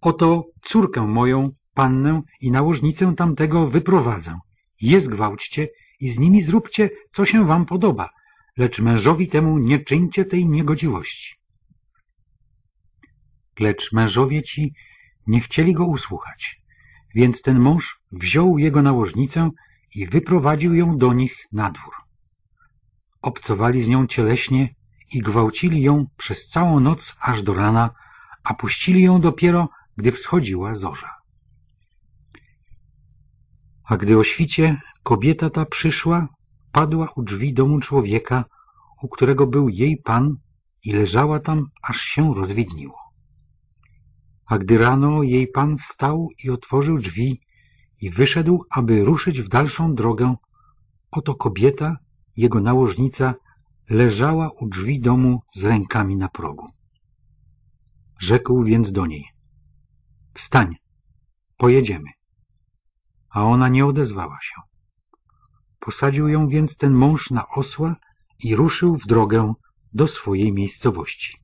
Oto córkę moją, pannę i nałożnicę tamtego wyprowadzę. Je zgwałćcie i z nimi zróbcie, co się wam podoba, lecz mężowi temu nie czyńcie tej niegodziwości. Lecz mężowie ci nie chcieli go usłuchać, więc ten mąż wziął jego nałożnicę i wyprowadził ją do nich na dwór. Obcowali z nią cieleśnie i gwałcili ją przez całą noc aż do rana, a puścili ją dopiero, gdy wschodziła zorza. A gdy o świcie kobieta ta przyszła, padła u drzwi domu człowieka, u którego był jej pan i leżała tam, aż się rozwidniło. A gdy rano jej pan wstał i otworzył drzwi i wyszedł, aby ruszyć w dalszą drogę, oto kobieta, jego nałożnica, leżała u drzwi domu z rękami na progu. Rzekł więc do niej, wstań, pojedziemy. A ona nie odezwała się. Posadził ją więc ten mąż na osła i ruszył w drogę do swojej miejscowości.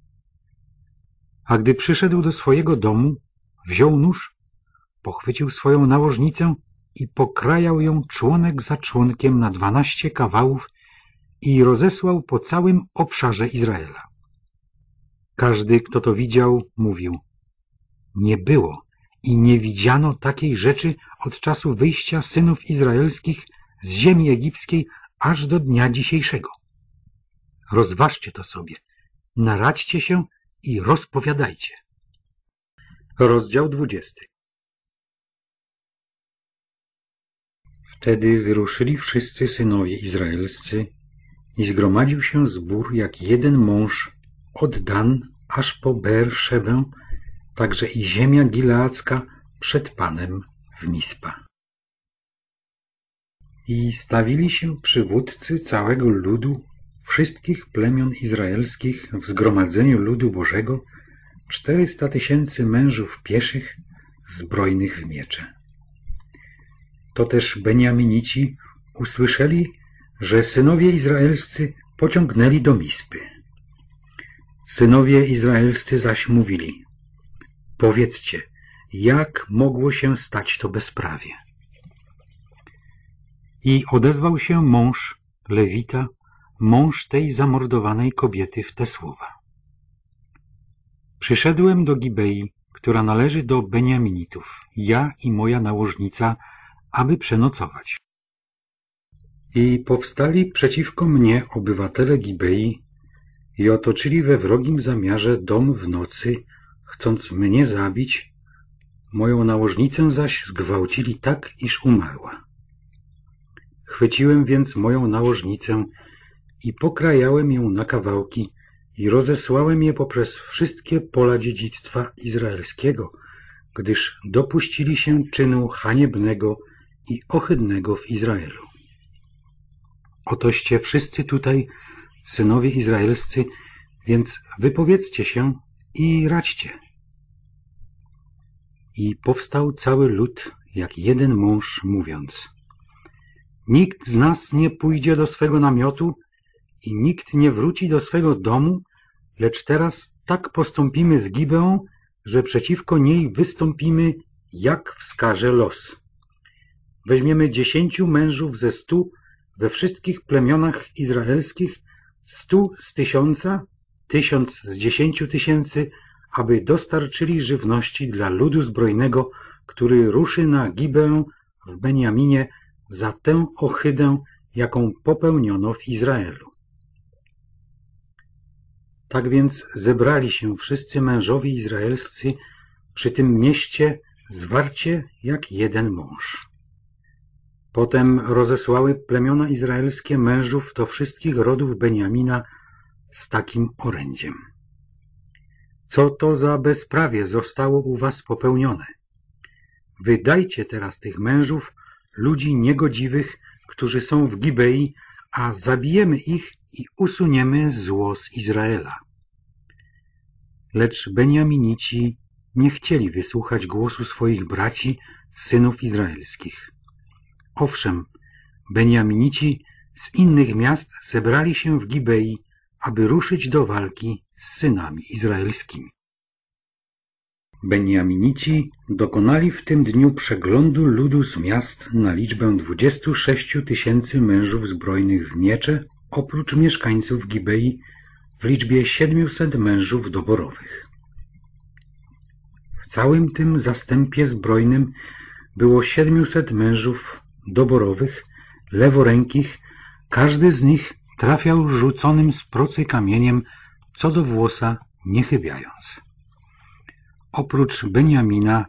A gdy przyszedł do swojego domu, wziął nóż, pochwycił swoją nałożnicę i pokrajał ją członek za członkiem na dwanaście kawałów i rozesłał po całym obszarze Izraela. Każdy, kto to widział, mówił Nie było i nie widziano takiej rzeczy od czasu wyjścia synów izraelskich z ziemi egipskiej aż do dnia dzisiejszego. Rozważcie to sobie, naradźcie się i rozpowiadajcie. Rozdział dwudziesty Wtedy wyruszyli wszyscy synowie izraelscy i zgromadził się zbór jak jeden mąż od Dan aż po Beerszebę, także i ziemia gileacka przed Panem w Mispa. I stawili się przywódcy całego ludu, wszystkich plemion izraelskich w zgromadzeniu ludu Bożego, czterysta tysięcy mężów pieszych, zbrojnych w miecze. To też Beniaminici usłyszeli, że synowie izraelscy pociągnęli do Mispy. Synowie izraelscy zaś mówili, powiedzcie, jak mogło się stać to bezprawie? I odezwał się mąż Lewita, mąż tej zamordowanej kobiety w te słowa. Przyszedłem do Gibei, która należy do Beniaminitów, ja i moja nałożnica, aby przenocować. I powstali przeciwko mnie obywatele Gibei i otoczyli we wrogim zamiarze dom w nocy, chcąc mnie zabić, moją nałożnicę zaś zgwałcili tak, iż umarła. Chwyciłem więc moją nałożnicę i pokrajałem ją na kawałki i rozesłałem je poprzez wszystkie pola dziedzictwa izraelskiego, gdyż dopuścili się czynu haniebnego i ohydnego w Izraelu. Otoście wszyscy tutaj, synowie izraelscy, więc wypowiedzcie się i radźcie. I powstał cały lud, jak jeden mąż, mówiąc Nikt z nas nie pójdzie do swego namiotu i nikt nie wróci do swego domu, lecz teraz tak postąpimy z Gibeą, że przeciwko niej wystąpimy, jak wskaże los. Weźmiemy dziesięciu mężów ze stu we wszystkich plemionach izraelskich, stu z tysiąca, tysiąc z dziesięciu tysięcy, aby dostarczyli żywności dla ludu zbrojnego, który ruszy na Gibeę w Beniaminie za tę ohydę, jaką popełniono w Izraelu. Tak więc zebrali się wszyscy mężowie izraelscy przy tym mieście zwarcie jak jeden mąż. Potem rozesłały plemiona izraelskie mężów do wszystkich rodów Beniamina z takim orędziem. Co to za bezprawie zostało u was popełnione? Wydajcie teraz tych mężów, ludzi niegodziwych, którzy są w Gibei, a zabijemy ich i usuniemy zło z Izraela. Lecz Beniaminici nie chcieli wysłuchać głosu swoich braci, synów izraelskich. Owszem, Beniaminici z innych miast zebrali się w Gibei, aby ruszyć do walki z synami izraelskimi. Beniaminici dokonali w tym dniu przeglądu ludu z miast na liczbę 26 tysięcy mężów zbrojnych w miecze, oprócz mieszkańców Gibei w liczbie 700 mężów doborowych. W całym tym zastępie zbrojnym było 700 mężów doborowych, leworękich, każdy z nich trafiał rzuconym z procy kamieniem co do włosa nie chybiając. Oprócz Beniamina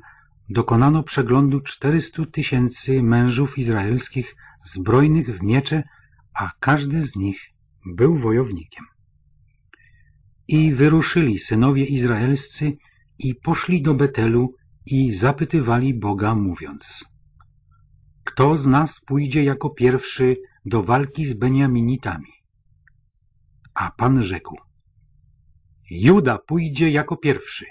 dokonano przeglądu 400 tysięcy mężów izraelskich zbrojnych w miecze, a każdy z nich był wojownikiem. I wyruszyli synowie izraelscy i poszli do Betelu i zapytywali Boga, mówiąc Kto z nas pójdzie jako pierwszy do walki z Beniaminitami? A Pan rzekł Juda pójdzie jako pierwszy.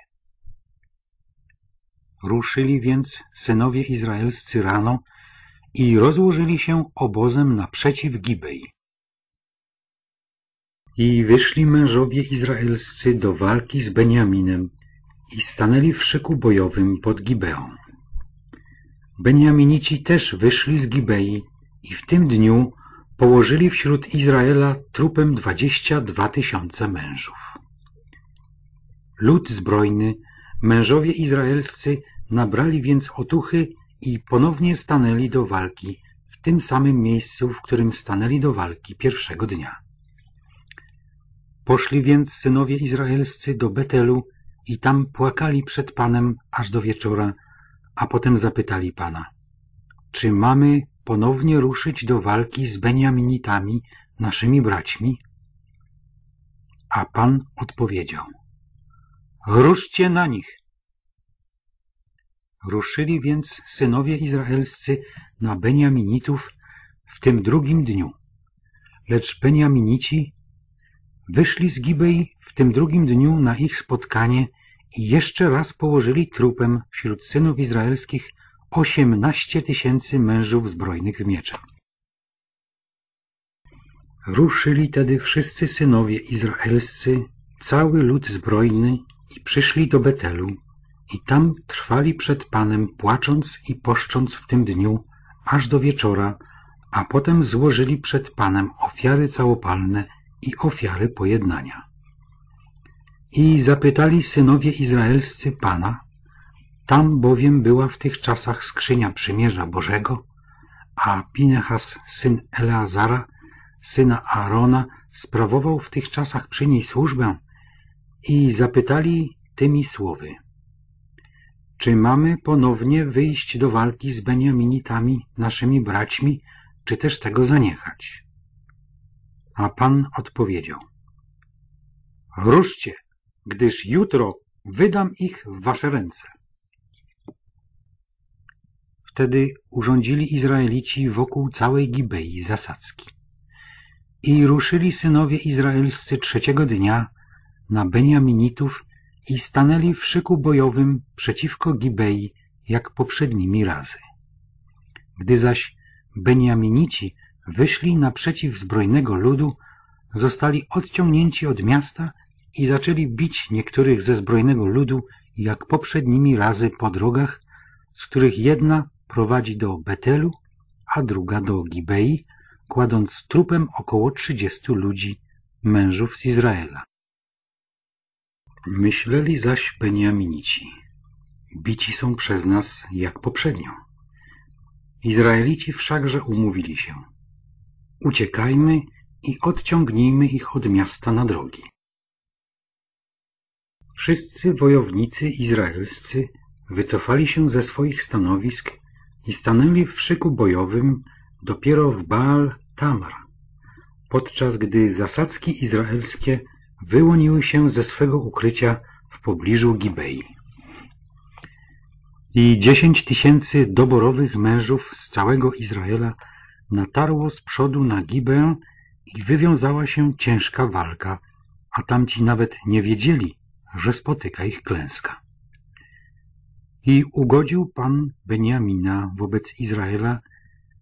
Ruszyli więc synowie izraelscy rano i rozłożyli się obozem naprzeciw Gibei. I wyszli mężowie izraelscy do walki z Beniaminem i stanęli w szyku bojowym pod Gibeą. Beniaminici też wyszli z Gibei i w tym dniu położyli wśród Izraela trupem dwadzieścia dwa tysiące mężów. Lud zbrojny, mężowie izraelscy nabrali więc otuchy i ponownie stanęli do walki w tym samym miejscu, w którym stanęli do walki pierwszego dnia. Poszli więc synowie izraelscy do Betelu i tam płakali przed Panem aż do wieczora, a potem zapytali Pana, czy mamy ponownie ruszyć do walki z Beniaminitami, naszymi braćmi? A Pan odpowiedział, ruszcie na nich. Ruszyli więc synowie izraelscy na Beniaminitów w tym drugim dniu. Lecz Beniaminici wyszli z Gibei w tym drugim dniu na ich spotkanie i jeszcze raz położyli trupem wśród synów izraelskich osiemnaście tysięcy mężów zbrojnych w miecze. Ruszyli tedy wszyscy synowie izraelscy, cały lud zbrojny i przyszli do Betelu i tam trwali przed Panem, płacząc i poszcząc w tym dniu, aż do wieczora, a potem złożyli przed Panem ofiary całopalne i ofiary pojednania. I zapytali synowie izraelscy Pana, tam bowiem była w tych czasach skrzynia przymierza Bożego, a Pinechas, syn Eleazara, syna Aarona, sprawował w tych czasach przy niej służbę i zapytali tymi słowy – czy mamy ponownie wyjść do walki z Beniaminitami, naszymi braćmi, czy też tego zaniechać? A Pan odpowiedział, ruszcie, gdyż jutro wydam ich w wasze ręce. Wtedy urządzili Izraelici wokół całej Gibei zasadzki. I ruszyli synowie izraelscy trzeciego dnia na Beniaminitów i stanęli w szyku bojowym przeciwko Gibei, jak poprzednimi razy. Gdy zaś Beniaminici wyszli naprzeciw zbrojnego ludu, zostali odciągnięci od miasta i zaczęli bić niektórych ze zbrojnego ludu, jak poprzednimi razy po drogach, z których jedna prowadzi do Betelu, a druga do Gibei, kładąc trupem około trzydziestu ludzi, mężów z Izraela. Myśleli zaś Beniaminici, bici są przez nas jak poprzednio. Izraelici wszakże umówili się. Uciekajmy i odciągnijmy ich od miasta na drogi. Wszyscy wojownicy izraelscy wycofali się ze swoich stanowisk i stanęli w szyku bojowym dopiero w Baal Tamar, podczas gdy zasadzki izraelskie wyłoniły się ze swego ukrycia w pobliżu Gibei. I dziesięć tysięcy doborowych mężów z całego Izraela natarło z przodu na Gibeę i wywiązała się ciężka walka, a tamci nawet nie wiedzieli, że spotyka ich klęska. I ugodził Pan Beniamina wobec Izraela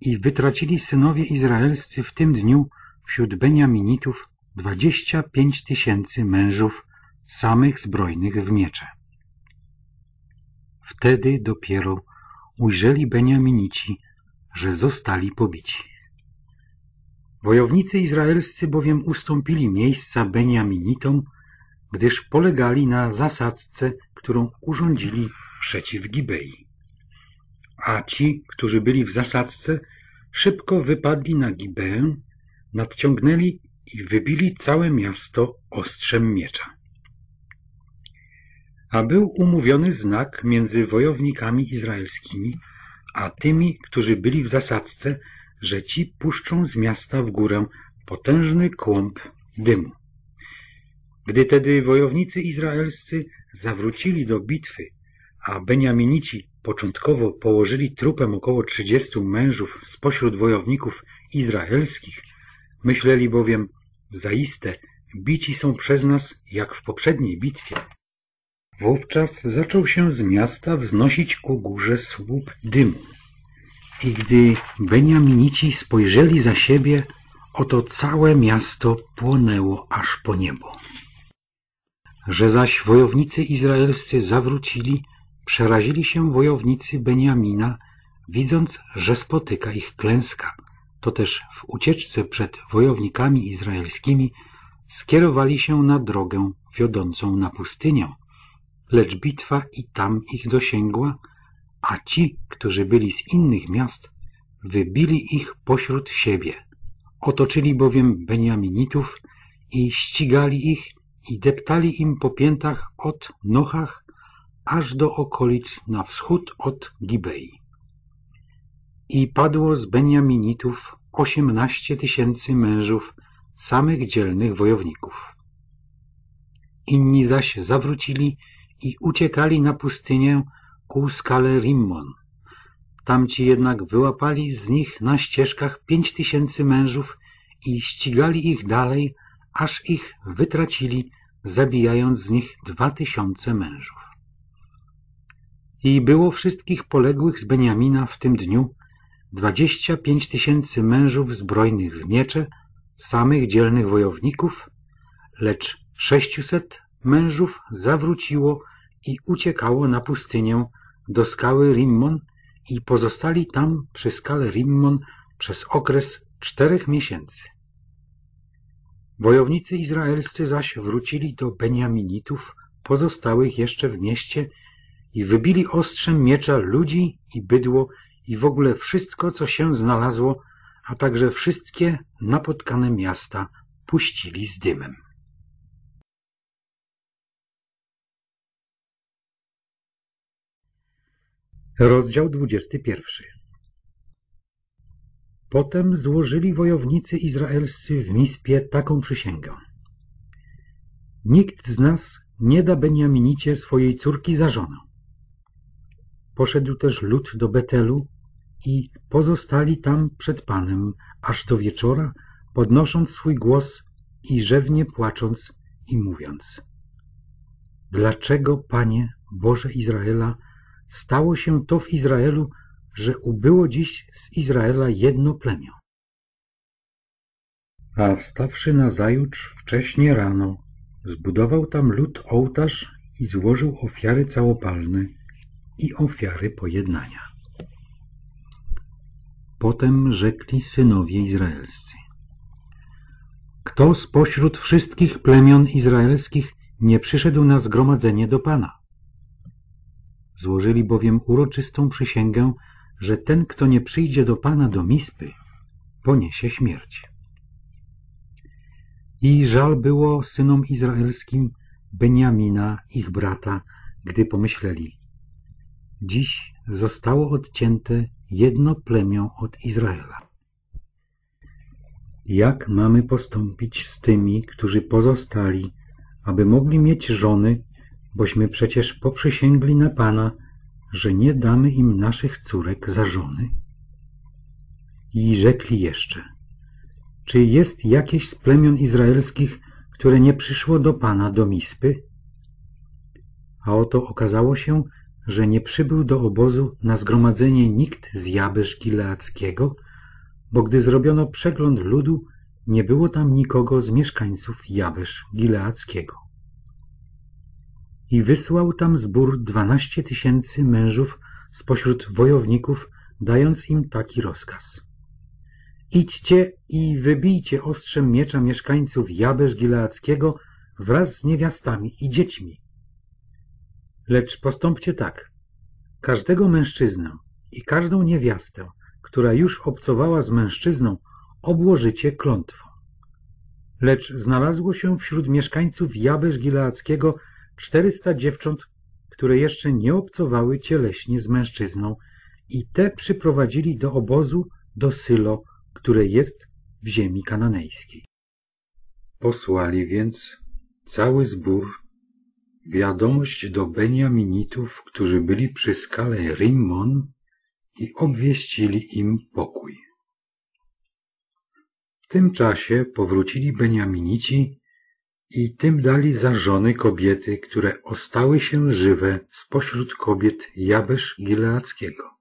i wytracili synowie izraelscy w tym dniu wśród Beniaminitów dwadzieścia pięć tysięcy mężów samych zbrojnych w miecze. Wtedy dopiero ujrzeli Beniaminici, że zostali pobici. Wojownicy izraelscy bowiem ustąpili miejsca Beniaminitom, gdyż polegali na zasadzce, którą urządzili przeciw Gibei. A ci, którzy byli w zasadzce, szybko wypadli na Gibeę, nadciągnęli i wybili całe miasto ostrzem miecza. A był umówiony znak między wojownikami izraelskimi, a tymi, którzy byli w zasadzce, że ci puszczą z miasta w górę potężny kłąb dymu. Gdy tedy wojownicy izraelscy zawrócili do bitwy, a Beniaminici początkowo położyli trupem około trzydziestu mężów spośród wojowników izraelskich, myśleli bowiem, zaiste bici są przez nas jak w poprzedniej bitwie. Wówczas zaczął się z miasta wznosić ku górze słup dymu. I gdy Beniaminici spojrzeli za siebie, oto całe miasto płonęło aż po niebo. Że zaś wojownicy izraelscy zawrócili, Przerazili się wojownicy Beniamina, widząc, że spotyka ich klęska. To też w ucieczce przed wojownikami izraelskimi skierowali się na drogę wiodącą na pustynię. Lecz bitwa i tam ich dosięgła, a ci, którzy byli z innych miast, wybili ich pośród siebie. Otoczyli bowiem Beniaminitów i ścigali ich i deptali im po piętach od Nochach aż do okolic na wschód od Gibei. I padło z Beniaminitów osiemnaście tysięcy mężów, samych dzielnych wojowników. Inni zaś zawrócili i uciekali na pustynię ku skale Rimmon. Tamci jednak wyłapali z nich na ścieżkach pięć tysięcy mężów i ścigali ich dalej, aż ich wytracili, zabijając z nich dwa tysiące mężów. I było wszystkich poległych z Beniamina w tym dniu dwadzieścia pięć tysięcy mężów zbrojnych w miecze, samych dzielnych wojowników, lecz sześciuset mężów zawróciło i uciekało na pustynię do skały Rimmon i pozostali tam przy skale Rimmon przez okres czterech miesięcy. Wojownicy izraelscy zaś wrócili do Beniaminitów pozostałych jeszcze w mieście i wybili ostrzem miecza ludzi i bydło i w ogóle wszystko, co się znalazło, a także wszystkie napotkane miasta puścili z dymem. Rozdział 21 Potem złożyli wojownicy izraelscy w Mispie taką przysięgę. Nikt z nas nie da Beniaminicie swojej córki za żonę. Poszedł też lud do Betelu i pozostali tam przed Panem, aż do wieczora, podnosząc swój głos i rzewnie płacząc i mówiąc Dlaczego, Panie, Boże Izraela, stało się to w Izraelu, że ubyło dziś z Izraela jedno plemię? A wstawszy nazajutrz wcześnie rano, zbudował tam lud ołtarz i złożył ofiary całopalne i ofiary pojednania. Potem rzekli synowie izraelscy. Kto spośród wszystkich plemion izraelskich nie przyszedł na zgromadzenie do Pana? Złożyli bowiem uroczystą przysięgę, że ten, kto nie przyjdzie do Pana do Mispy, poniesie śmierć. I żal było synom izraelskim Beniamina, ich brata, gdy pomyśleli. Dziś zostało odcięte jedno plemię od Izraela. Jak mamy postąpić z tymi, którzy pozostali, aby mogli mieć żony, bośmy przecież poprzysięgli na Pana, że nie damy im naszych córek za żony? I rzekli jeszcze, czy jest jakieś z plemion izraelskich, które nie przyszło do Pana do Mispy? A oto okazało się, że nie przybył do obozu na zgromadzenie nikt z Jabesz Gileackiego, bo gdy zrobiono przegląd ludu, nie było tam nikogo z mieszkańców Jabesz Gileackiego. I wysłał tam zbór dwanaście tysięcy mężów spośród wojowników, dając im taki rozkaz. Idźcie i wybijcie ostrzem miecza mieszkańców Jabesz Gileackiego wraz z niewiastami i dziećmi. Lecz postąpcie tak. Każdego mężczyznę i każdą niewiastę, która już obcowała z mężczyzną, obłożycie klątwą. Lecz znalazło się wśród mieszkańców Jabesz Gileackiego czterysta dziewcząt, które jeszcze nie obcowały cieleśnie z mężczyzną i te przyprowadzili do obozu do Sylo, które jest w ziemi kananejskiej. Posłali więc cały zbór wiadomość do Beniaminitów, którzy byli przy skale Rimmon i obwieścili im pokój. W tym czasie powrócili Beniaminici i tym dali za żony kobiety, które ostały się żywe spośród kobiet Jabesz Gileackiego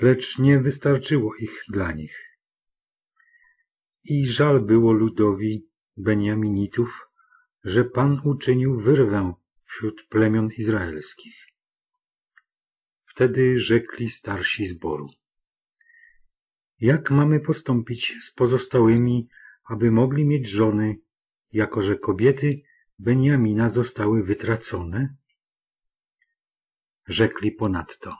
lecz nie wystarczyło ich dla nich. I żal było ludowi Beniaminitów, że Pan uczynił wyrwę wśród plemion izraelskich. Wtedy rzekli starsi zboru. Jak mamy postąpić z pozostałymi, aby mogli mieć żony, jako że kobiety Beniamina zostały wytracone? Rzekli ponadto.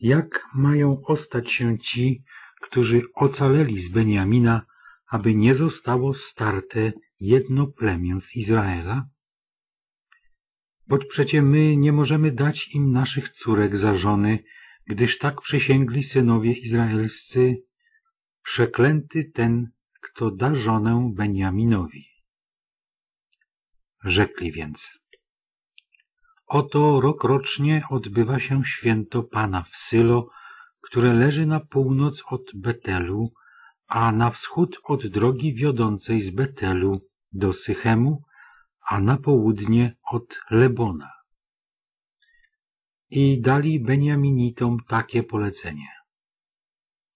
Jak mają ostać się ci, którzy ocaleli z Beniamina, aby nie zostało starte jedno plemię z Izraela? Bo przecie my nie możemy dać im naszych córek za żony, gdyż tak przysięgli synowie izraelscy, przeklęty ten, kto da żonę Beniaminowi. Rzekli więc, Oto rokrocznie odbywa się święto Pana w Sylo, które leży na północ od Betelu, a na wschód od drogi wiodącej z Betelu do Sychemu, a na południe od Lebona. I dali Beniaminitom takie polecenie.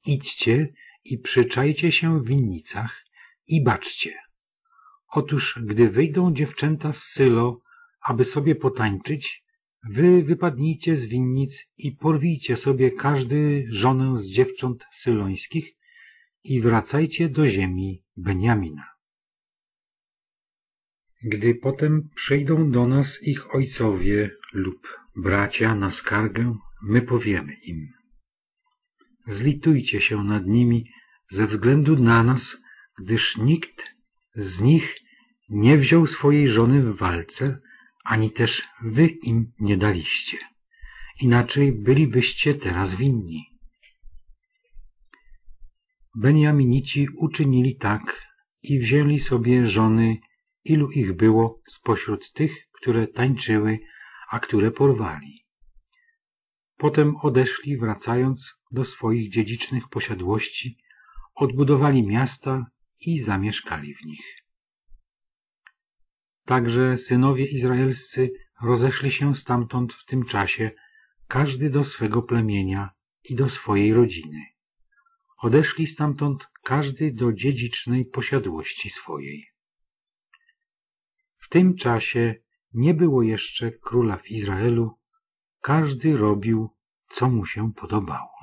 Idźcie i przyczajcie się w winnicach i baczcie. Otóż, gdy wyjdą dziewczęta z Sylo, aby sobie potańczyć, wy wypadnijcie z winnic i porwijcie sobie każdy żonę z dziewcząt sylońskich i wracajcie do ziemi Beniamina. Gdy potem przyjdą do nas ich ojcowie lub bracia na skargę, my powiemy im. Zlitujcie się nad nimi ze względu na nas, gdyż nikt z nich nie wziął swojej żony w walce, ani też wy im nie daliście. Inaczej bylibyście teraz winni. Beniaminici uczynili tak i wzięli sobie żony, ilu ich było spośród tych, które tańczyły, a które porwali. Potem odeszli, wracając do swoich dziedzicznych posiadłości, odbudowali miasta i zamieszkali w nich. Także synowie izraelscy rozeszli się stamtąd w tym czasie, każdy do swego plemienia i do swojej rodziny. Odeszli stamtąd każdy do dziedzicznej posiadłości swojej. W tym czasie nie było jeszcze króla w Izraelu, każdy robił, co mu się podobało.